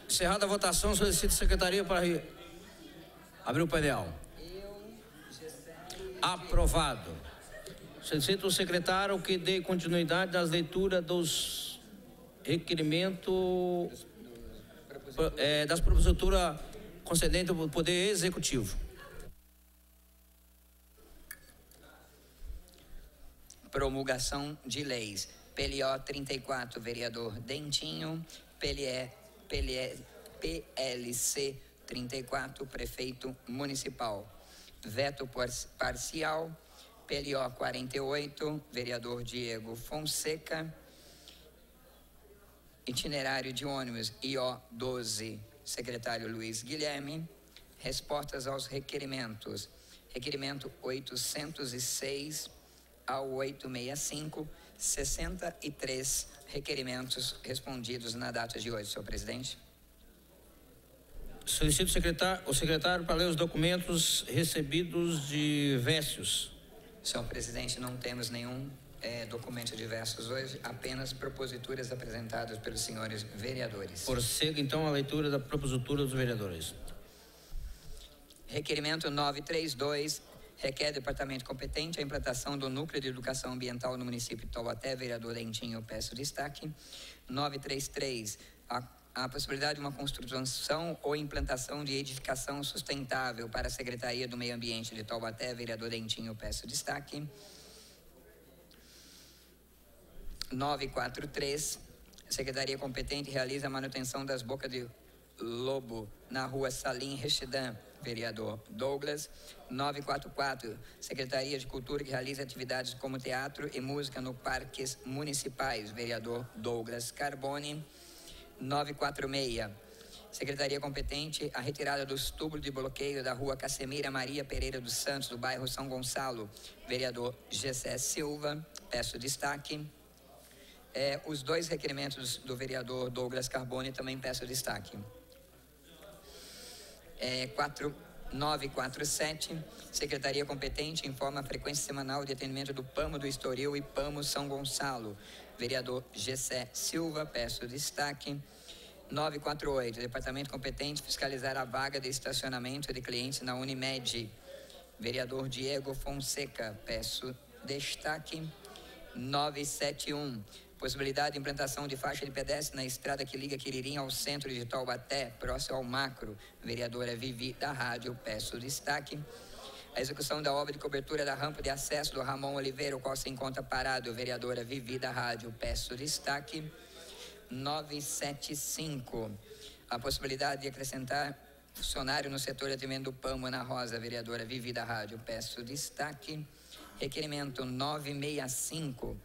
Encerrada a votação, solicito a secretaria para abrir o painel. Aprovado. Solicito o secretário que dê continuidade às leituras dos requerimentos eh, das proposituras concedentes ao Poder Executivo. Promulgação de leis. PLO 34, vereador Dentinho. PLE, PLC 34, prefeito municipal. Veto par- parcial. PLO 48, vereador Diego Fonseca. Itinerário de ônibus IO 12, secretário Luiz Guilherme. Respostas aos requerimentos. Requerimento 806 ao 865, 63 requerimentos respondidos na data de hoje, senhor presidente. Solicito o secretário, o secretário para ler os documentos recebidos de Vécios. Senhor presidente, não temos nenhum eh, documento diversos hoje, apenas proposituras apresentadas pelos senhores vereadores. Prossega então a leitura da propositura dos vereadores. Requerimento 932 requer departamento competente a implantação do Núcleo de Educação Ambiental no município de Taubaté, vereador Dentinho, peço destaque. 933, a, a possibilidade de uma construção ou implantação de edificação sustentável para a Secretaria do Meio Ambiente de Taubaté, vereador Dentinho, peço destaque. 943, Secretaria competente realiza a manutenção das bocas de lobo na rua Salim Rechidã, vereador Douglas. 944, Secretaria de Cultura que realiza atividades como teatro e música no parques municipais, vereador Douglas Carbone. 946, Secretaria competente a retirada dos tubos de bloqueio da rua Casemira Maria Pereira dos Santos, do bairro São Gonçalo, vereador Gessé Silva. Peço destaque. É, os dois requerimentos do vereador Douglas Carbone também peço destaque. É, 4947, Secretaria competente informa a frequência semanal de atendimento do PAMO do Estoril e PAMO São Gonçalo. Vereador Gessé Silva, peço destaque. 948, Departamento competente fiscalizar a vaga de estacionamento de clientes na Unimed. Vereador Diego Fonseca, peço destaque. 971, possibilidade de implantação de faixa de pedestre na estrada que liga Quiririm ao centro de Taubaté, próximo ao macro. Vereadora Vivi da Rádio, peço destaque. A execução da obra de cobertura da rampa de acesso do Ramon Oliveira, o qual se encontra parado, vereadora Vivi da Rádio, peço destaque. 975, a possibilidade de acrescentar funcionário no setor de atendimento do PAMO na Rosa, vereadora Vivi da Rádio, peço destaque. Requerimento 965,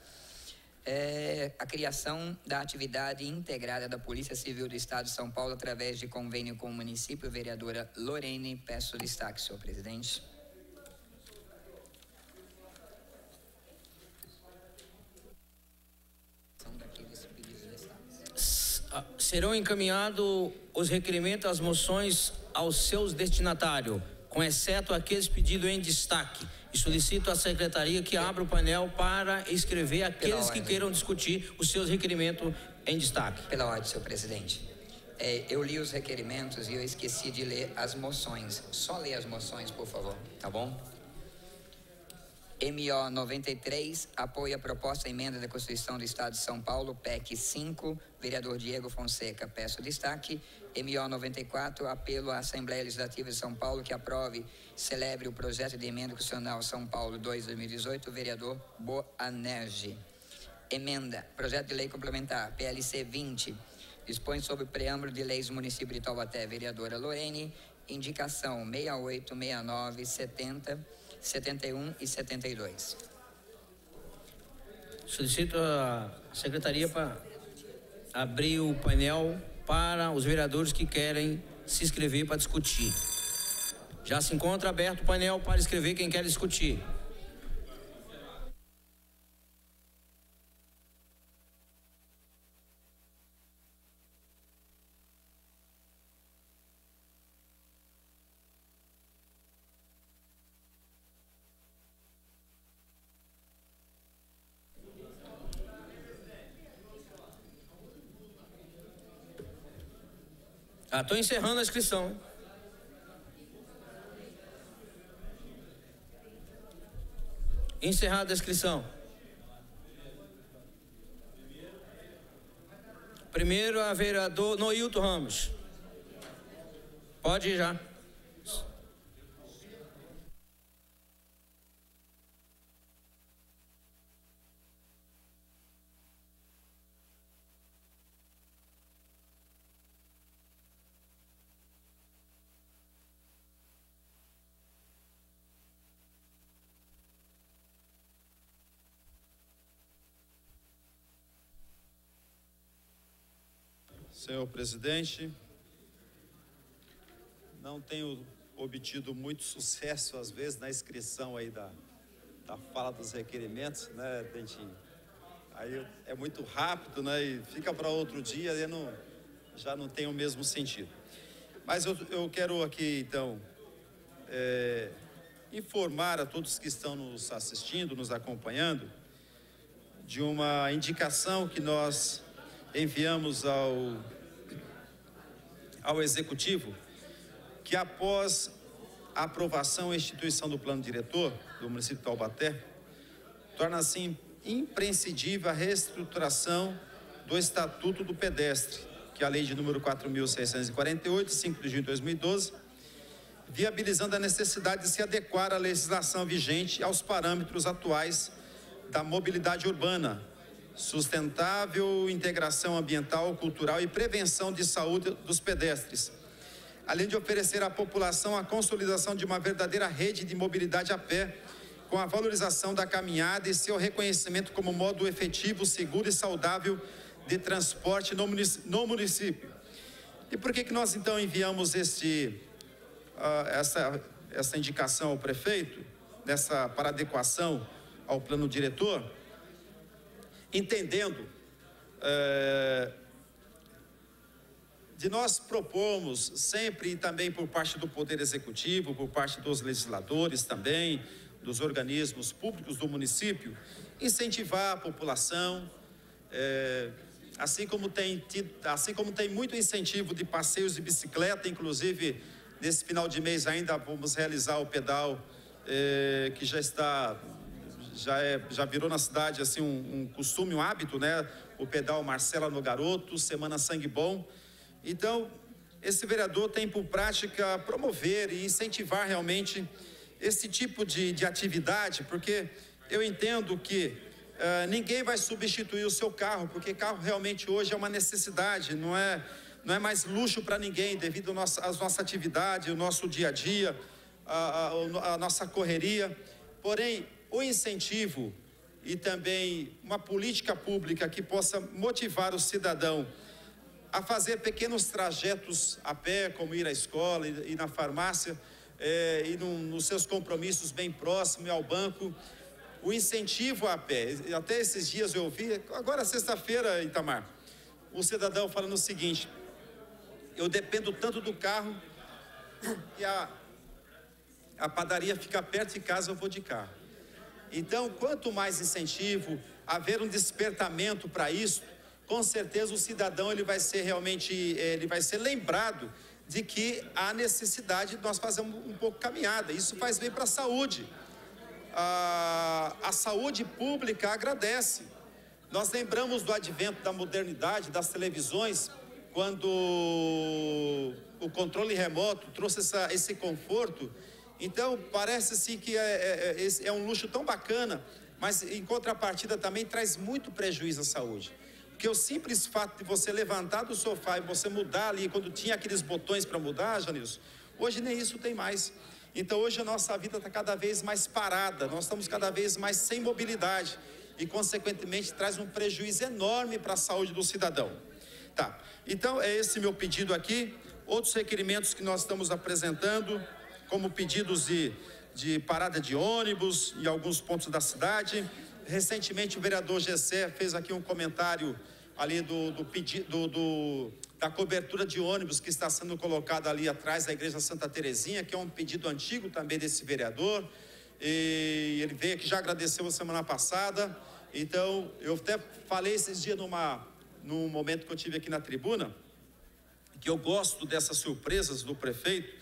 é, a criação da atividade integrada da Polícia Civil do Estado de São Paulo através de convênio com o município, vereadora Lorene, peço destaque, senhor presidente. Ah, Serão encaminhados os requerimentos, as moções aos seus destinatários, com exceto aqueles pedidos em destaque. E solicito à secretaria que abra o painel para escrever aqueles que queiram discutir os seus requerimentos em destaque. Pela ordem, senhor presidente. É, eu li os requerimentos e eu esqueci de ler as moções. Só lê as moções, por favor, tá bom? MO 93 apoia a proposta emenda da Constituição do Estado de São Paulo, PEC 5, vereador Diego Fonseca, peço destaque. MO 94, apelo à Assembleia Legislativa de São Paulo que aprove, celebre o projeto de emenda constitucional São Paulo 2 2018, vereador Boanerge. Emenda, projeto de lei complementar, PLC 20, dispõe sobre o preâmbulo de leis do município de Taubaté, vereadora Lorene. indicação 68, 69, 70, 71 e 72. Solicito a secretaria para abrir o painel para os vereadores que querem se inscrever para discutir. Já se encontra aberto o painel para escrever quem quer discutir. Ah, estou encerrando a inscrição. Encerrada a inscrição. Primeiro a vereador Noilton Ramos. Pode ir já. Senhor presidente, não tenho obtido muito sucesso, às vezes, na inscrição aí da, da fala dos requerimentos, né, Dentinho? Aí é muito rápido, né, e fica para outro dia, e não, já não tem o mesmo sentido. Mas eu, eu quero aqui, então, é, informar a todos que estão nos assistindo, nos acompanhando, de uma indicação que nós enviamos ao, ao Executivo, que após a aprovação e instituição do plano diretor do município de Taubaté, torna assim imprescindível a reestruturação do Estatuto do Pedestre, que é a lei de número 4.648, 5 de junho de 2012, viabilizando a necessidade de se adequar à legislação vigente aos parâmetros atuais da mobilidade urbana, sustentável, integração ambiental, cultural e prevenção de saúde dos pedestres, além de oferecer à população a consolidação de uma verdadeira rede de mobilidade a pé, com a valorização da caminhada e seu reconhecimento como modo efetivo, seguro e saudável de transporte no munic- no município. E por que, que nós então enviamos este, ah, essa, essa indicação ao prefeito, dessa, para adequação ao plano diretor? Entendendo eh, de nós propomos sempre e também por parte do Poder Executivo, por parte dos legisladores também, dos organismos públicos do município, incentivar a população, eh, assim como tem tido, assim como tem muito incentivo de passeios de bicicleta, inclusive nesse final de mês ainda vamos realizar o pedal eh, que já está já é já virou na cidade assim um, um costume, um hábito, né? O pedal Marcela no Garoto, Semana Sangue Bom. Então, esse vereador tem por prática promover e incentivar realmente esse tipo de, de atividade, porque eu entendo que ah, ninguém vai substituir o seu carro, porque carro realmente hoje é uma necessidade, não é, não é mais luxo para ninguém, devido à nossa, às nossa atividade, o nosso dia a dia, a, a, a nossa correria. Porém, o incentivo e também uma política pública que possa motivar o cidadão a fazer pequenos trajetos a pé, como ir à escola, ir na farmácia, é, ir num, nos seus compromissos bem próximo, ir ao banco. O incentivo a pé. Até esses dias eu ouvi, agora sexta-feira, Itamar, o cidadão falando o seguinte: eu dependo tanto do carro que a, a padaria fica perto de casa, eu vou de carro. Então, quanto mais incentivo, haver um despertamento para isso, com certeza o cidadão ele vai ser realmente, eh, ele vai ser lembrado de que há necessidade de nós fazermos um pouco caminhada. Isso faz bem para a saúde. A, a saúde pública agradece. Nós lembramos do advento da modernidade, das televisões, quando o controle remoto trouxe essa, esse conforto. Então, parece assim que é, é, é, é um luxo tão bacana, mas em contrapartida também traz muito prejuízo à saúde. Porque o simples fato de você levantar do sofá e você mudar ali, quando tinha aqueles botões para mudar, Janilson, Hoje nem isso tem mais. Então hoje a nossa vida está cada vez mais parada, nós estamos cada vez mais sem mobilidade e, consequentemente, traz um prejuízo enorme para a saúde do cidadão. Tá, então é esse meu pedido aqui. Outros requerimentos que nós estamos apresentando, como pedidos de, de parada de ônibus em alguns pontos da cidade. Recentemente o vereador Gessé fez aqui um comentário ali do, do pedido do, da cobertura de ônibus que está sendo colocada ali atrás da igreja Santa Terezinha, que é um pedido antigo também desse vereador. E ele veio aqui já agradeceu a semana passada. Então, eu até falei esses dias numa num momento que eu tive aqui na tribuna, que eu gosto dessas surpresas do prefeito,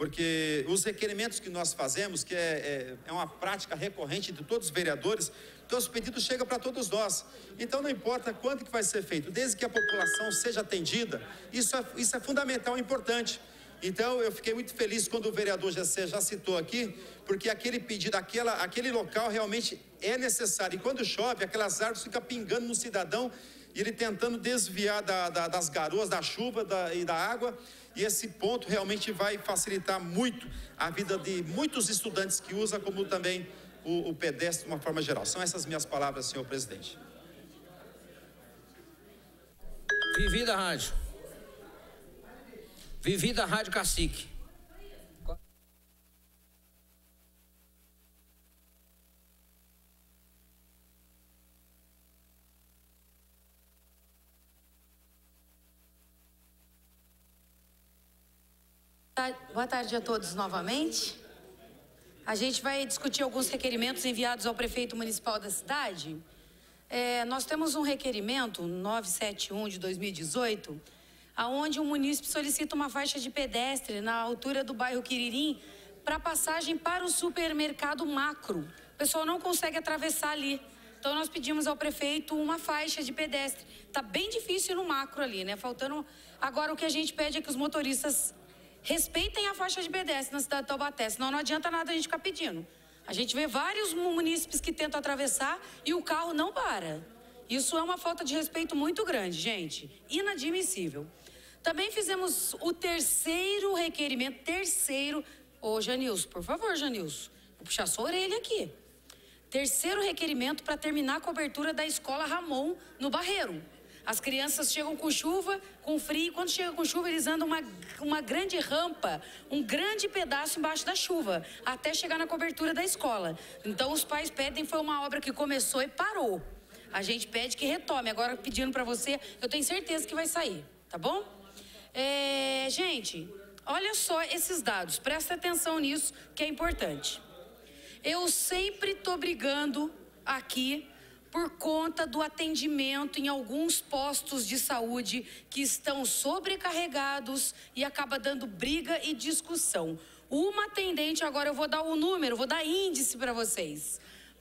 porque os requerimentos que nós fazemos, que é, é, é uma prática recorrente de todos os vereadores, então os pedidos chegam para todos nós. Então não importa quanto que vai ser feito, desde que a população seja atendida, isso é, isso é fundamental e importante. Então eu fiquei muito feliz quando o vereador Gessé já citou aqui, porque aquele pedido, aquela, aquele local realmente é necessário. E quando chove, aquelas árvores ficam pingando no cidadão e ele tentando desviar da, da, das garoas, da chuva da, e da água. E esse ponto realmente vai facilitar muito a vida de muitos estudantes que usam, como também o, o pedestre de uma forma geral. São essas minhas palavras, senhor presidente. Vivi da rádio. Vivi da Rádio Cacique. Boa tarde a todos novamente. A gente vai discutir alguns requerimentos enviados ao prefeito municipal da cidade. É, nós temos um requerimento 971 de 2018, aonde um munícipe solicita uma faixa de pedestre na altura do bairro Quiririm para passagem para o supermercado Macro. O pessoal não consegue atravessar ali. Então nós pedimos ao prefeito uma faixa de pedestre. Tá bem difícil no Macro ali, né? Faltando agora o que a gente pede é que os motoristas respeitem a faixa de pedestre na cidade de Taubaté, senão não adianta nada a gente ficar pedindo. A gente vê vários munícipes que tentam atravessar e o carro não para. Isso é uma falta de respeito muito grande, gente. Inadmissível. Também fizemos o terceiro requerimento, terceiro. Ô, Janilson, por favor, Janilson, vou puxar sua orelha aqui. Terceiro requerimento para terminar a cobertura da escola Ramon no Barreiro. As crianças chegam com chuva, com frio, e quando chega com chuva, eles andam uma, uma grande rampa, um grande pedaço embaixo da chuva, até chegar na cobertura da escola. Então, os pais pedem, foi uma obra que começou e parou. A gente pede que retome. Agora, pedindo para você, eu tenho certeza que vai sair, tá bom? É, gente, olha só esses dados, presta atenção nisso, que é importante. Eu sempre estou brigando aqui por conta do atendimento em alguns postos de saúde que estão sobrecarregados e acaba dando briga e discussão. Uma atendente, agora eu vou dar o um número, vou dar índice para vocês.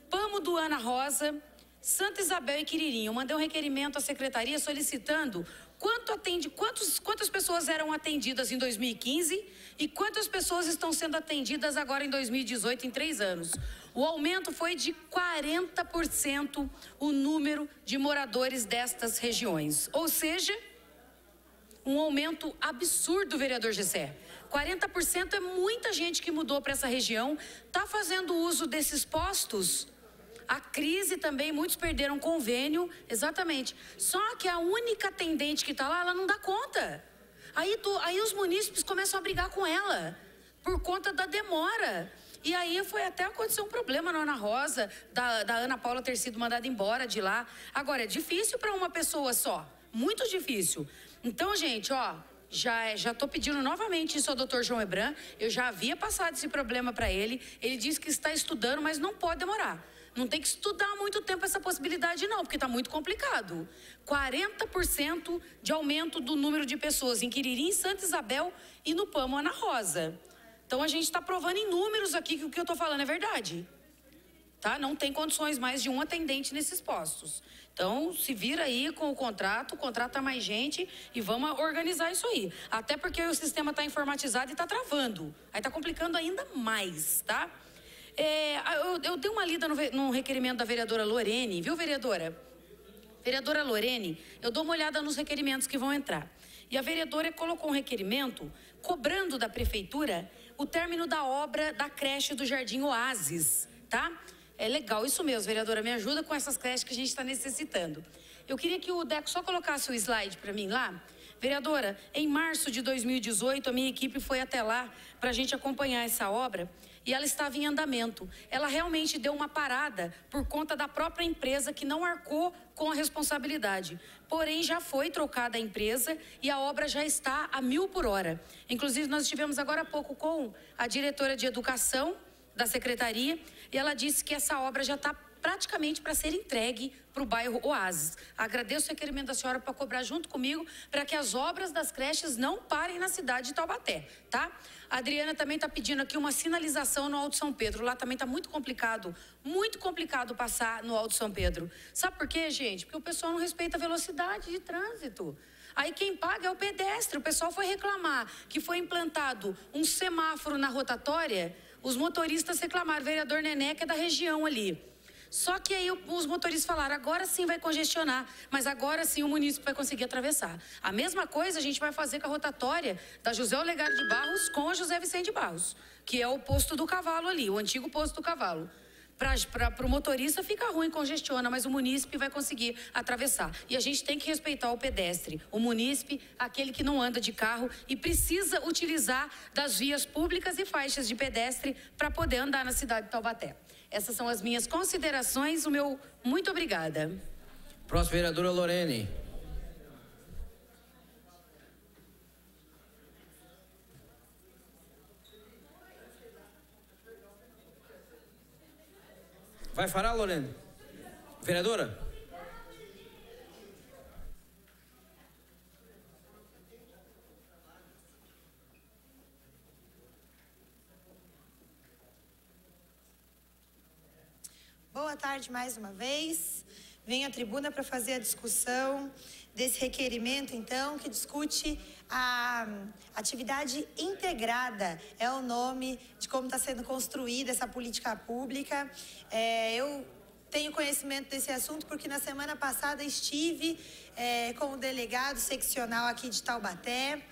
Pamo do Ana Rosa, Santa Isabel e Quiririm. Eu mandei um requerimento à secretaria solicitando quanto atende, quantos, quantas pessoas eram atendidas em 2015 e quantas pessoas estão sendo atendidas agora em 2018, em três anos. O aumento foi de 40% o número de moradores destas regiões. Ou seja, um aumento absurdo, vereador Gessé. 40% é muita gente que mudou para essa região, está fazendo uso desses postos. A crise também, muitos perderam convênio, exatamente. Só que a única atendente que está lá, ela não dá conta. Aí, tu, aí os munícipes começam a brigar com ela por conta da demora. E aí foi até acontecer um problema na Ana Rosa, da, da Ana Paula ter sido mandada embora de lá. Agora, é difícil para uma pessoa só. Muito difícil. Então, gente, ó, já já estou pedindo novamente isso ao doutor João Ebran. Eu já havia passado esse problema para ele. Ele disse que está estudando, mas não pode demorar. Não tem que estudar muito tempo essa possibilidade, não, porque está muito complicado. 40% de aumento do número de pessoas em Quiririm, Santa Isabel e no Pamo Ana Rosa. Então a gente está provando em números aqui que o que eu estou falando é verdade. Tá? Não tem condições mais de um atendente nesses postos. Então, se vira aí com o contrato, contrata mais gente e vamos organizar isso aí. Até porque o sistema está informatizado e está travando. Aí está complicando ainda mais, tá? É, eu, eu, dei uma lida no, no requerimento da vereadora Lorene, viu, vereadora? Vereadora Lorene, eu dou uma olhada nos requerimentos que vão entrar. E a vereadora colocou um requerimento cobrando da prefeitura o término da obra da creche do Jardim Oasis, tá? É legal, isso mesmo, vereadora, me ajuda com essas creches que a gente está necessitando. Eu queria que o Deco só colocasse o slide para mim lá. Vereadora, em março de 2018, a minha equipe foi até lá para a gente acompanhar essa obra e ela estava em andamento. Ela realmente deu uma parada por conta da própria empresa que não arcou com a responsabilidade. Porém, já foi trocada a empresa e a obra já está a mil por hora. Inclusive, nós estivemos agora há pouco com a diretora de educação da secretaria e ela disse que essa obra já está praticamente para ser entregue para o bairro Oasis. Agradeço o requerimento da senhora para cobrar junto comigo para que as obras das creches não parem na cidade de Taubaté, tá? A Adriana também está pedindo aqui uma sinalização no Alto São Pedro. Lá também está muito complicado, muito complicado passar no Alto São Pedro. Sabe por quê, gente? Porque o pessoal não respeita a velocidade de trânsito. Aí quem paga é o pedestre. O pessoal foi reclamar que foi implantado um semáforo na rotatória os motoristas reclamaram, vereador que é da região ali. Só que aí os motoristas falaram, agora sim vai congestionar, mas agora sim o município vai conseguir atravessar. A mesma coisa a gente vai fazer com a rotatória da José Olegário de Barros com José Vicente de Barros, que é o posto do cavalo ali, o antigo posto do cavalo. Para o motorista fica ruim, congestiona, mas o munícipe vai conseguir atravessar. E a gente tem que respeitar o pedestre. O munícipe, aquele que não anda de carro e precisa utilizar das vias públicas e faixas de pedestre para poder andar na cidade de Taubaté. Essas são as minhas considerações. O meu muito obrigada. Próxima vereadora Lorene. Vai falar, Lorena? Vereadora? Boa tarde mais uma vez. Venho à tribuna para fazer a discussão desse requerimento, então, que discute a atividade integrada, é o nome de como está sendo construída essa política pública. É, eu tenho conhecimento desse assunto porque na semana passada estive é, com o delegado seccional aqui de Taubaté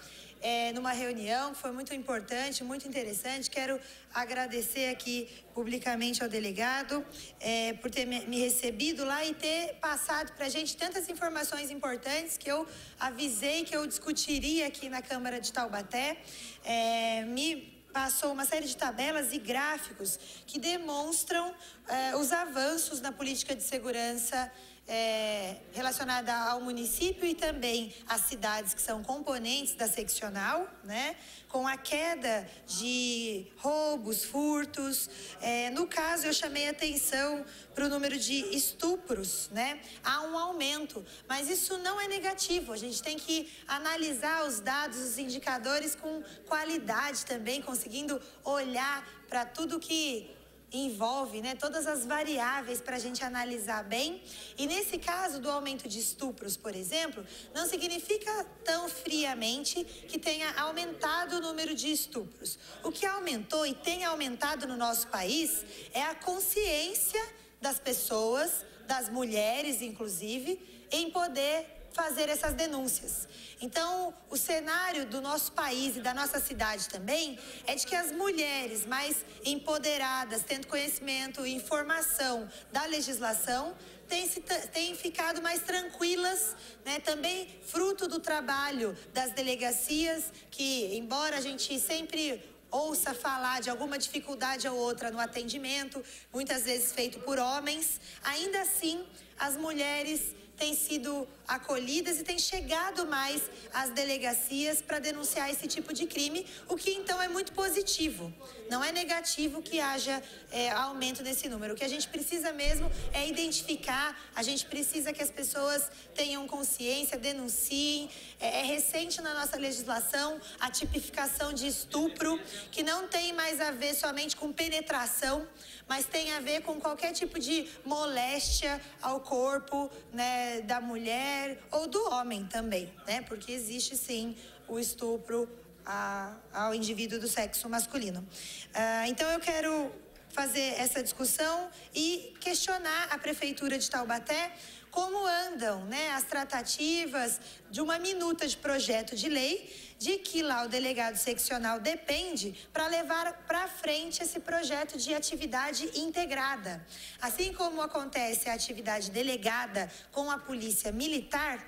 é, numa reunião que foi muito importante, muito interessante. Quero agradecer aqui publicamente ao delegado é, por ter me recebido lá e ter passado para a gente tantas informações importantes que eu avisei que eu discutiria aqui na Câmara de Taubaté. É, me passou uma série de tabelas e gráficos que demonstram é, os avanços na política de segurança é, relacionada ao município e também às cidades que são componentes da seccional, né? Com a queda de roubos, furtos. É, no caso, eu chamei atenção para o número de estupros, né? Há um aumento, mas isso não é negativo. A gente tem que analisar os dados, os indicadores com qualidade também, conseguindo olhar para tudo que envolve né, todas as variáveis para a gente analisar bem. E nesse caso do aumento de estupros, por exemplo, não significa tão friamente que tenha aumentado o número de estupros. O que aumentou e tem aumentado no nosso país é a consciência das pessoas, das mulheres inclusive, em poder fazer essas denúncias. Então, o cenário do nosso país e da nossa cidade também é de que as mulheres mais empoderadas, tendo conhecimento e informação da legislação, têm, têm ficado mais tranquilas, né? também fruto do trabalho das delegacias, que, embora a gente sempre ouça falar de alguma dificuldade ou outra no atendimento, muitas vezes feito por homens, ainda assim as mulheres têm sido acolhidas e têm chegado mais às delegacias para denunciar esse tipo de crime, o que então é muito positivo. Não é negativo que haja é, aumento nesse número. O que a gente precisa mesmo é identificar, a gente precisa que as pessoas tenham consciência, denunciem. É, é recente na nossa legislação a tipificação de estupro, que não tem mais a ver somente com penetração, mas tem a ver com qualquer tipo de moléstia ao corpo né, da mulher ou do homem também, né? Porque existe sim o estupro a, ao indivíduo do sexo masculino. Uh, então eu quero fazer essa discussão e questionar a Prefeitura de Taubaté como andam né, as tratativas de uma minuta de projeto de lei de que lá o delegado seccional depende para levar para frente esse projeto de atividade integrada. Assim como acontece a atividade delegada com a polícia militar,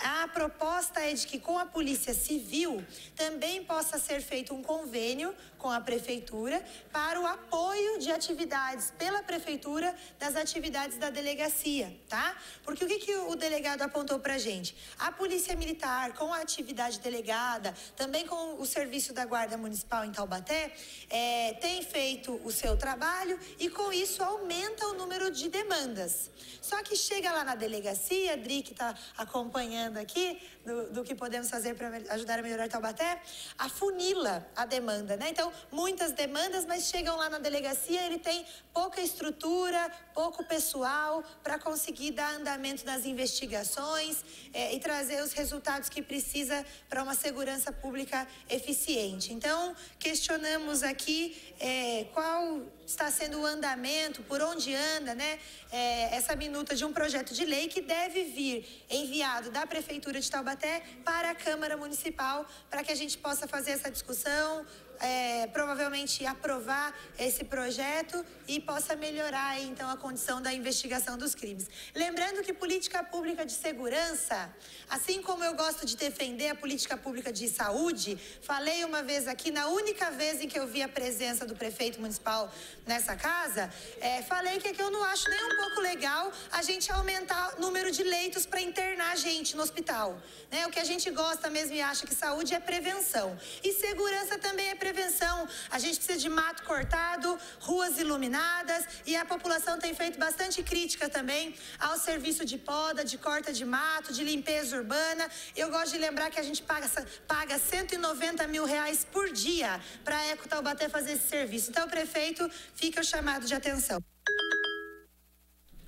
a proposta é de que com a Polícia Civil também possa ser feito um convênio com a Prefeitura para o apoio de atividades pela Prefeitura das atividades da delegacia, tá? Porque o que, que o delegado apontou para a gente? A Polícia Militar, com a atividade delegada, também com o serviço da Guarda Municipal em Taubaté, é, tem feito o seu trabalho e com isso aumenta o número de demandas. Só que chega lá na delegacia, a Dri que está acompanhando aqui, do, do que podemos fazer para ajudar a melhorar Taubaté, afunila a demanda, né? Então, muitas demandas, mas chegam lá na delegacia, ele tem pouca estrutura, pouco pessoal para conseguir dar andamento nas investigações é, e trazer os resultados que precisa para uma segurança pública eficiente. Então, questionamos aqui é, qual está sendo o andamento, por onde anda, né? É, essa minuta de um projeto de lei que deve vir enviado da Prefeitura de Taubaté para a Câmara Municipal para que a gente possa fazer essa discussão, é, provavelmente aprovar esse projeto e possa melhorar então a condição da investigação dos crimes. Lembrando que política pública de segurança, assim como eu gosto de defender a política pública de saúde, falei uma vez aqui, na única vez em que eu vi a presença do prefeito municipal nessa casa, é, falei que, é que eu não acho nem um pouco legal a gente aumentar o número de leitos para internar gente no hospital. Né? O que a gente gosta mesmo e acha que saúde é prevenção. E segurança também é prevenção. A gente precisa de mato cortado, ruas iluminadas e a população tem feito bastante crítica também ao serviço de poda, de corta de mato, de limpeza urbana. Eu gosto de lembrar que a gente paga, paga 190 mil reais por dia para a Eco Taubaté fazer esse serviço. Então, prefeito, fica o chamado de atenção.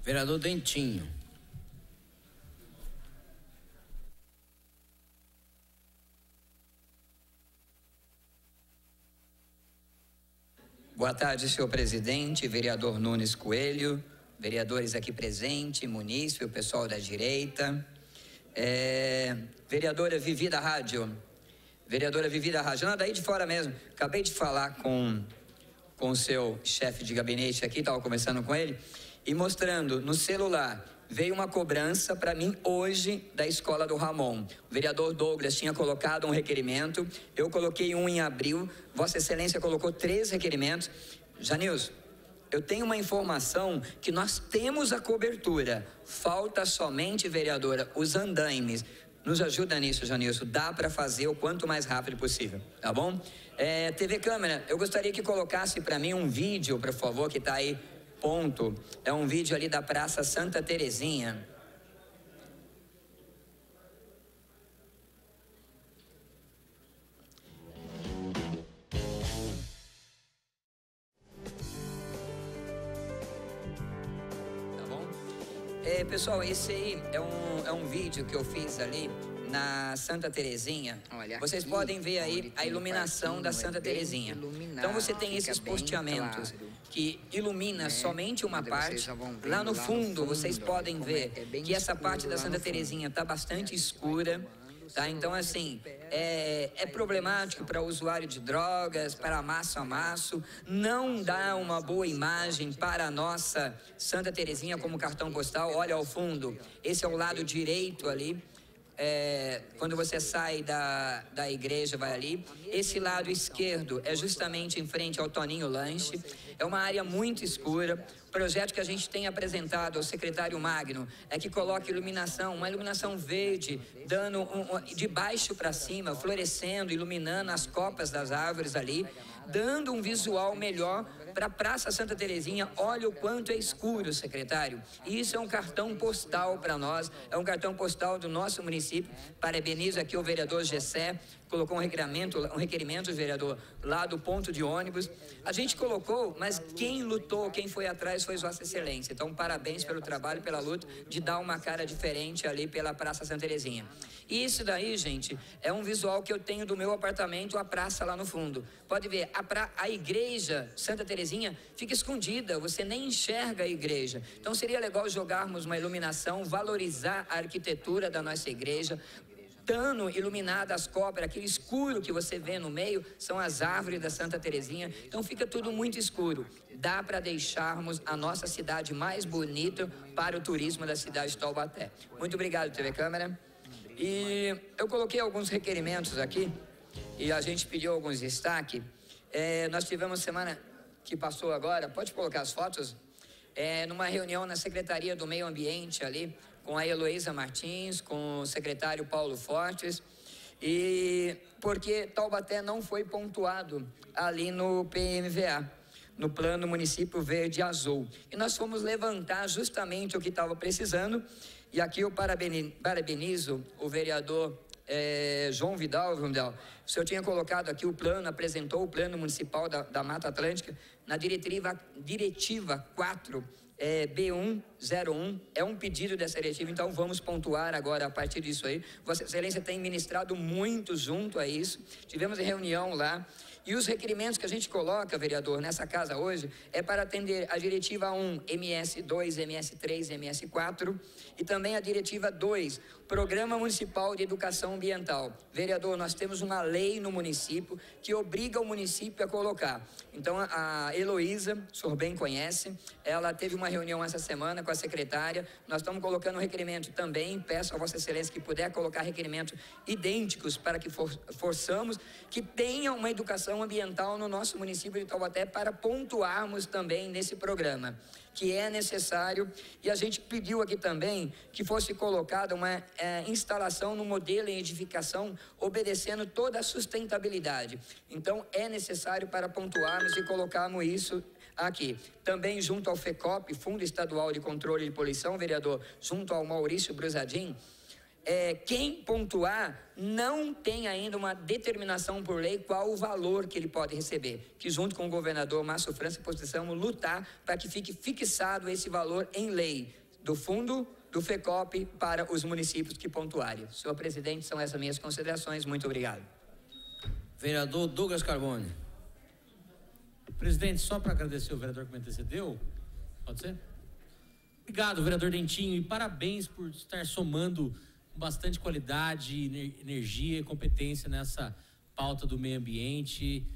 Vereador Dentinho. Boa tarde, senhor presidente, vereador Nunes Coelho, vereadores aqui presentes, munícipe, o pessoal da direita. É, vereadora Vivi da Rádio. Vereadora Vivi da Rádio. Não, daí de fora mesmo. Acabei de falar com, com o seu chefe de gabinete aqui, estava conversando com ele, e mostrando no celular veio uma cobrança para mim hoje da escola do Ramon. O vereador Douglas tinha colocado um requerimento, eu coloquei um em abril, Vossa Excelência colocou três requerimentos. Janilson, eu tenho uma informação que nós temos a cobertura, falta somente, vereadora, os andaimes. Nos ajuda nisso, Janilson. Dá para fazer o quanto mais rápido possível, tá bom? É, TV Câmera, eu gostaria que colocasse para mim um vídeo, por favor, que está aí ponto é um vídeo ali da Praça Santa Terezinha. Tá bom? É, pessoal, esse aí é um, é um vídeo que eu fiz ali na Santa Terezinha. Olha, Vocês aqui, podem ver aí a iluminação da Santa é Terezinha. Então você tem esses posteamentos claro. que ilumina é, somente uma parte. Lá no, lá fundo, no fundo, vocês podem é ver é que essa parte da Santa Terezinha está bastante escura. Tá? Então, assim, é, é problemático para o usuário de drogas, para maço a maço, não dá uma boa imagem para a nossa Santa Terezinha como cartão postal. Olha ao fundo, esse é o lado direito ali, é, quando você sai da, da igreja, vai ali. Esse lado esquerdo é justamente em frente ao Toninho Lanche. É uma área muito escura. O projeto que a gente tem apresentado ao secretário Magno é que coloque iluminação, uma iluminação verde, dando um, um, de baixo para cima, florescendo, iluminando as copas das árvores ali, dando um visual melhor para a Praça Santa Terezinha. Olha o quanto é escuro, secretário. Isso é um cartão postal para nós, é um cartão postal do nosso município. Parabenizo aqui o vereador Gessé colocou um requerimento, um requerimento, vereador, lá do ponto de ônibus. A gente colocou, mas quem lutou, quem foi atrás foi Vossa Excelência. Então, parabéns pelo trabalho, pela luta de dar uma cara diferente ali pela Praça Santa Terezinha. E isso daí, gente, é um visual que eu tenho do meu apartamento, a praça lá no fundo. Pode ver, a, pra, a igreja Santa Terezinha fica escondida, você nem enxerga a igreja. Então seria legal jogarmos uma iluminação, valorizar a arquitetura da nossa igreja, tano iluminada as cobras, aquele escuro que você vê no meio, são as árvores da Santa Terezinha. Então fica tudo muito escuro. Dá para deixarmos a nossa cidade mais bonita para o turismo da cidade de Taubaté. Muito obrigado, TV Câmara. E eu coloquei alguns requerimentos aqui e a gente pediu alguns destaques. É, nós tivemos semana que passou agora, pode colocar as fotos, é, numa reunião na Secretaria do Meio Ambiente ali, com a Heloísa Martins, com o secretário Paulo Fortes, e porque Taubaté não foi pontuado ali no PMVA, no Plano Município Verde Azul. E nós fomos levantar justamente o que estava precisando, e aqui eu parabenizo o vereador é, João Vidal, Vidal, o senhor tinha colocado aqui o plano, apresentou o plano municipal da, da Mata Atlântica, na diretiva, diretiva 4, é, B101, é um pedido dessa diretiva, então vamos pontuar agora a partir disso aí. Vossa Excelência tem ministrado muito junto a isso, tivemos reunião lá, e os requerimentos que a gente coloca, vereador, nessa casa hoje, é para atender a diretiva 1, MS2, MS3, MS4 e também a diretiva 2, Programa Municipal de Educação Ambiental. Vereador, nós temos uma lei no município que obriga o município a colocar. Então, a Heloísa, o senhor bem conhece, ela teve uma reunião essa semana com a secretária. Nós estamos colocando um requerimento também. Peço a Vossa Excelência que puder colocar requerimentos idênticos para que for, forçamos que tenha uma educação ambiental no nosso município de Taubaté para pontuarmos também nesse programa que é necessário. E a gente pediu aqui também que fosse colocada uma é, instalação no modelo em edificação, obedecendo toda a sustentabilidade. Então, é necessário para pontuarmos e colocarmos isso aqui. Também junto ao FECOP, Fundo Estadual de Controle de Poluição, vereador, junto ao Maurício Brusadin, é, quem pontuar não tem ainda uma determinação por lei qual o valor que ele pode receber. Que junto com o governador Márcio França precisamos lutar para que fique fixado esse valor em lei do fundo do FECOP para os municípios que pontuarem. Senhor presidente, são essas minhas considerações. Muito obrigado. Vereador Douglas Carbone. Presidente, só para agradecer o vereador que me antecedeu, pode ser? Obrigado, vereador Dentinho, e parabéns por estar somando bastante qualidade, energia e competência nessa pauta do meio ambiente.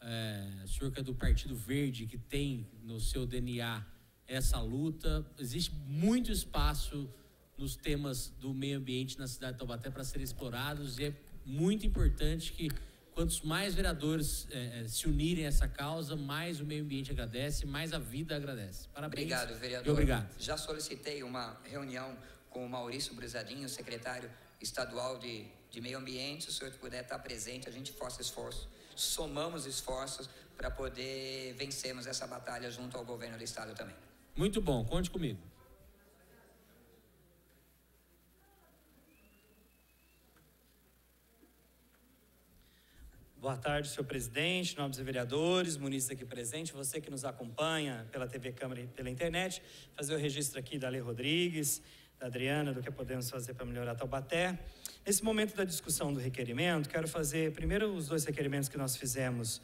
É, o senhor que é do Partido Verde, que tem no seu DNA essa luta, existe muito espaço nos temas do meio ambiente na cidade de Taubaté para serem explorados e é muito importante que quantos mais vereadores é, é se unirem a essa causa, mais o meio ambiente agradece, mais a vida agradece. Parabéns. Obrigado, vereador. obrigado. Já solicitei uma reunião com o Maurício Brusadinho, secretário estadual de, de Meio Ambiente, se o senhor puder estar presente, a gente força esforço, somamos esforços para poder vencermos essa batalha junto ao governo do estado também. Muito bom, conte comigo. Boa tarde, senhor presidente, nobres vereadores, munícipes aqui presentes, você que nos acompanha pela TV Câmara e pela internet, fazer o registro aqui da Lei Rodrigues, da Adriana, do que podemos fazer para melhorar Taubaté. Nesse momento da discussão do requerimento, quero fazer primeiro os dois requerimentos que nós fizemos,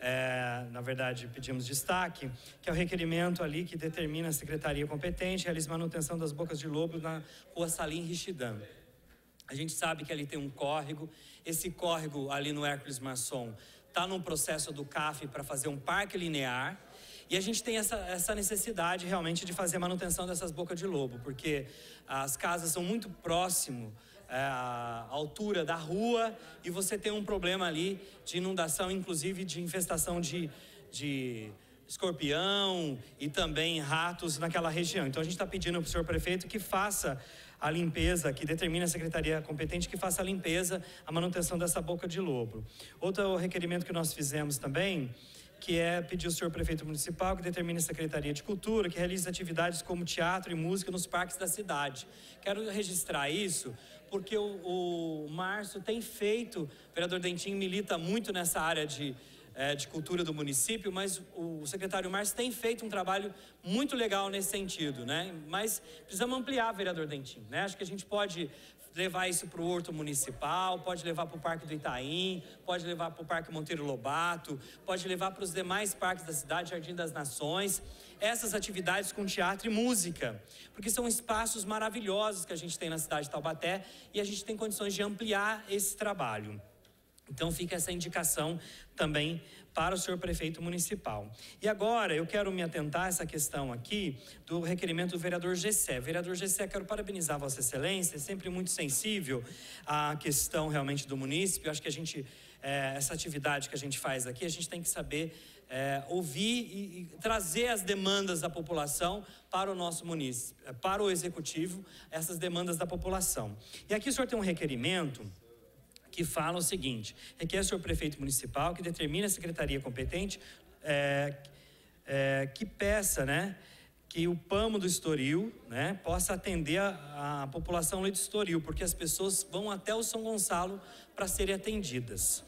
é, na verdade, pedimos destaque, que é o requerimento ali que determina a secretaria competente realizar manutenção das bocas de lobo na rua Salim Richidã. A gente sabe que ali tem um córrego, esse córrego ali no Hércules Masson está num processo do CAF para fazer um parque linear, e a gente tem essa, essa necessidade realmente de fazer a manutenção dessas bocas de lobo, porque as casas são muito próximo é, à altura da rua e você tem um problema ali de inundação, inclusive de infestação de, de escorpião e também ratos naquela região. Então a gente está pedindo para o senhor prefeito que faça a limpeza, que determine a secretaria competente que faça a limpeza, a manutenção dessa boca de lobo. Outro requerimento que nós fizemos também que é pedir ao senhor prefeito municipal que determine a Secretaria de Cultura que realize atividades como teatro e música nos parques da cidade. Quero registrar isso porque o, o Márcio tem feito, o vereador Dentinho milita muito nessa área de, é, de cultura do município, mas o secretário Márcio tem feito um trabalho muito legal nesse sentido, né? Mas precisamos ampliar, vereador Dentinho, né? Acho que a gente pode levar isso para o Horto Municipal, pode levar para o Parque do Itaim, pode levar para o Parque Monteiro Lobato, pode levar para os demais parques da cidade, Jardim das Nações, essas atividades com teatro e música, porque são espaços maravilhosos que a gente tem na cidade de Taubaté e a gente tem condições de ampliar esse trabalho. Então fica essa indicação também para o senhor prefeito municipal. E agora eu quero me atentar a essa questão aqui do requerimento do vereador Gessé. Vereador Gessé, quero parabenizar Vossa Excelência, é sempre muito sensível à questão realmente do município. Eu acho que a gente, é, essa atividade que a gente faz aqui, a gente tem que saber é, ouvir e, e, trazer as demandas da população para o nosso município, para o executivo, essas demandas da população. E aqui o senhor tem um requerimento que fala o seguinte: requer ao senhor prefeito municipal que determine a secretaria competente é, é, que peça, né? Que o PAMO do Estoril né, possa atender a, a população do Estoril, porque as pessoas vão até o São Gonçalo para serem atendidas.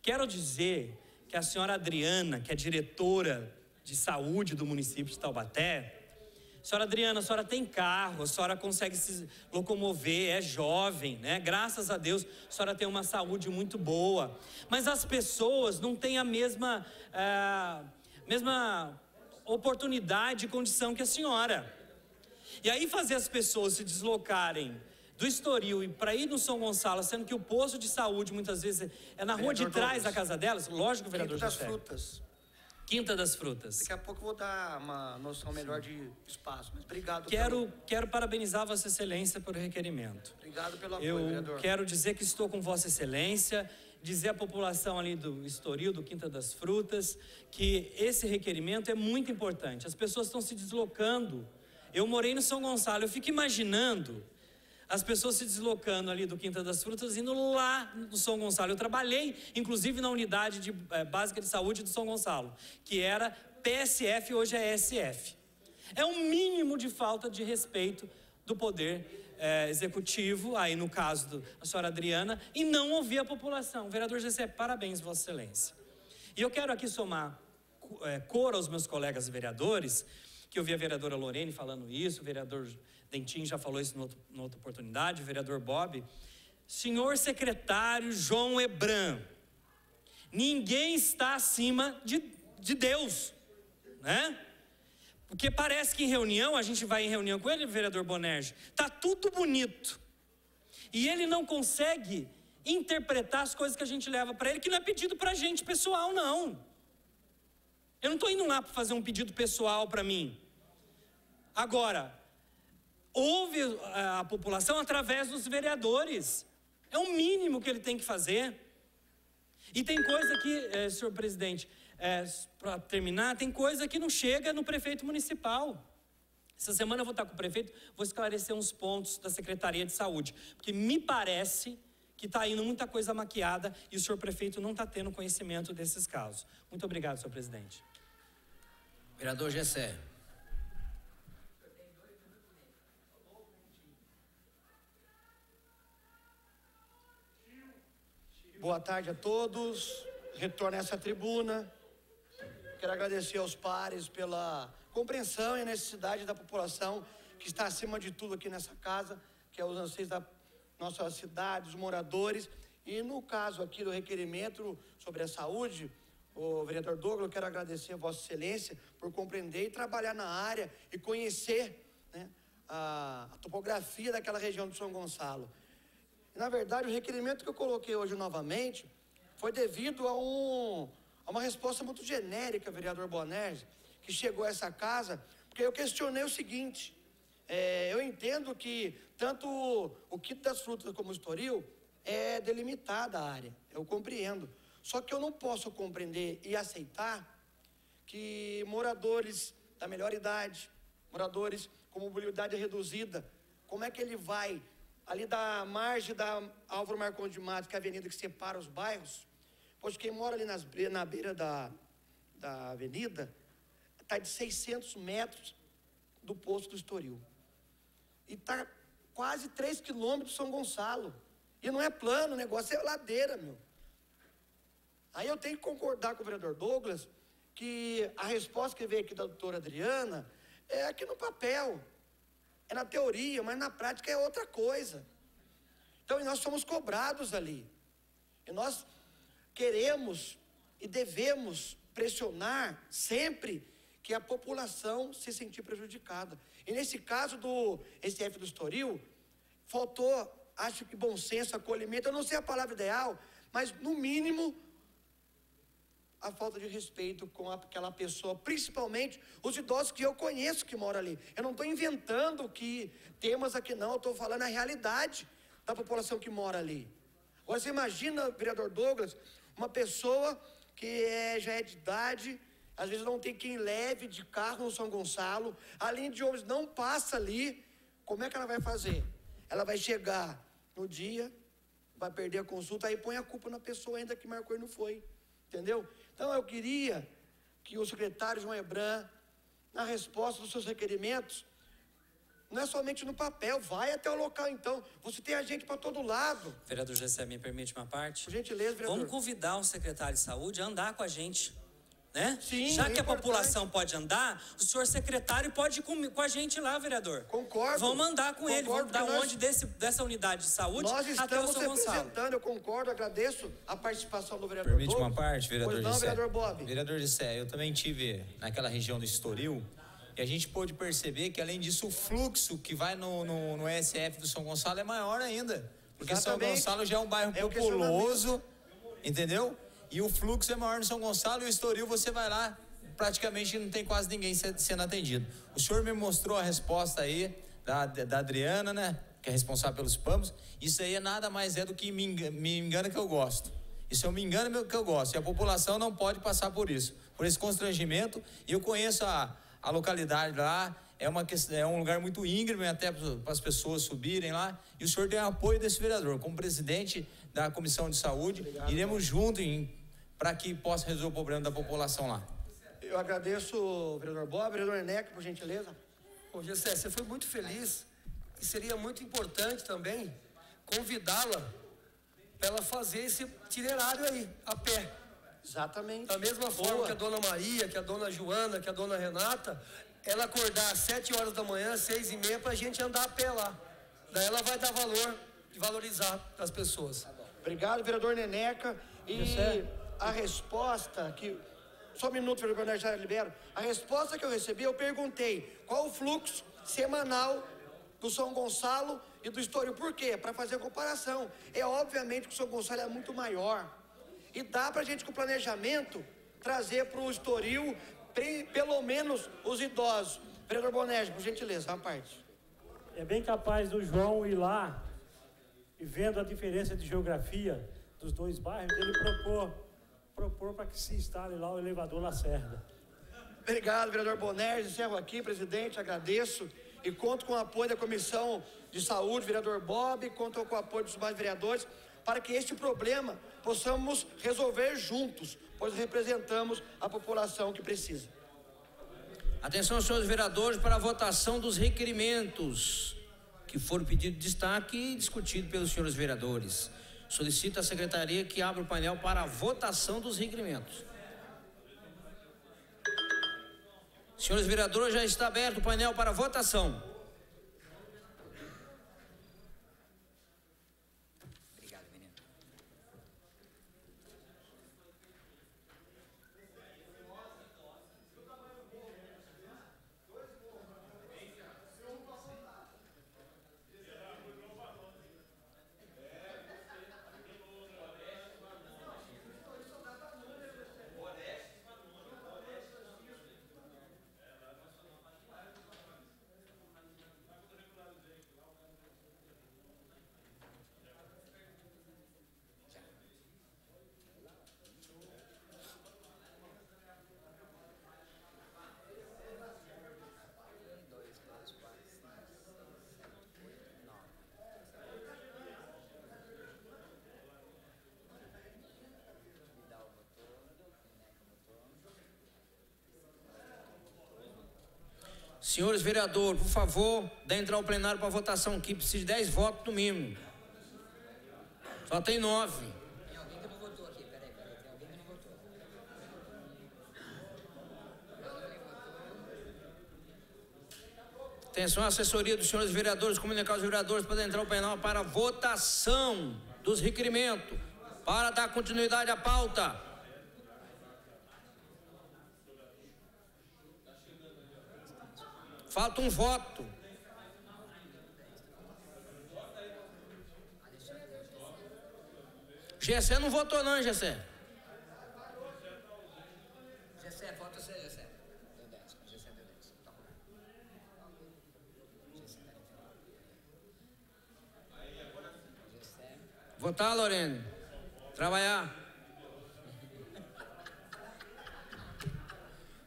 Quero dizer que a senhora Adriana, que é diretora de saúde do município de Taubaté, Senhora Adriana, a senhora tem carro, a senhora consegue se locomover, é jovem, né? Graças a Deus, a senhora tem uma saúde muito boa. Mas as pessoas não têm a mesma, é, mesma oportunidade e condição que a senhora. E aí fazer as pessoas se deslocarem do Estoril e para ir no São Gonçalo, sendo que o posto de saúde muitas vezes é na rua de trás da casa delas, lógico, vereador das frutas. Quinta das Frutas. Daqui a pouco eu vou dar uma noção melhor de espaço, mas obrigado. Quero, pelo... quero parabenizar Vossa Excelência por requerimento. Obrigado pelo apoio, eu vereador. quero dizer que estou com Vossa Excelência, dizer à população ali do Estoril, do Quinta das Frutas, que esse requerimento é muito importante. As pessoas estão se deslocando. Eu morei no São Gonçalo, eu fico imaginando as pessoas se deslocando ali do Quinta das Frutas, indo lá no São Gonçalo. Eu trabalhei, inclusive, na unidade de, é, básica de saúde do São Gonçalo, que era PSF, hoje é SF. É um mínimo de falta de respeito do poder é, executivo, aí no caso da senhora Adriana, e não ouvir a população. Vereador Gessé, parabéns, Vossa Excelência. E eu quero aqui somar é, cor aos meus colegas vereadores, que eu vi a vereadora Lorene falando isso, o vereador Dentinho já falou isso em outra oportunidade, o vereador Bob. Senhor secretário João Ebran, ninguém está acima de, de Deus, né? Porque parece que em reunião, a gente vai em reunião com ele, vereador Bonerge, tá tudo bonito. E ele não consegue interpretar as coisas que a gente leva para ele, que não é pedido para a gente pessoal, não. Eu não estou indo lá para fazer um pedido pessoal para mim. Agora, ouve a população através dos vereadores. É o mínimo que ele tem que fazer. E tem coisa que, é, senhor presidente, é, para terminar, tem coisa que não chega no prefeito municipal. Essa semana eu vou estar com o prefeito, vou esclarecer uns pontos da Secretaria de Saúde, porque me parece que está indo muita coisa maquiada e o senhor prefeito não está tendo conhecimento desses casos. Muito obrigado, senhor presidente. Vereador Gessé. Boa tarde a todos. Retorno a essa tribuna. Quero agradecer aos pares pela compreensão e necessidade da população que está acima de tudo aqui nessa casa, que é os anseios da nossa cidade, os moradores. E no caso aqui do requerimento sobre a saúde, o vereador Douglas, quero agradecer a Vossa Excelência por compreender e trabalhar na área e conhecer né, a, a topografia daquela região de São Gonçalo. Na verdade, o requerimento que eu coloquei hoje novamente foi devido a, um, a uma resposta muito genérica, vereador Bonerge, que chegou a essa casa, porque eu questionei o seguinte: é, eu entendo que tanto o quinto das frutas como o estoril é delimitada a área, eu compreendo. Só que eu não posso compreender e aceitar que moradores da melhor idade, moradores com mobilidade reduzida, como é que ele vai ali da margem da Álvaro Marcondes de Matos, que é a avenida que separa os bairros, pois quem mora ali nas, na beira da, da avenida está de 600 metros do posto do Estoril. E está quase 3 quilômetros de São Gonçalo. E não é plano, o negócio é ladeira, meu. Aí eu tenho que concordar com o vereador Douglas que a resposta que veio aqui da doutora Adriana é aqui no papel. É na teoria, mas na prática é outra coisa. Então nós somos cobrados ali. E nós queremos e devemos pressionar sempre que a população se sentir prejudicada. E nesse caso do SF do Estoril, faltou, acho que bom senso, acolhimento, eu não sei a palavra ideal, mas no mínimo a falta de respeito com aquela pessoa, principalmente os idosos que eu conheço que moram ali. Eu não estou inventando que temas aqui, não, eu estou falando a realidade da população que mora ali. Você imagina, vereador Douglas, uma pessoa que é, já é de idade, às vezes não tem quem leve de carro no São Gonçalo, a linha de ônibus não passa ali, como é que ela vai fazer? Ela vai chegar no dia, vai perder a consulta, aí põe a culpa na pessoa ainda que marcou e não foi. Entendeu? Então eu queria que o secretário João Ebran, na resposta dos seus requerimentos, não é somente no papel, vai até o local então. Você tem agente para todo lado. Vereador Gessé, me permite uma parte? Por gentileza, vereador. Vamos convidar o secretário de saúde a andar com a gente. Né? Sim, Já é que a importante. população pode andar, o senhor secretário pode ir com, com a gente lá, vereador. Concordo. Vamos andar com ele, Concordo, vamos dar porque nós- onde desse, dessa unidade de saúde Nós até o estamos São Gonçalo. representando, eu concordo, agradeço a participação do vereador Permite uma Douglas. parte, vereador Pois não, Gessé? vereador Bob. Vereador Gessé, eu também tive naquela região do Estoril e a gente pôde perceber que, além disso, o fluxo que vai no, no, no SF do São Gonçalo é maior ainda. Porque São Exatamente. Gonçalo já é um bairro É populoso, entendeu? E o fluxo é maior no São Gonçalo e o Estoril você vai lá, praticamente não tem quase ninguém se- sendo atendido. O senhor me mostrou a resposta aí da, da Adriana, né? Que é responsável pelos PAMs. Isso aí é nada mais é do que me engana, me engana que eu gosto. Isso eu me engano que eu gosto. E a população não pode passar por isso, por esse constrangimento. E eu conheço a, a localidade lá. É, uma, é um lugar muito íngreme até para as pessoas subirem lá. E o senhor tem o apoio desse vereador. Como presidente da Comissão de Saúde, iremos juntos para que possa resolver o problema da população lá. Eu agradeço o vereador Bob, vereador Eneco, por gentileza. Ô, Gessé, você foi muito feliz e seria muito importante também convidá-la para ela fazer esse itinerário aí, a pé. Exatamente. Da mesma forma Boa. que a dona Maria, que a dona Joana, que a dona Renata, ela acordar às sete horas da manhã, seis e meia, para a gente andar a pé lá. Daí ela vai dar valor e valorizar as pessoas. Obrigado, vereador Neneca. E Gessé. A resposta que. Só um minuto, Bernardo, já libero. A resposta que eu recebi, eu perguntei qual o fluxo semanal do São Gonçalo e do Estoril. Por quê? Para fazer comparação. É obviamente que o São Gonçalo é muito maior. E dá para a gente, com planejamento, trazer para o Estoril pelo menos os idosos. Vereador Bonésio, por gentileza, uma parte. É bem capaz do João ir lá e vendo a diferença de geografia dos dois bairros, ele propor, propor para que se instale lá o elevador Lacerda. Obrigado, vereador Bonés. Encerro aqui, presidente, agradeço. E conto com o apoio da Comissão de Saúde, vereador Bob, conto com o apoio dos demais vereadores, para que este problema possamos resolver juntos, pois representamos a população que precisa. Atenção, senhores vereadores, para a votação dos requerimentos que foram pedido de destaque e discutido pelos senhores vereadores. Solicito à secretaria que abra o painel para a votação dos requerimentos. Senhores vereadores, já está aberto o painel para votação. Senhores vereadores, por favor, dê entrar o plenário para votação aqui. Precisa de 10 votos no mínimo. Só tem 9. Atenção, assessoria dos senhores vereadores, comunicar aos vereadores para entrar o plenário para votação dos requerimentos, para dar continuidade à pauta. Falta um voto. Gessé não votou não, Gessé. Gessé, vota você, Gessé. Deu 10. Gessé deu 10. Tá bom. Votar, Lorene. Trabalhar.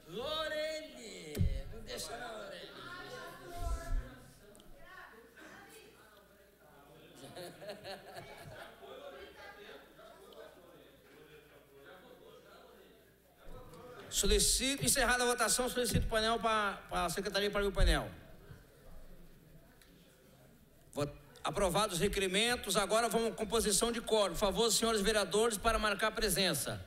Lorene, não deixa não, Lorene. Solicito, encerrada a votação, solicito o painel para a secretaria para o painel. Aprovados os requerimentos, agora vamos à composição de quórum. Por favor, senhores vereadores, para marcar presença.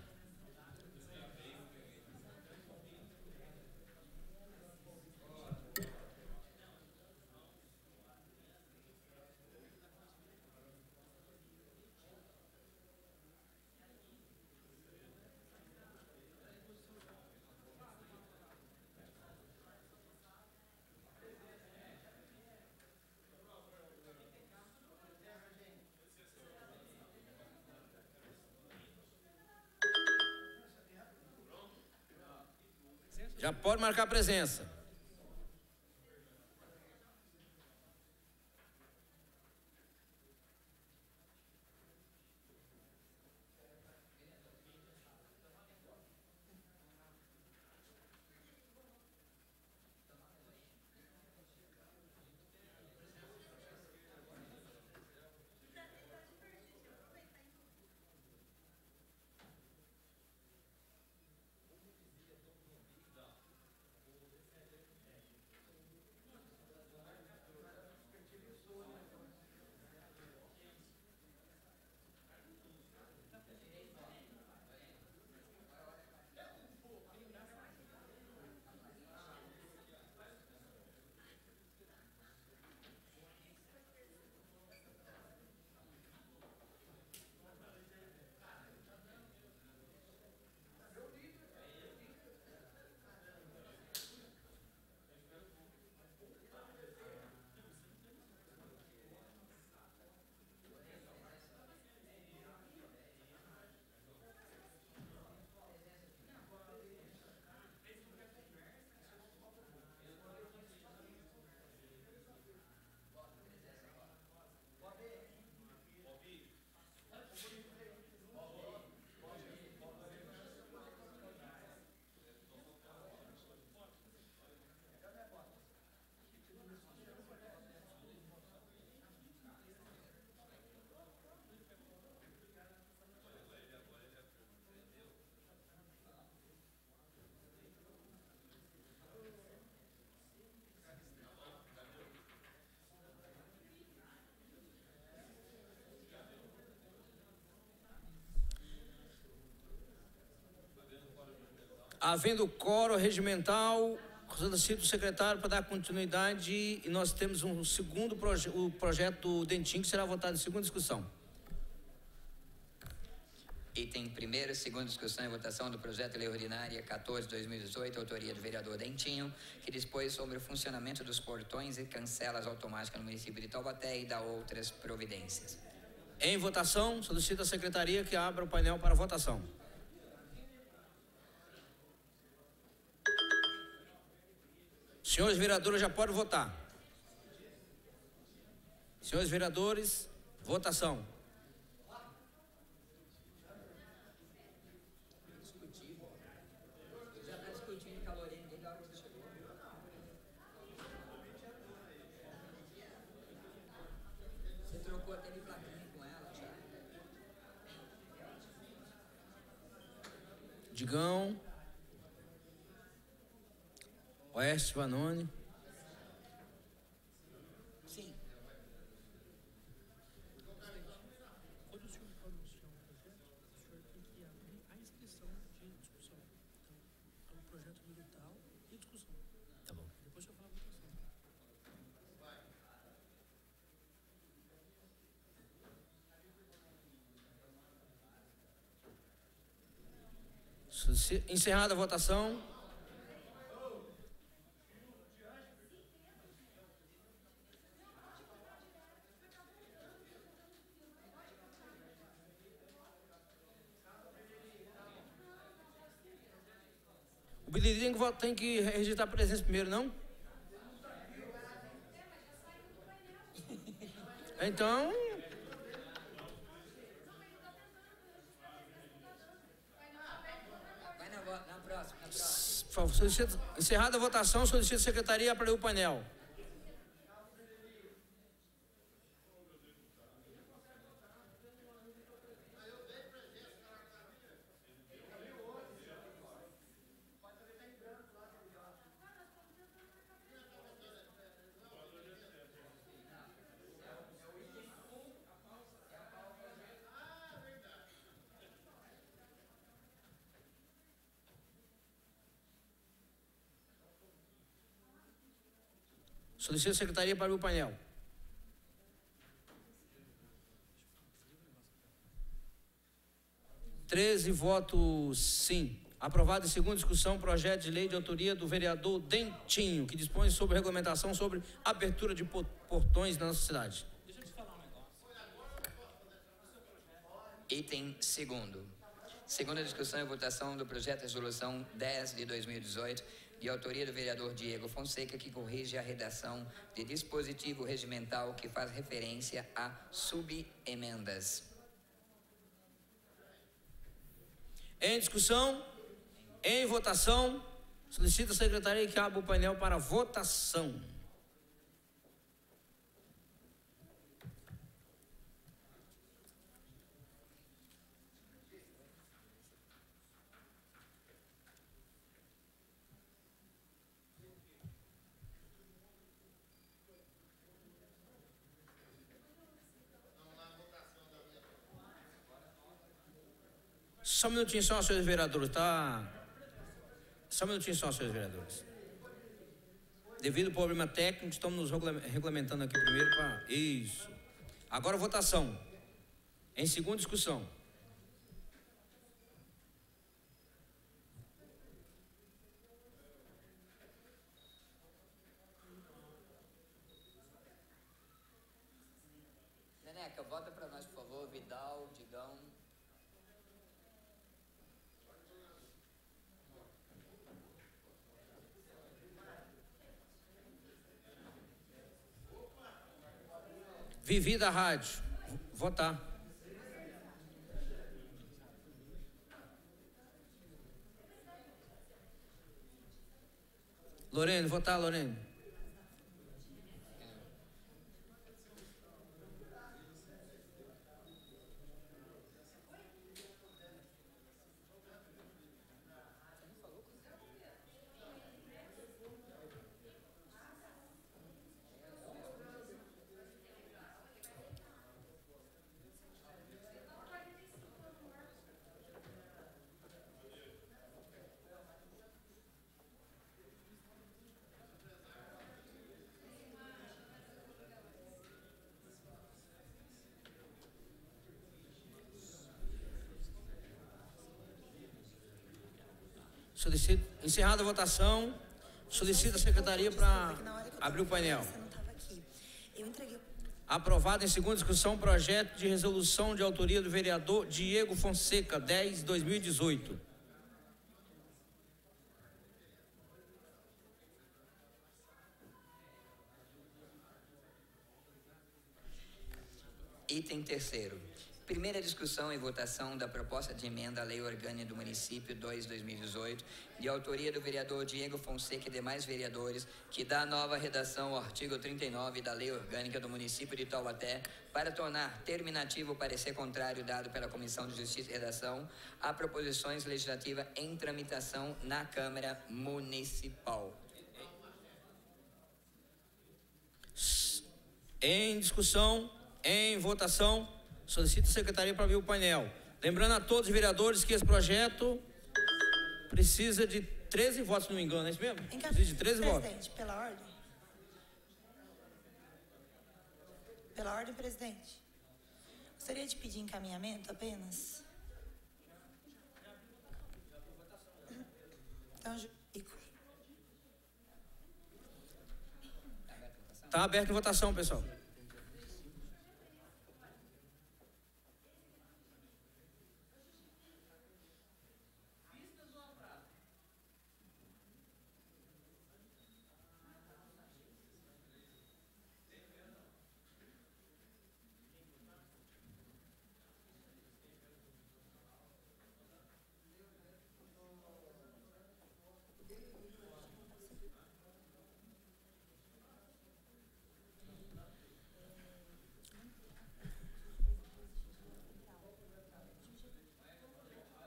Já pode marcar presença. Havendo coro regimental, solicito o secretário para dar continuidade e nós temos um segundo proje o projeto Dentinho que será votado em segunda discussão. Item primeiro, segunda discussão e votação do projeto de lei ordinária 14/2018, autoria do vereador Dentinho, que dispõe sobre o funcionamento dos portões e cancelas automáticas no município de Taubaté e da outras providências. Em votação, solicito a secretaria que abra o painel para votação. Senhores vereadores, já podem votar. Senhores vereadores, votação. Oeste Vanoni. Sim. Quando o senhor fala senhor o senhor tem que abrir a inscrição de discussão. Então, o projeto e discussão. Tá bom. Depois. Encerrada a votação. O bilhete tem que registrar a presença primeiro, não? Então. Vai na, na próxima, na próxima. Encerrada a votação, solicito a secretaria para o painel. Solicito a secretaria para o painel. Treze votos sim. Aprovado em segunda discussão projeto de lei de autoria do vereador Dentinho, que dispõe sobre regulamentação sobre abertura de portões na nossa cidade. Deixa eu te falar um negócio. Item segundo. Segunda discussão e votação do projeto de resolução 10 de 2018 de autoria do vereador Diego Fonseca, que corrige a redação de dispositivo regimental que faz referência a subemendas. Em discussão, em votação, solicito a secretaria que abra o painel para votação. Só um minutinho só, senhores vereadores, tá? Só um minutinho só, senhores vereadores. Devido ao problema técnico, estamos nos regulamentando aqui primeiro para. Isso. Agora votação. Em segunda discussão. Vivi da rádio. Votar. Lorene, votar, Lorene. Solicito, encerrada a votação, solicito a secretaria para abrir o painel. Aprovado em segunda discussão projeto de resolução de autoria do vereador Diego Fonseca, 10 2018. Item terceiro. Primeira discussão e votação da proposta de emenda à Lei Orgânica do Município 2-2018, de autoria do vereador Diego Fonseca e demais vereadores, que dá nova redação ao artigo 39 da Lei Orgânica do Município de Taubaté, para tornar terminativo o parecer contrário dado pela Comissão de Justiça e Redação a proposições legislativas em tramitação na Câmara Municipal. Em discussão, em votação. Solicito a secretaria para vir o painel. Lembrando a todos os vereadores que esse projeto precisa de 13 votos, se não me engano, é isso mesmo? Enca... Precisa de 13 presidente, votos. Presidente, pela ordem. Pela ordem, presidente. Gostaria de pedir encaminhamento apenas. Então, Ico. Está aberta a votação, pessoal.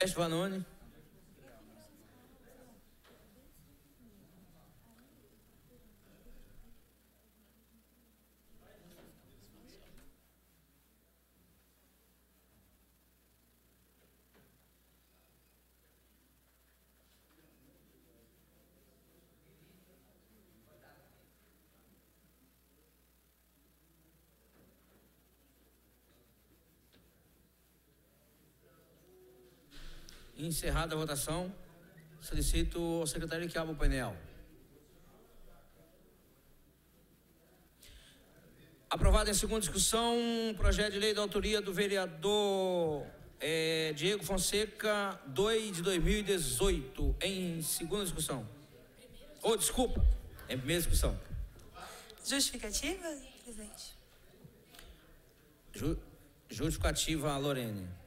pessoal.Este Vanoni. Encerrada a votação, solicito ao secretário que abra o painel. Aprovado em segunda discussão, projeto de lei da autoria do vereador eh, Diego Fonseca, 2 de 2018, em segunda discussão. Oh, desculpa, em primeira discussão. Justificativa, presidente? Ju, justificativa, Lorene.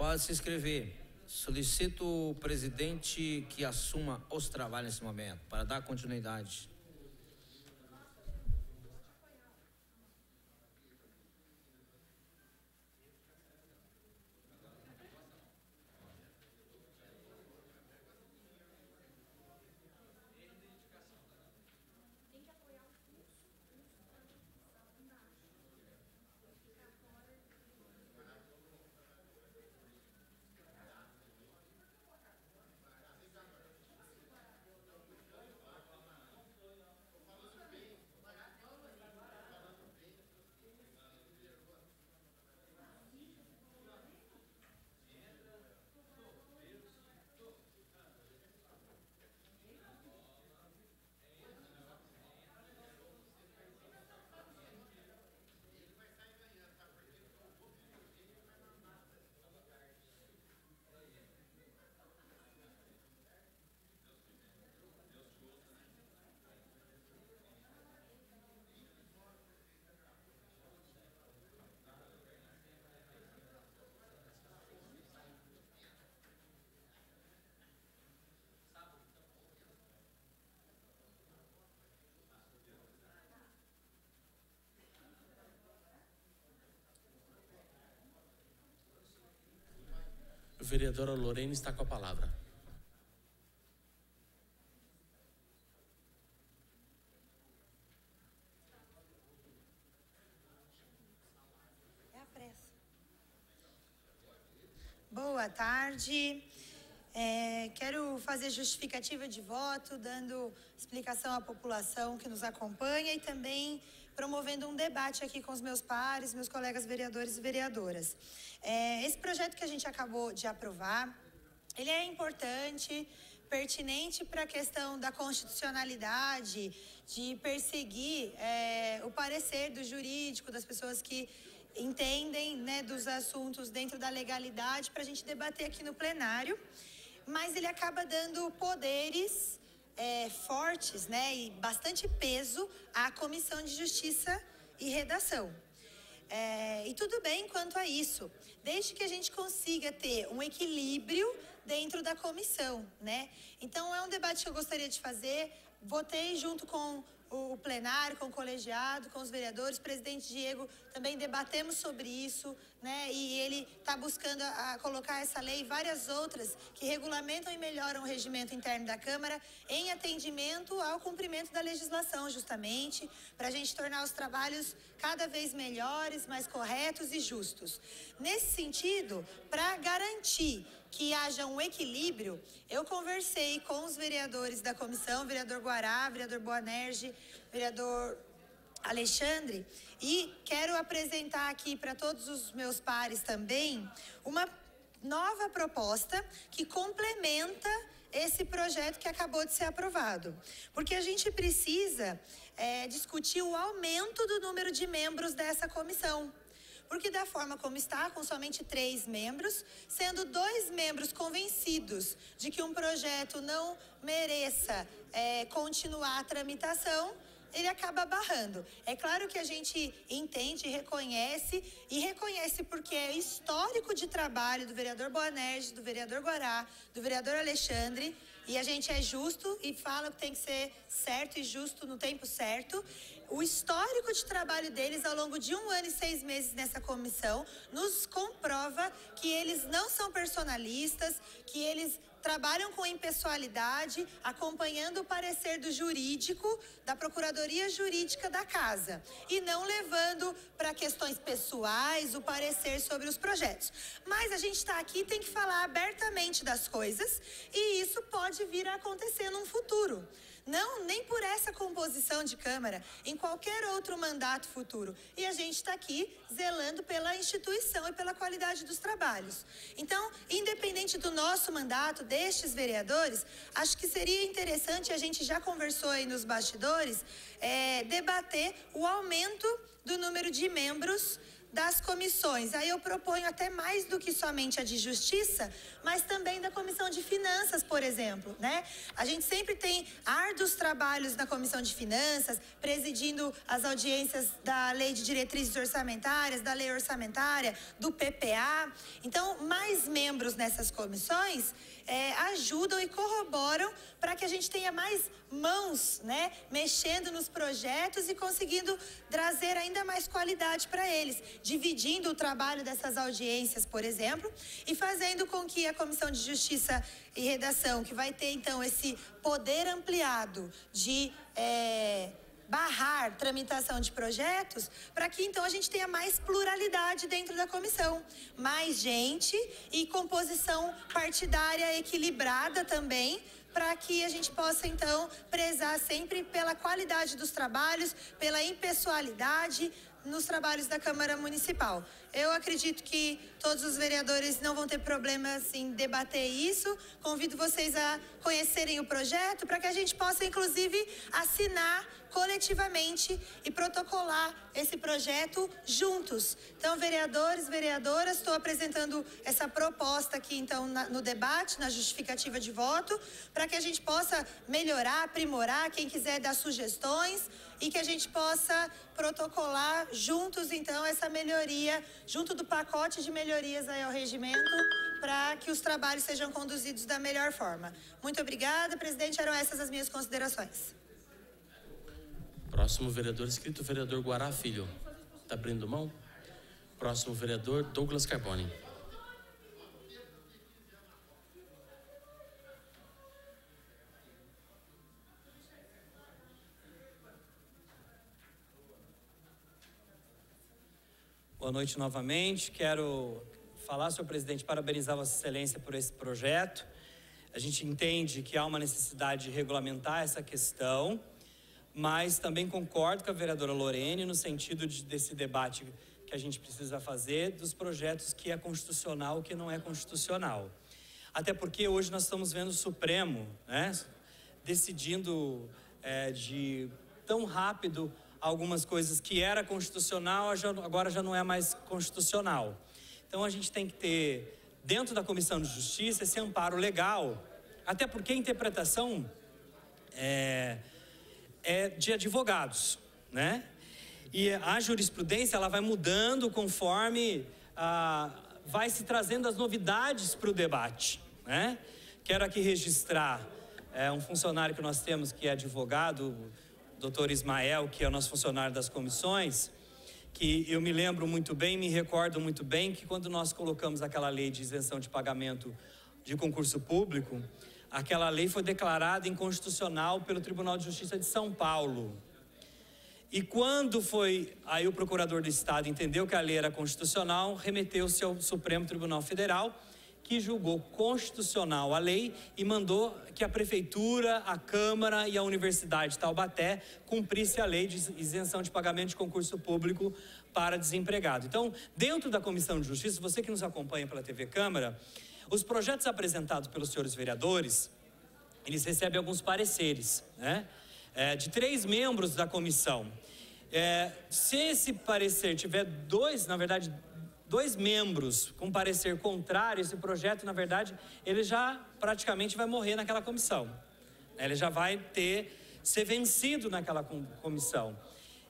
Pode se inscrever. Solicito o presidente que assuma os trabalhos nesse momento, para dar continuidade. Vereadora Lorene está com a palavra. É a pressa. Boa tarde. É, quero fazer justificativa de voto, dando explicação à população que nos acompanha e também promovendo um debate aqui com os meus pares, meus colegas vereadores e vereadoras. É, esse projeto que a gente acabou de aprovar, ele é importante, pertinente para a questão da constitucionalidade, de perseguir é, o parecer do jurídico, das pessoas que entendem né, dos assuntos dentro da legalidade, para a gente debater aqui no plenário. Mas ele acaba dando poderes é, fortes né, e bastante peso à Comissão de Justiça e Redação. É, e tudo bem quanto a isso, desde que a gente consiga ter um equilíbrio dentro da comissão, né? Então é um debate que eu gostaria de fazer. Votei junto com o plenário, com o colegiado, com os vereadores, o presidente Diego também debatemos sobre isso, né? E ele está buscando a, a colocar essa lei e várias outras que regulamentam e melhoram o regimento interno da Câmara em atendimento ao cumprimento da legislação, justamente, para a gente tornar os trabalhos cada vez melhores, mais corretos e justos. Nesse sentido, para garantir que haja um equilíbrio, eu conversei com os vereadores da comissão, vereador Guará, vereador Boanerge, vereador Alexandre, e quero apresentar aqui para todos os meus pares também uma nova proposta que complementa esse projeto que acabou de ser aprovado. Porque a gente precisa é, discutir o aumento do número de membros dessa comissão. Porque, da forma como está, com somente três membros, sendo dois membros convencidos de que um projeto não mereça é, continuar a tramitação, ele acaba barrando. É claro que a gente entende, reconhece e reconhece porque é histórico de trabalho do vereador Boanerges, do vereador Guará, do vereador Alexandre, e a gente é justo e fala que tem que ser certo e justo no tempo certo. O histórico de trabalho deles ao longo de um ano e seis meses nessa comissão nos comprova que eles não são personalistas, que eles trabalham com impessoalidade, acompanhando o parecer do jurídico, da Procuradoria Jurídica da Casa, e não levando para questões pessoais o parecer sobre os projetos. Mas a gente está aqui tem que falar abertamente das coisas, e isso pode vir a acontecer num futuro. Não, nem por essa composição de Câmara, em qualquer outro mandato futuro. E a gente está aqui zelando pela instituição e pela qualidade dos trabalhos. Então, independente do nosso mandato, destes vereadores, acho que seria interessante, a gente já conversou aí nos bastidores, é, debater o aumento do número de membros das comissões. Aí eu proponho até mais do que somente a de justiça, mas também da comissão de finanças, por exemplo, né? A gente sempre tem árduos trabalhos na comissão de finanças, presidindo as audiências da lei de diretrizes orçamentárias, da lei orçamentária, do PPA. Então, mais membros nessas comissões é, ajudam e corroboram para que a gente tenha mais mãos, né, mexendo nos projetos e conseguindo trazer ainda mais qualidade para eles, dividindo o trabalho dessas audiências, por exemplo, e fazendo com que a Comissão de Justiça e Redação, que vai ter então esse poder ampliado de é, barrar tramitação de projetos, para que então a gente tenha mais pluralidade dentro da comissão, mais gente e composição partidária equilibrada também, para que a gente possa então prezar sempre pela qualidade dos trabalhos, pela impessoalidade nos trabalhos da Câmara Municipal. Eu acredito que todos os vereadores não vão ter problemas em debater isso. Convido vocês a conhecerem o projeto para que a gente possa, inclusive, assinar coletivamente e protocolar esse projeto juntos. Então, vereadores, vereadoras, estou apresentando essa proposta aqui, então, na, no debate, na justificativa de voto, para que a gente possa melhorar, aprimorar, quem quiser dar sugestões e que a gente possa protocolar juntos, então, essa melhoria junto do pacote de melhorias aí ao regimento, para que os trabalhos sejam conduzidos da melhor forma. Muito obrigada, presidente. Eram essas as minhas considerações. Próximo vereador inscrito, vereador Guará Filho. Está abrindo mão? Próximo vereador, Douglas Carboni. Boa noite novamente. Quero falar, senhor presidente, parabenizar Vossa Excelência por esse projeto. A gente entende que há uma necessidade de regulamentar essa questão, mas também concordo com a vereadora Lorene no sentido de, desse debate que a gente precisa fazer dos projetos que é constitucional e que não é constitucional. Até porque hoje nós estamos vendo o Supremo né, decidindo é, de tão rápido algumas coisas que era constitucional, agora já não é mais constitucional. Então a gente tem que ter, dentro da Comissão de Justiça, esse amparo legal, até porque a interpretação é, é de advogados, né? E a jurisprudência ela vai mudando conforme ah, vai se trazendo as novidades para o debate, né? Quero aqui registrar é, um funcionário que nós temos que é advogado, doutor Ismael, que é o nosso funcionário das comissões, que eu me lembro muito bem, me recordo muito bem que quando nós colocamos aquela lei de isenção de pagamento de concurso público, aquela lei foi declarada inconstitucional pelo Tribunal de Justiça de São Paulo. E quando foi, aí o procurador do Estado entendeu que a lei era constitucional, remeteu-se ao Supremo Tribunal Federal, que julgou constitucional a lei e mandou que a prefeitura, a Câmara e a Universidade de Taubaté cumprisse a lei de isenção de pagamento de concurso público para desempregado. Então, dentro da Comissão de Justiça, você que nos acompanha pela TV Câmara, os projetos apresentados pelos senhores vereadores, eles recebem alguns pareceres, né? É, de três membros da comissão. É, se esse parecer tiver dois, na verdade, dois membros com parecer contrário, esse projeto, na verdade, ele já praticamente vai morrer naquela comissão. Ele já vai ter ser vencido naquela comissão.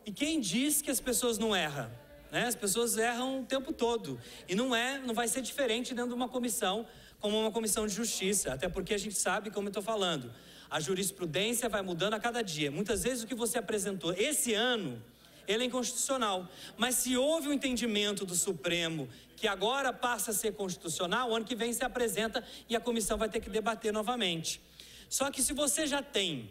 E quem diz que as pessoas não erram? Né? As pessoas erram o tempo todo. E não é, não vai ser diferente dentro de uma comissão como uma comissão de justiça, até porque a gente sabe como eu estou falando. A jurisprudência vai mudando a cada dia. Muitas vezes o que você apresentou esse ano ele é inconstitucional. Mas se houve um entendimento do Supremo que agora passa a ser constitucional, ano que vem se apresenta e a comissão vai ter que debater novamente. Só que se você já tem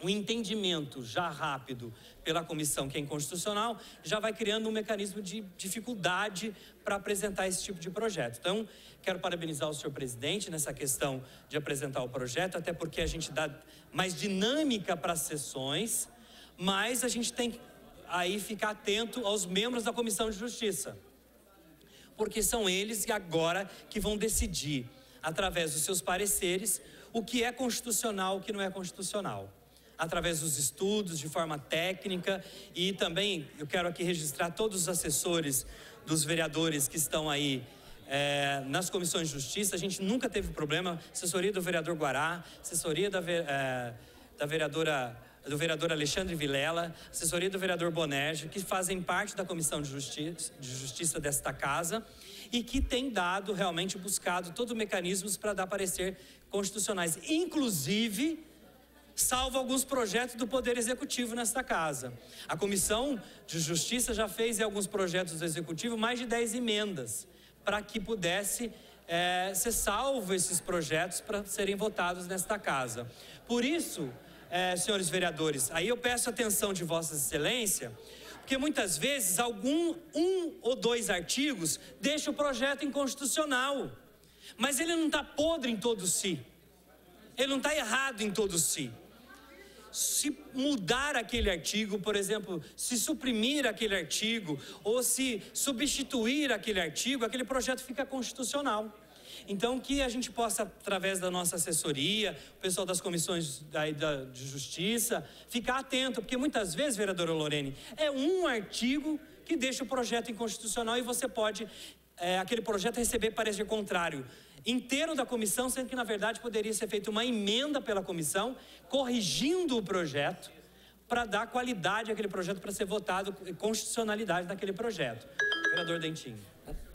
um entendimento já rápido pela comissão que é inconstitucional, já vai criando um mecanismo de dificuldade para apresentar esse tipo de projeto. Então, quero parabenizar o senhor presidente nessa questão de apresentar o projeto, até porque a gente dá mais dinâmica para as sessões, mas a gente tem que aí ficar atento aos membros da Comissão de Justiça. Porque são eles que agora que vão decidir, através dos seus pareceres, o que é constitucional e o que não é constitucional. Através dos estudos, de forma técnica, e também eu quero aqui registrar todos os assessores dos vereadores que estão aí é, nas comissões de justiça, a gente nunca teve problema. Assessoria do vereador Guará, assessoria da, é, da vereadora do vereador Alexandre Vilela, assessoria do vereador Bonérgio, que fazem parte da comissão de justiça, de justiça desta casa e que tem dado, realmente buscado todos os mecanismos para dar parecer constitucionais, inclusive salvo alguns projetos do Poder Executivo nesta casa. A Comissão de Justiça já fez em alguns projetos do Executivo mais de 10 emendas para que pudesse é, ser salvo esses projetos para serem votados nesta casa. Por isso, é, senhores vereadores, aí eu peço atenção de Vossa Excelência, porque muitas vezes algum um ou dois artigos deixa o projeto inconstitucional, mas ele não está podre em todo si, ele não está errado em todo si. Se mudar aquele artigo, por exemplo, se suprimir aquele artigo, ou se substituir aquele artigo, aquele projeto fica constitucional. Então, que a gente possa, através da nossa assessoria, o pessoal das comissões da, de justiça, ficar atento, porque muitas vezes, vereadora Lorene, é um artigo que deixa o projeto inconstitucional e você pode, é, aquele projeto, receber parecer contrário inteiro da comissão, sendo que, na verdade, poderia ser feita uma emenda pela comissão, corrigindo o projeto, para dar qualidade àquele projeto, para ser votado, constitucionalidade daquele projeto. Vereador Dentinho.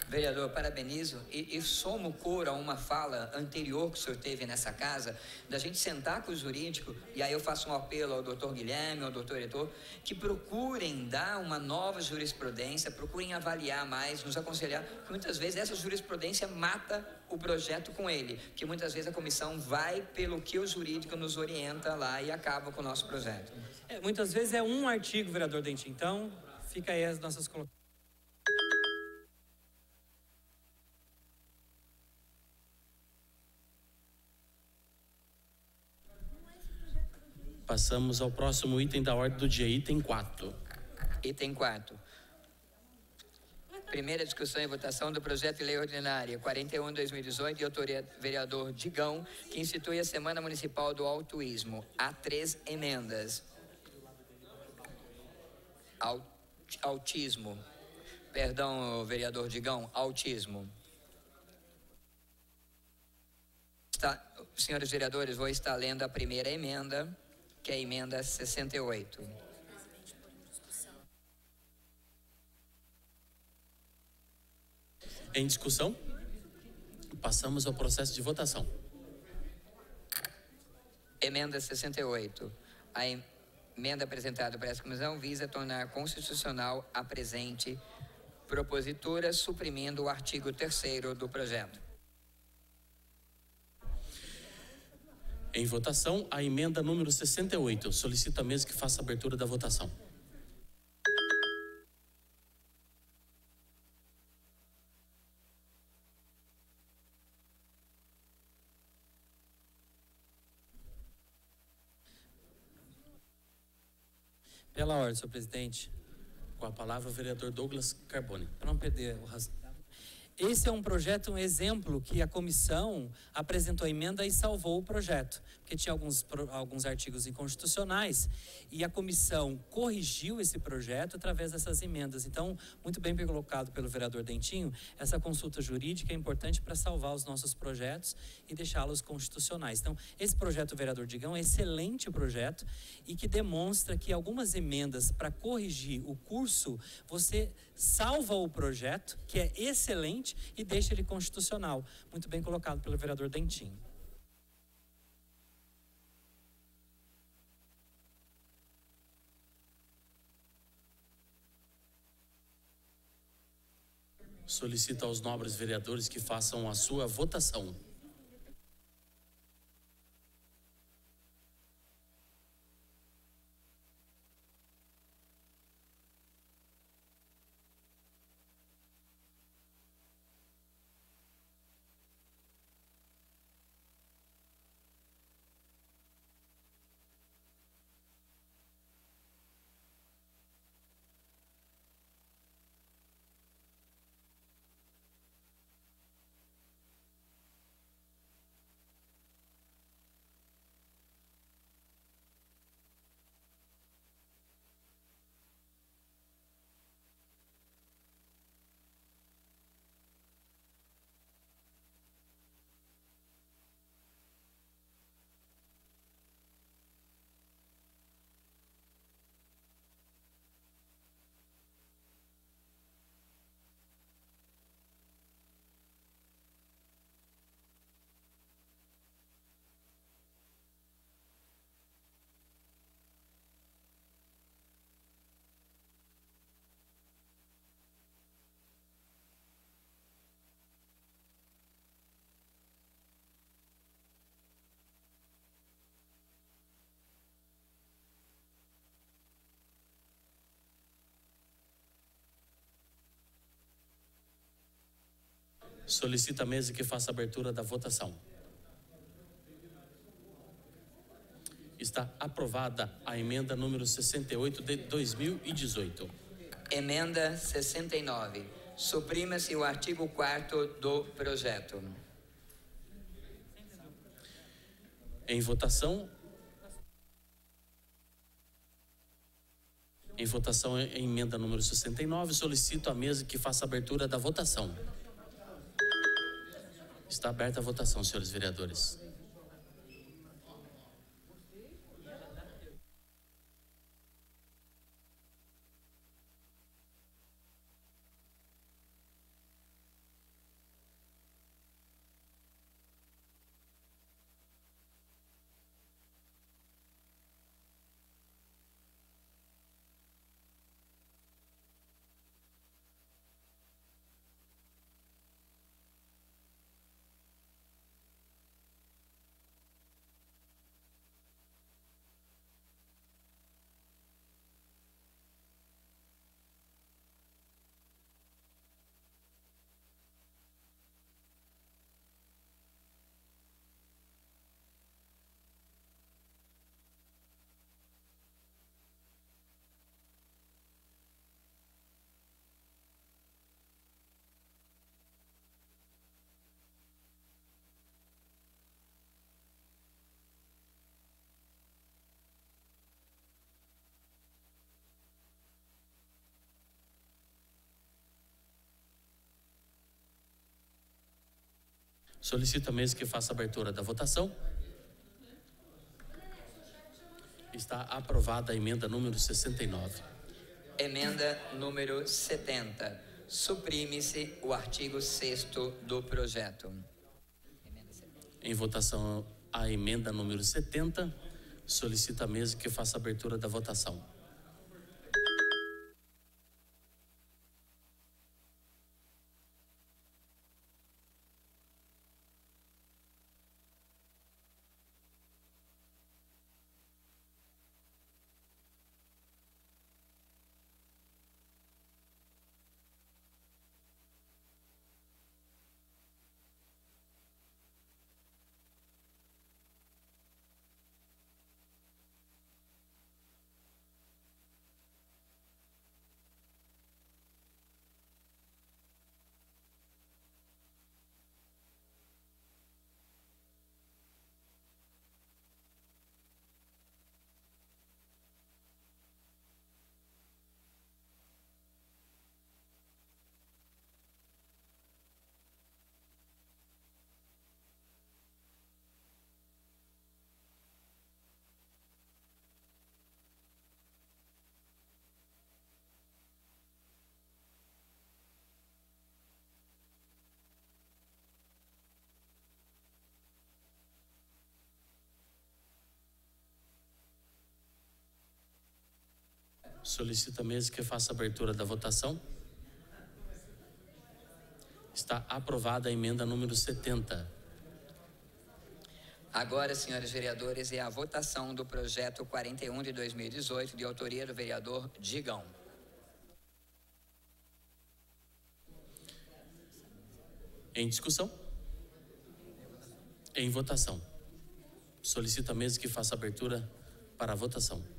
Vereador, parabenizo e, e somo cor a uma fala anterior que o senhor teve nessa casa, da gente sentar com o jurídico, e aí eu faço um apelo ao doutor Guilherme, ao doutor Heitor, que procurem dar uma nova jurisprudência, procurem avaliar mais, nos aconselhar, porque muitas vezes essa jurisprudência mata o projeto com ele, que muitas vezes a comissão vai pelo que o jurídico nos orienta lá e acaba com o nosso projeto. É, muitas vezes é um artigo, vereador Dentinho, então fica aí as nossas colocações. Passamos ao próximo item da ordem do dia, item 4. Item 4. Primeira discussão e votação do projeto de lei ordinária 41/2018 de autoria do vereador Digão, que institui a Semana Municipal do Autuísmo. Há três emendas. Autismo. Perdão, vereador Digão, autismo. Está, senhores vereadores, vou estar lendo a primeira emenda que é a emenda 68. Em discussão? Passamos ao processo de votação. Emenda 68. A emenda apresentada por essa comissão visa tornar constitucional a presente propositura, suprimindo o artigo 3 do projeto. Em votação, a emenda número 68. Solicito a mesa que faça a abertura da votação. Pela ordem, senhor presidente. Com a palavra, o vereador Douglas Carbone. Para não perder o, esse é um projeto, um exemplo que a comissão apresentou a emenda e salvou o projeto, porque tinha alguns, alguns artigos inconstitucionais e a comissão corrigiu esse projeto através dessas emendas. Então, muito bem colocado pelo vereador Dentinho, essa consulta jurídica é importante para salvar os nossos projetos e deixá-los constitucionais. Então, esse projeto, vereador Digão, é um excelente projeto e que demonstra que algumas emendas para corrigir o curso, você salva o projeto, que é excelente, e deixa ele constitucional. Muito bem colocado pelo vereador Dentinho. Solicita aos nobres vereadores que façam a sua votação. Solicita a mesa que faça a abertura da votação. Está aprovada a emenda número 68 de 2018. Emenda 69. Suprima-se o artigo 4 do projeto. Em votação. Em votação, emenda número 69, solicito a mesa que faça a abertura da votação. Está aberta a votação, senhores vereadores. Solicito mesa que faça a abertura da votação. Está aprovada a emenda número 69. Emenda número 70. Suprime-se o artigo 6 do projeto. Em votação a emenda número 70. Solicito a mesa que faça a abertura da votação. Solicito a mesa que faça abertura da votação. Está aprovada a emenda número 70. Agora, senhores vereadores, é a votação do projeto 41 de 2018, de autoria do vereador Digão. Em discussão? Em votação. Solicito a mesa que faça abertura para a votação.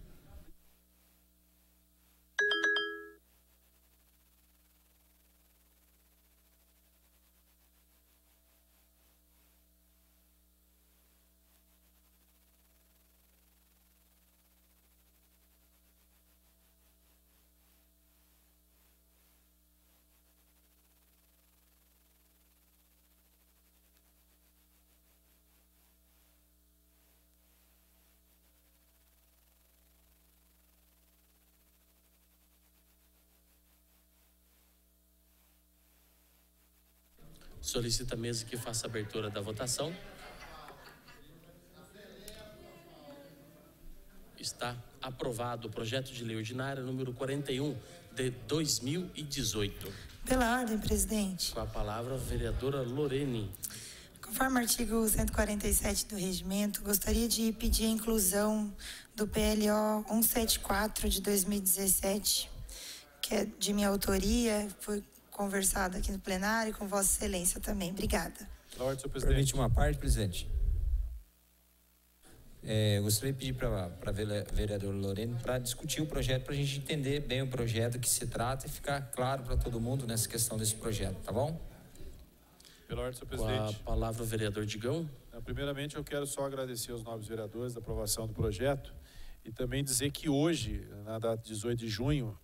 Solicita a mesa que faça a abertura da votação. Está aprovado o projeto de lei ordinária número 41 de 2018. Pela ordem, presidente. Com a palavra, a vereadora Lorene. Conforme o artigo 147 do regimento, gostaria de pedir a inclusão do PLO 174 de 2017, que é de minha autoria, foi conversado aqui no plenário com Vossa Excelência também. Obrigada. Ordem, senhor presidente. Permite uma parte, presidente? É, gostaria de pedir para a vereadora Lorena para discutir o projeto, para a gente entender bem o projeto que se trata e ficar claro para todo mundo nessa questão desse projeto, tá bom? Pela ordem, senhor presidente. Com a palavra, o vereador Digão. Primeiramente, eu quero só agradecer aos nobres vereadores da aprovação do projeto e também dizer que hoje, na data de 18 de junho,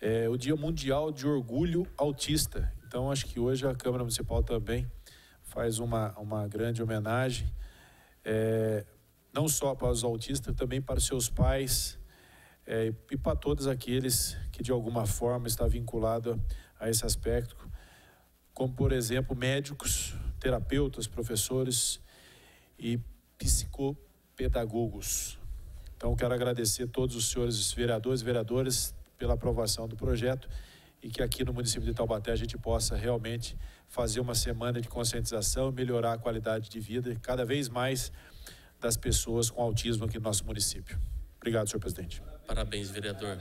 é o Dia Mundial de Orgulho Autista. Então, acho que hoje a Câmara Municipal também faz uma, uma grande homenagem, é, não só para os autistas, também para os seus pais é, e para todos aqueles que de alguma forma está vinculado a esse aspecto, como por exemplo médicos, terapeutas, professores e psicopedagogos. Então quero agradecer a todos os senhores vereadores e vereadoras pela aprovação do projeto e que aqui no município de Taubaté a gente possa realmente fazer uma semana de conscientização, melhorar a qualidade de vida cada vez mais das pessoas com autismo aqui no nosso município. Obrigado, senhor presidente. Parabéns, vereador.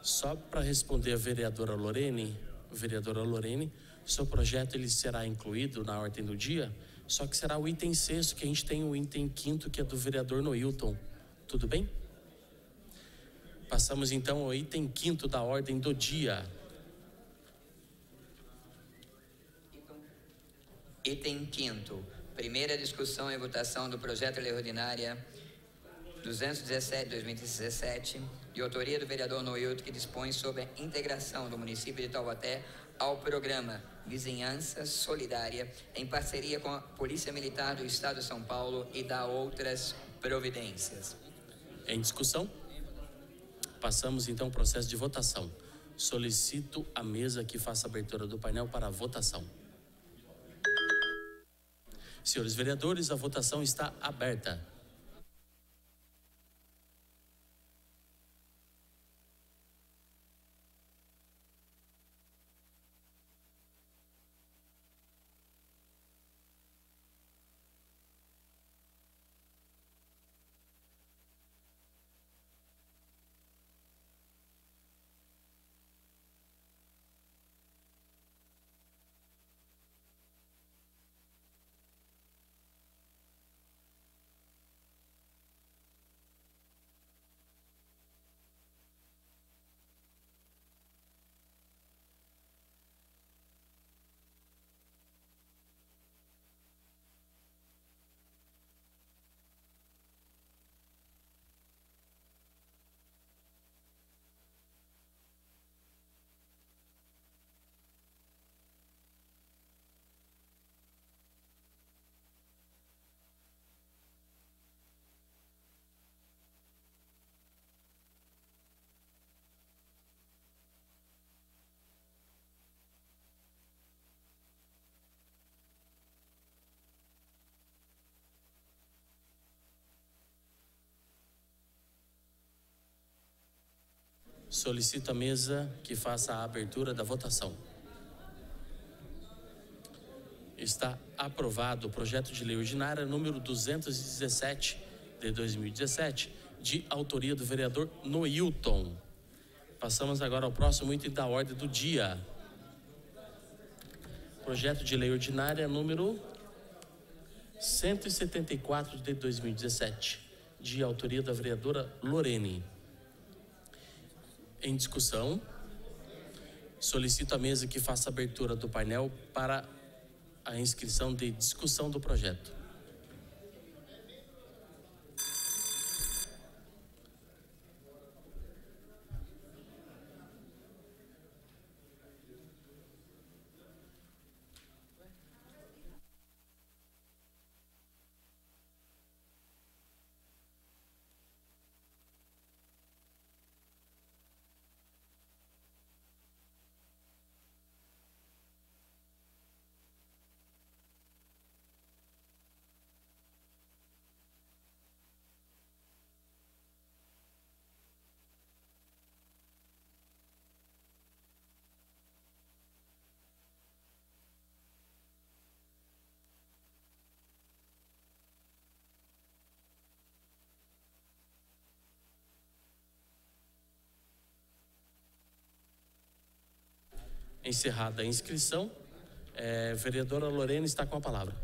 Só para responder a vereadora Lorene, vereadora Lorene, seu projeto ele será incluído na ordem do dia, só que será o item sexto, que a gente tem o item quinto, que é do vereador Noilton. Tudo bem? Passamos então ao item quinto da ordem do dia. Item quinto. Primeira discussão e votação do projeto de lei ordinária 217-2017, de autoria do vereador Noilton, que dispõe sobre a integração do município de Taubaté ao programa Vizinhança Solidária, em parceria com a Polícia Militar do Estado de São Paulo e da outras providências. Em discussão? Passamos então ao processo de votação. Solicito a mesa que faça a abertura do painel para a votação. Senhores vereadores, a votação está aberta. Solicito a mesa que faça a abertura da votação. Está aprovado o projeto de lei ordinária número 217 de 2017, de autoria do vereador Noilton. Passamos agora ao próximo item da ordem do dia. Projeto de lei ordinária número 174 de 2017, de autoria da vereadora Lorene. Em discussão, solicito a mesa que faça abertura do painel para a inscrição de discussão do projeto. Encerrada a inscrição, é, vereadora Lorena está com a palavra.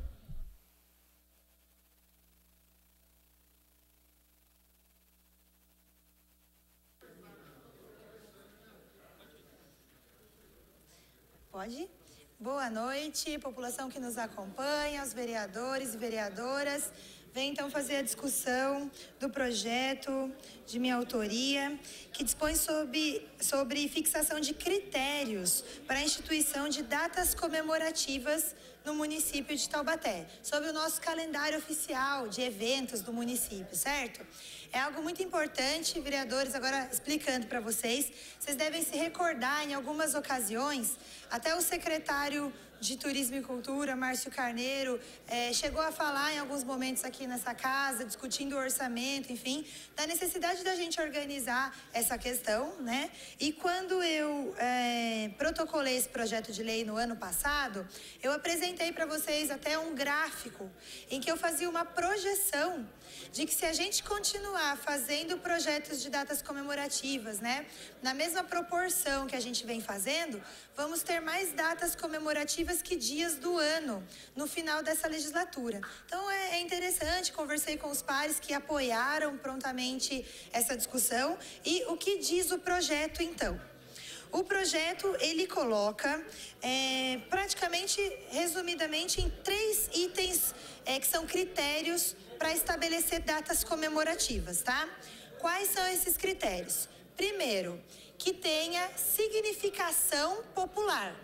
Pode? Boa noite, população que nos acompanha, os vereadores e vereadoras. Vem então fazer a discussão do projeto de minha autoria, que dispõe sobre, sobre fixação de critérios para a instituição de datas comemorativas no município de Taubaté, sobre o nosso calendário oficial de eventos do município, certo? É algo muito importante, vereadores, agora explicando para vocês, vocês devem se recordar em algumas ocasiões, até o secretário de Turismo e Cultura, Márcio Carneiro, eh, chegou a falar em alguns momentos aqui nessa casa, discutindo o orçamento, enfim, da necessidade da gente organizar essa questão, né? E quando eu eh, protocolei esse projeto de lei no ano passado, eu apresentei para vocês até um gráfico em que eu fazia uma projeção de que se a gente continuar fazendo projetos de datas comemorativas, né, na mesma proporção que a gente vem fazendo, vamos ter mais datas comemorativas que dias do ano no final dessa legislatura. Então é, é interessante, conversei com os pares que apoiaram prontamente essa discussão e o que diz o projeto então. O projeto ele coloca é, praticamente, resumidamente, em três itens é, que são critérios para estabelecer datas comemorativas, tá? Quais são esses critérios? Primeiro, que tenha significação popular,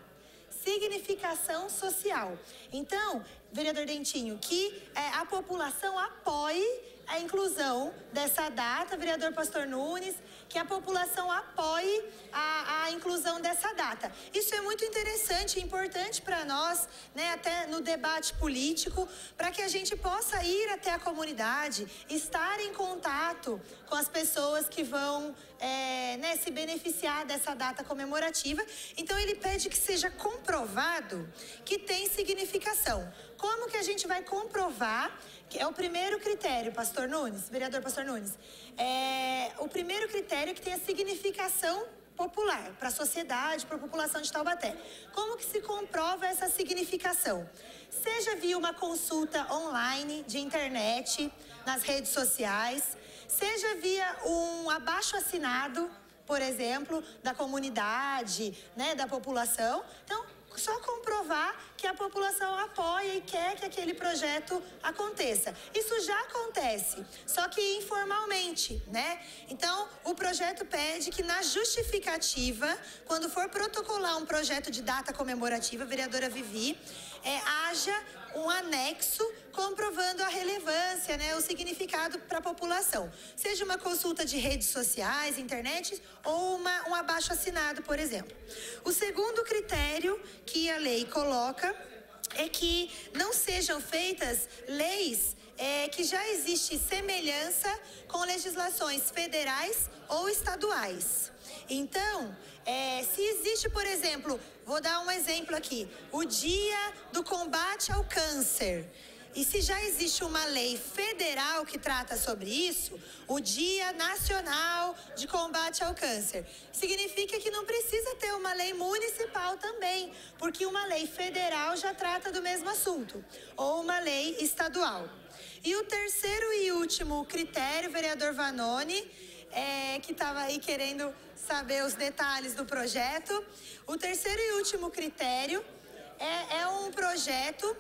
significação social. Então, vereador Dentinho, que é, a população apoie a inclusão dessa data, vereador Pastor Nunes, que a população apoie a, a inclusão dessa data. Isso é muito interessante importante para nós, né, até no debate político, para que a gente possa ir até a comunidade, estar em contato com as pessoas que vão é, né, se beneficiar dessa data comemorativa. Então, ele pede que seja comprovado que tem significação. Como que a gente vai comprovar que é o primeiro critério, pastor Nunes, vereador pastor Nunes. É, o primeiro critério que tenha significação popular para a sociedade, para a população de Taubaté. Como que se comprova essa significação? Seja via uma consulta online de internet, nas redes sociais, seja via um abaixo assinado, por exemplo, da comunidade, né, da população. Então, só comprovar que a população apoia e quer que aquele projeto aconteça. Isso já acontece, só que informalmente, né? Então, o projeto pede que na justificativa, quando for protocolar um projeto de data comemorativa, vereadora Vivi, é, haja um anexo comprovando a relevância, né, o significado para a população. Seja uma consulta de redes sociais, internet ou uma, um abaixo assinado, por exemplo. O segundo critério que a lei coloca é que não sejam feitas leis é, que já existe semelhança com legislações federais ou estaduais. Então, é, se existe, por exemplo, vou dar um exemplo aqui, o Dia do Combate ao Câncer. E se já existe uma lei federal que trata sobre isso, o Dia Nacional de Combate ao Câncer, significa que não precisa ter uma lei municipal também, porque uma lei federal já trata do mesmo assunto, ou uma lei estadual. E o terceiro e último critério, vereador Vanoni, é, que estava aí querendo saber os detalhes do projeto. O terceiro e último critério é, é um projeto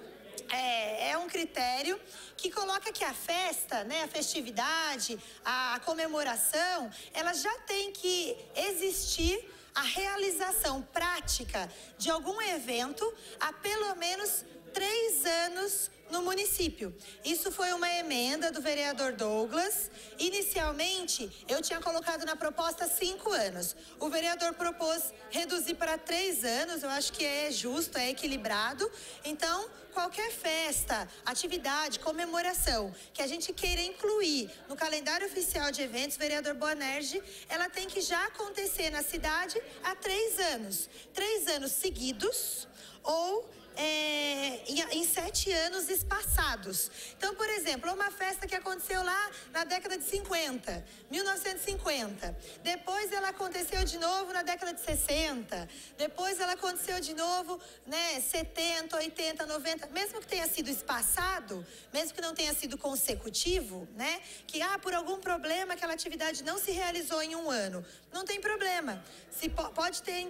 é, é, um critério que coloca que a festa, né, a festividade, a comemoração, ela já tem que existir a realização prática de algum evento há pelo menos três anos no município. Isso foi uma emenda do vereador Douglas. Inicialmente, eu tinha colocado na proposta cinco anos. O vereador propôs reduzir para três anos. Eu acho que é justo, é equilibrado. Então, qualquer festa, atividade, comemoração que a gente queira incluir no calendário oficial de eventos, vereador Boanerge, ela tem que já acontecer na cidade há três anos. Três anos seguidos ou é, em, em, sete anos espaçados. Então, por exemplo, uma festa que aconteceu lá na década de 50, 1950. Depois ela aconteceu de novo na década de 60. Depois ela aconteceu de novo, né, 70, 80, 90. Mesmo que tenha sido espaçado, mesmo que não tenha sido consecutivo, né, que ah, por algum problema aquela atividade não se realizou em um ano, não tem problema. Se pode ter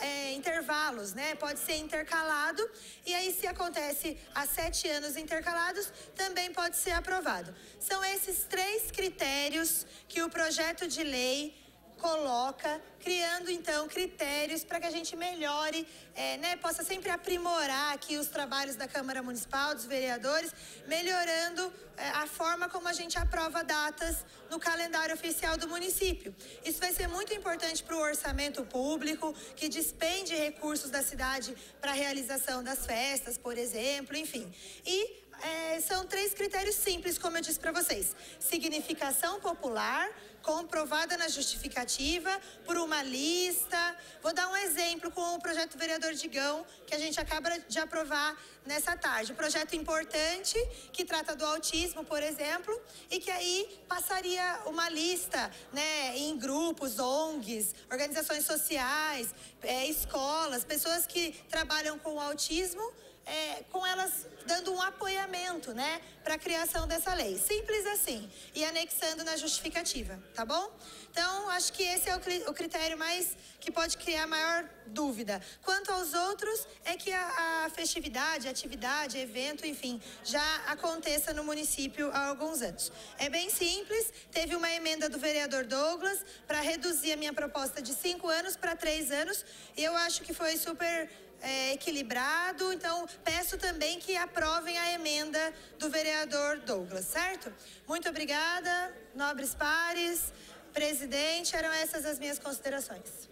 é, intervalos, né? Pode ser intercalado e aí, se acontece há sete anos intercalados, também pode ser aprovado. São esses três critérios que o projeto de lei coloca, criando então critérios para que a gente melhore, é, né, possa sempre aprimorar aqui os trabalhos da Câmara Municipal, dos vereadores, melhorando é, a forma como a gente aprova datas no calendário oficial do município. Isso vai ser muito importante para o orçamento público, que despende recursos da cidade para a realização das festas, por exemplo, enfim. E é, são três critérios simples, como eu disse para vocês: significação popular, comprovada na justificativa por uma lista. Vou dar um exemplo com o projeto do vereador Digão, que a gente acaba de aprovar nessa tarde. Um projeto importante que trata do autismo, por exemplo, e que aí passaria uma lista né, em grupos, ONGs, organizações sociais, é, escolas, pessoas que trabalham com autismo é, com elas dando um apoiamento, né, para a criação dessa lei. Simples assim. E anexando na justificativa, tá bom? Então, acho que esse é o critério mais que pode criar maior dúvida. Quanto aos outros, é que a, a festividade, atividade, evento, enfim, já aconteça no município há alguns anos. É bem simples, teve uma emenda do vereador Douglas para reduzir a minha proposta de cinco anos para três anos, e eu acho que foi super é, equilibrado. Então, peço também que aprovem a emenda do vereador Douglas, certo? Muito obrigada, nobres pares, presidente, eram essas as minhas considerações.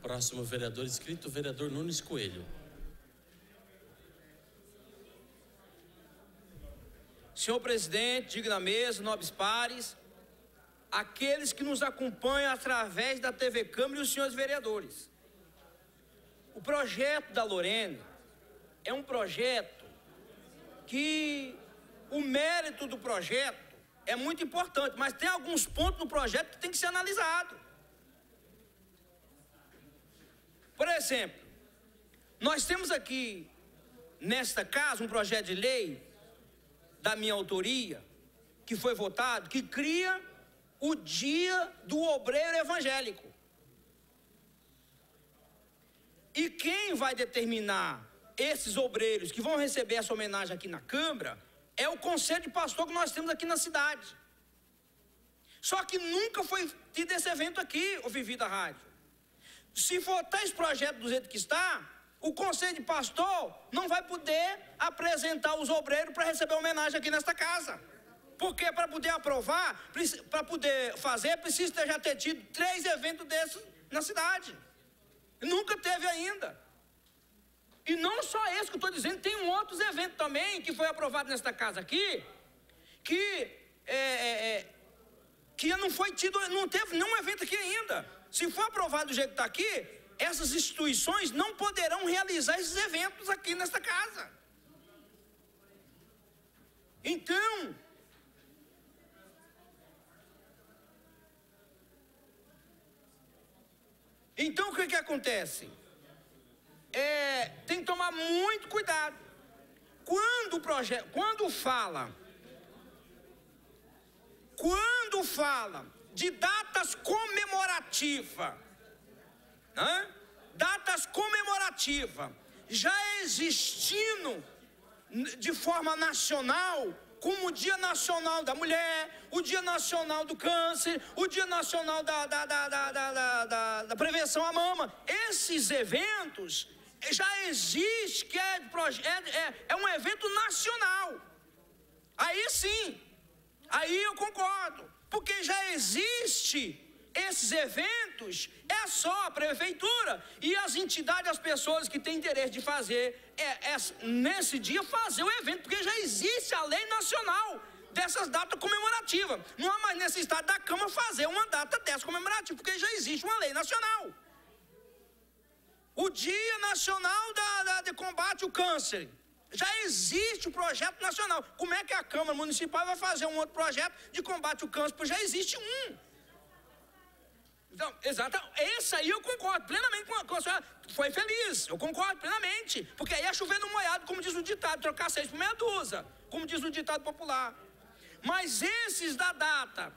Próximo vereador inscrito, vereador Nunes Coelho. Senhor presidente, digna mesa, nobres pares, aqueles que nos acompanham através da TV Câmara e os senhores vereadores. O projeto da Lorena é um projeto que o mérito do projeto é muito importante, mas tem alguns pontos no projeto que tem que ser analisado. Por exemplo, nós temos aqui nesta casa um projeto de lei da minha autoria que foi votado que cria o dia do obreiro evangélico. E quem vai determinar esses obreiros que vão receber essa homenagem aqui na Câmara é o conselho de pastor que nós temos aqui na cidade. Só que nunca foi tido esse evento aqui, o Vivi da Rádio. Se votar esse projeto do jeito que está, o conselho de pastor não vai poder apresentar os obreiros para receber homenagem aqui nesta casa. Porque para poder aprovar, para poder fazer, precisa já ter tido três eventos desses na cidade. Nunca teve ainda. E não só esse que eu estou dizendo, tem um outros eventos também que foi aprovado nesta casa aqui, que é, é, é, que não foi tido, não teve nenhum evento aqui ainda. Se for aprovado do jeito que está aqui, essas instituições não poderão realizar esses eventos aqui nesta casa. Então, então o que, que acontece? É, tem que tomar muito cuidado. Quando o projeto, quando fala, quando fala de datas comemorativas, né? datas comemorativas, já existindo de forma nacional, como o Dia Nacional da Mulher, o Dia Nacional do Câncer, o Dia Nacional da, da, da, da, da, da, da Prevenção à Mama. Esses eventos já existe, que é, é, é, é um evento nacional. Aí sim, aí eu concordo, porque já existe esses eventos é só a prefeitura e as entidades, as pessoas que têm interesse de fazer é, é, nesse dia fazer o evento, porque já existe a lei nacional dessas datas comemorativas. Não há mais necessidade da Câmara fazer uma data dessa comemorativa, porque já existe uma lei nacional. O Dia Nacional da, da, de Combate ao Câncer. Já existe o projeto nacional. Como é que a Câmara Municipal vai fazer um outro projeto de combate ao câncer? Porque já existe um. Então, exato. Esse aí eu concordo plenamente com a, com a senhora. Foi feliz, eu concordo plenamente. Porque aí é chover no molhado, como diz o ditado, trocar seis por meia dúzia, como diz o ditado popular. Mas esses da data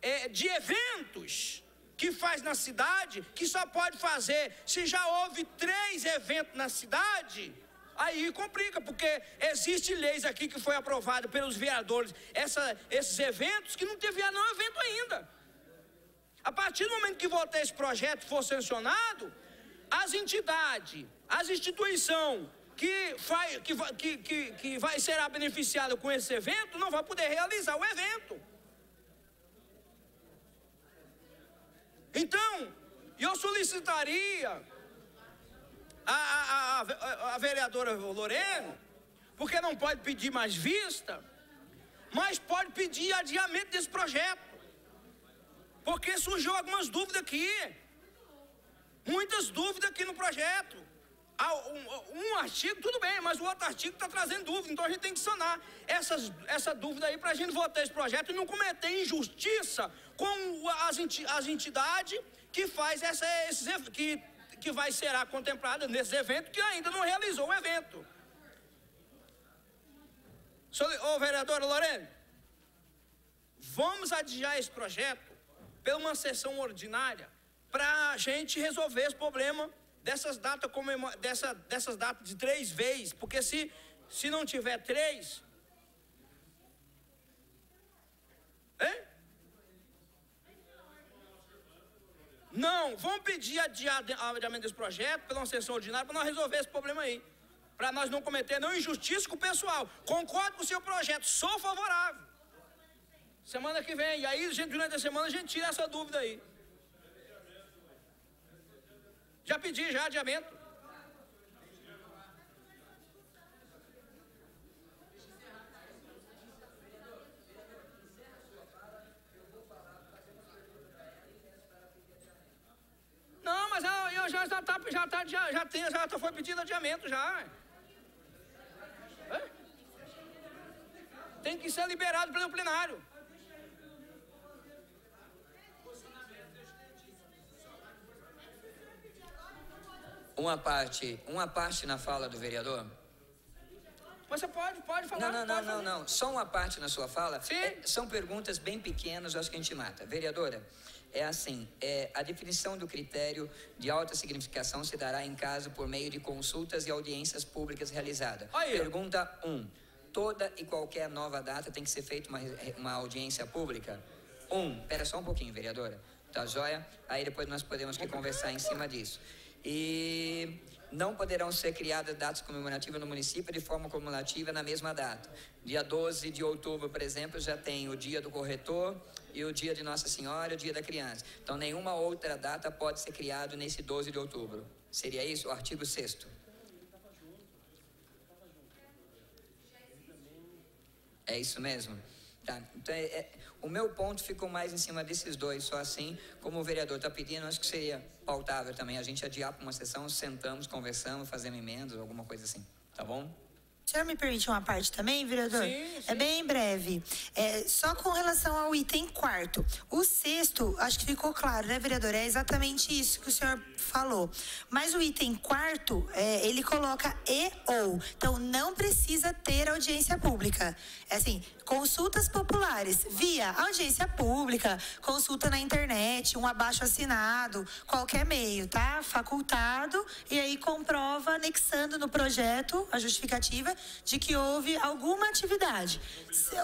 é, de eventos que faz na cidade, que só pode fazer se já houve três eventos na cidade, aí complica, porque existem leis aqui que foi aprovada pelos vereadores, essa, esses eventos que não teve nenhum evento ainda. A partir do momento que votar esse projeto for sancionado, as entidades, as instituições que, vai, que, que, que, que vai será beneficiada com esse evento não vai poder realizar o evento. Então, eu solicitaria a, a, a, a vereadora Lorena, porque não pode pedir mais vista, mas pode pedir adiamento desse projeto. Porque surgiu algumas dúvidas aqui. Muitas dúvidas aqui no projeto. Um, um, artigo, tudo bem, mas o outro artigo está trazendo dúvida, então a gente tem que sanar essas, essa dúvida aí para a gente votar esse projeto e não cometer injustiça com as, as entidades que faz essa, esses, que, que vai ser contemplada nesse evento que ainda não realizou o evento. Ô vereadora Lorena, vamos adiar esse projeto pela uma sessão ordinária para a gente resolver esse problema dessas datas, dessa, dessas datas de três vezes, porque se, se não tiver três, hein? Não, vamos pedir adiamento desse projeto pela uma sessão ordinária para nós resolver esse problema aí. Para nós não cometer nenhuma injustiça com o pessoal. Concordo com o seu projeto, sou favorável. Semana que vem. E aí, gente, durante a semana, a gente tira essa dúvida aí. Já pedi, já adiamento. Não, mas eu, já está já tá, já, já, tem, já foi pedido adiamento já. É? Tem que ser liberado pelo plenário. Uma parte, uma parte na fala do vereador? Você pode, pode falar. Não, não, não, não, não. Só uma parte na sua fala. Sim. É, são perguntas bem pequenas, acho que a gente mata. Vereadora, é assim, é, a definição do critério de alta significação se dará em caso por meio de consultas e audiências públicas realizadas. Aí. Pergunta 1. Um, toda e qualquer nova data tem que ser feita uma, uma audiência pública? 1. Um, pera só um pouquinho, vereadora. Tá joia? Aí depois nós podemos conversar em cima disso. E não poderão ser criadas datas comemorativas no município de forma cumulativa na mesma data. Dia 12 de outubro, por exemplo, já tem o dia do corretor e o dia de Nossa Senhora e o dia da criança. Então, nenhuma outra data pode ser criada nesse 12 de outubro. Seria isso o artigo 6 É isso mesmo? Tá, então é, é, o meu ponto ficou mais em cima desses dois, só assim, como o vereador está pedindo, acho que seria pautável também a gente adiar para uma sessão, sentamos, conversamos, fazemos emendas, alguma coisa assim, tá bom? O senhor me permite uma parte também, vereador? Sim, É bem breve. É, só com relação ao item quarto. O sexto, acho que ficou claro, né, vereador? É exatamente isso que o senhor falou. Mas o item quarto, é, ele coloca e ou. Então, não precisa ter audiência pública. É assim, consultas populares via audiência pública, consulta na internet, um abaixo assinado, qualquer meio, tá? Facultado e aí comprova anexando no projeto a justificativa de que houve alguma atividade,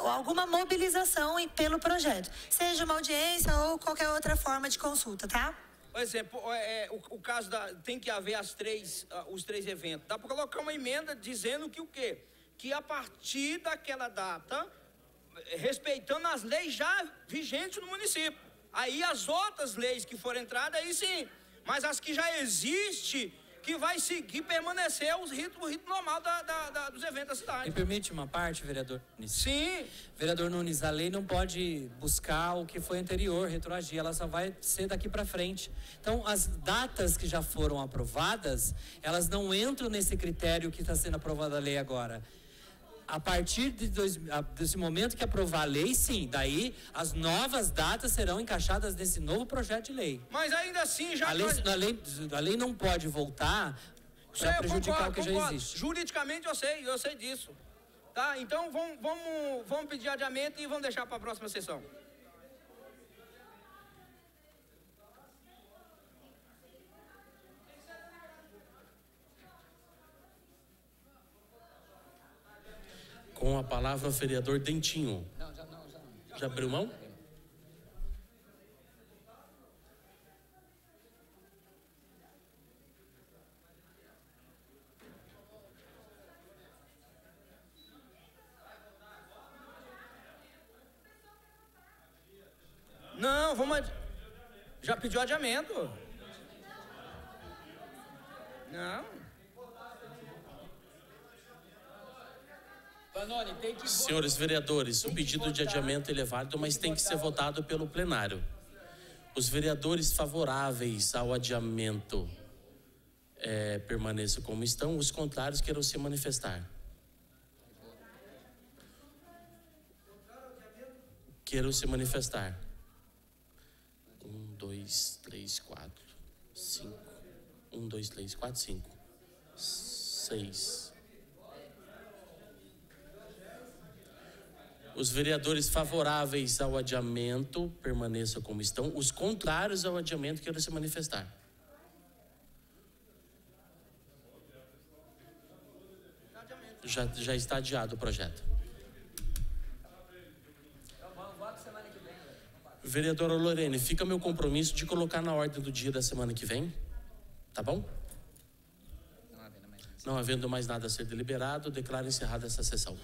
alguma mobilização pelo projeto, seja uma audiência ou qualquer outra forma de consulta, tá? Por exemplo, é, é, o, o caso da. Tem que haver as três, ah, os três eventos. Dá para colocar uma emenda dizendo que o quê? Que a partir daquela data, respeitando as leis já vigentes no município. Aí as outras leis que forem entradas, aí sim. Mas as que já existem, que vai seguir, permanecer os ritos, o rito normal da, da- da- dos eventos da cidade. Me permite uma parte, vereador Nunes? Sim. Vereador Nunes, a lei não pode buscar o que foi anterior, retroagir, ela só vai ser daqui para frente. Então, as datas que já foram aprovadas, elas não entram nesse critério que está sendo aprovada a lei agora. A partir de dois, a- desse momento que aprovar a lei, sim, daí as novas datas serão encaixadas nesse novo projeto de lei. Mas ainda assim, já. A lei, a lei, a lei não pode voltar para prejudicar concordo, o que já concordo. existe. Juridicamente eu sei, eu sei disso. Tá? Então vamos, vamos, vamos pedir adiamento e vamos deixar para a próxima sessão. Com a palavra o vereador Dentinho. Já abriu mão? Não, vamos. adi- Já pediu adiamento? Não. Panoni, tem que Senhores vereadores, o pedido de adiamento é válido, mas tem que ser votado pelo plenário. Os vereadores favoráveis ao adiamento eh, permaneçam como estão, os contrários queiram se manifestar. Queiram se manifestar. Um, dois, três, quatro, cinco. Um, dois, três, quatro, cinco. Seis. Os vereadores favoráveis ao adiamento permaneçam como estão. Os contrários ao adiamento queiram se manifestar. Já, já está adiado o projeto. Vereadora Lorene, fica meu compromisso de colocar na ordem do dia da semana que vem. Tá bom? Não havendo mais nada a ser deliberado, declaro encerrada essa sessão.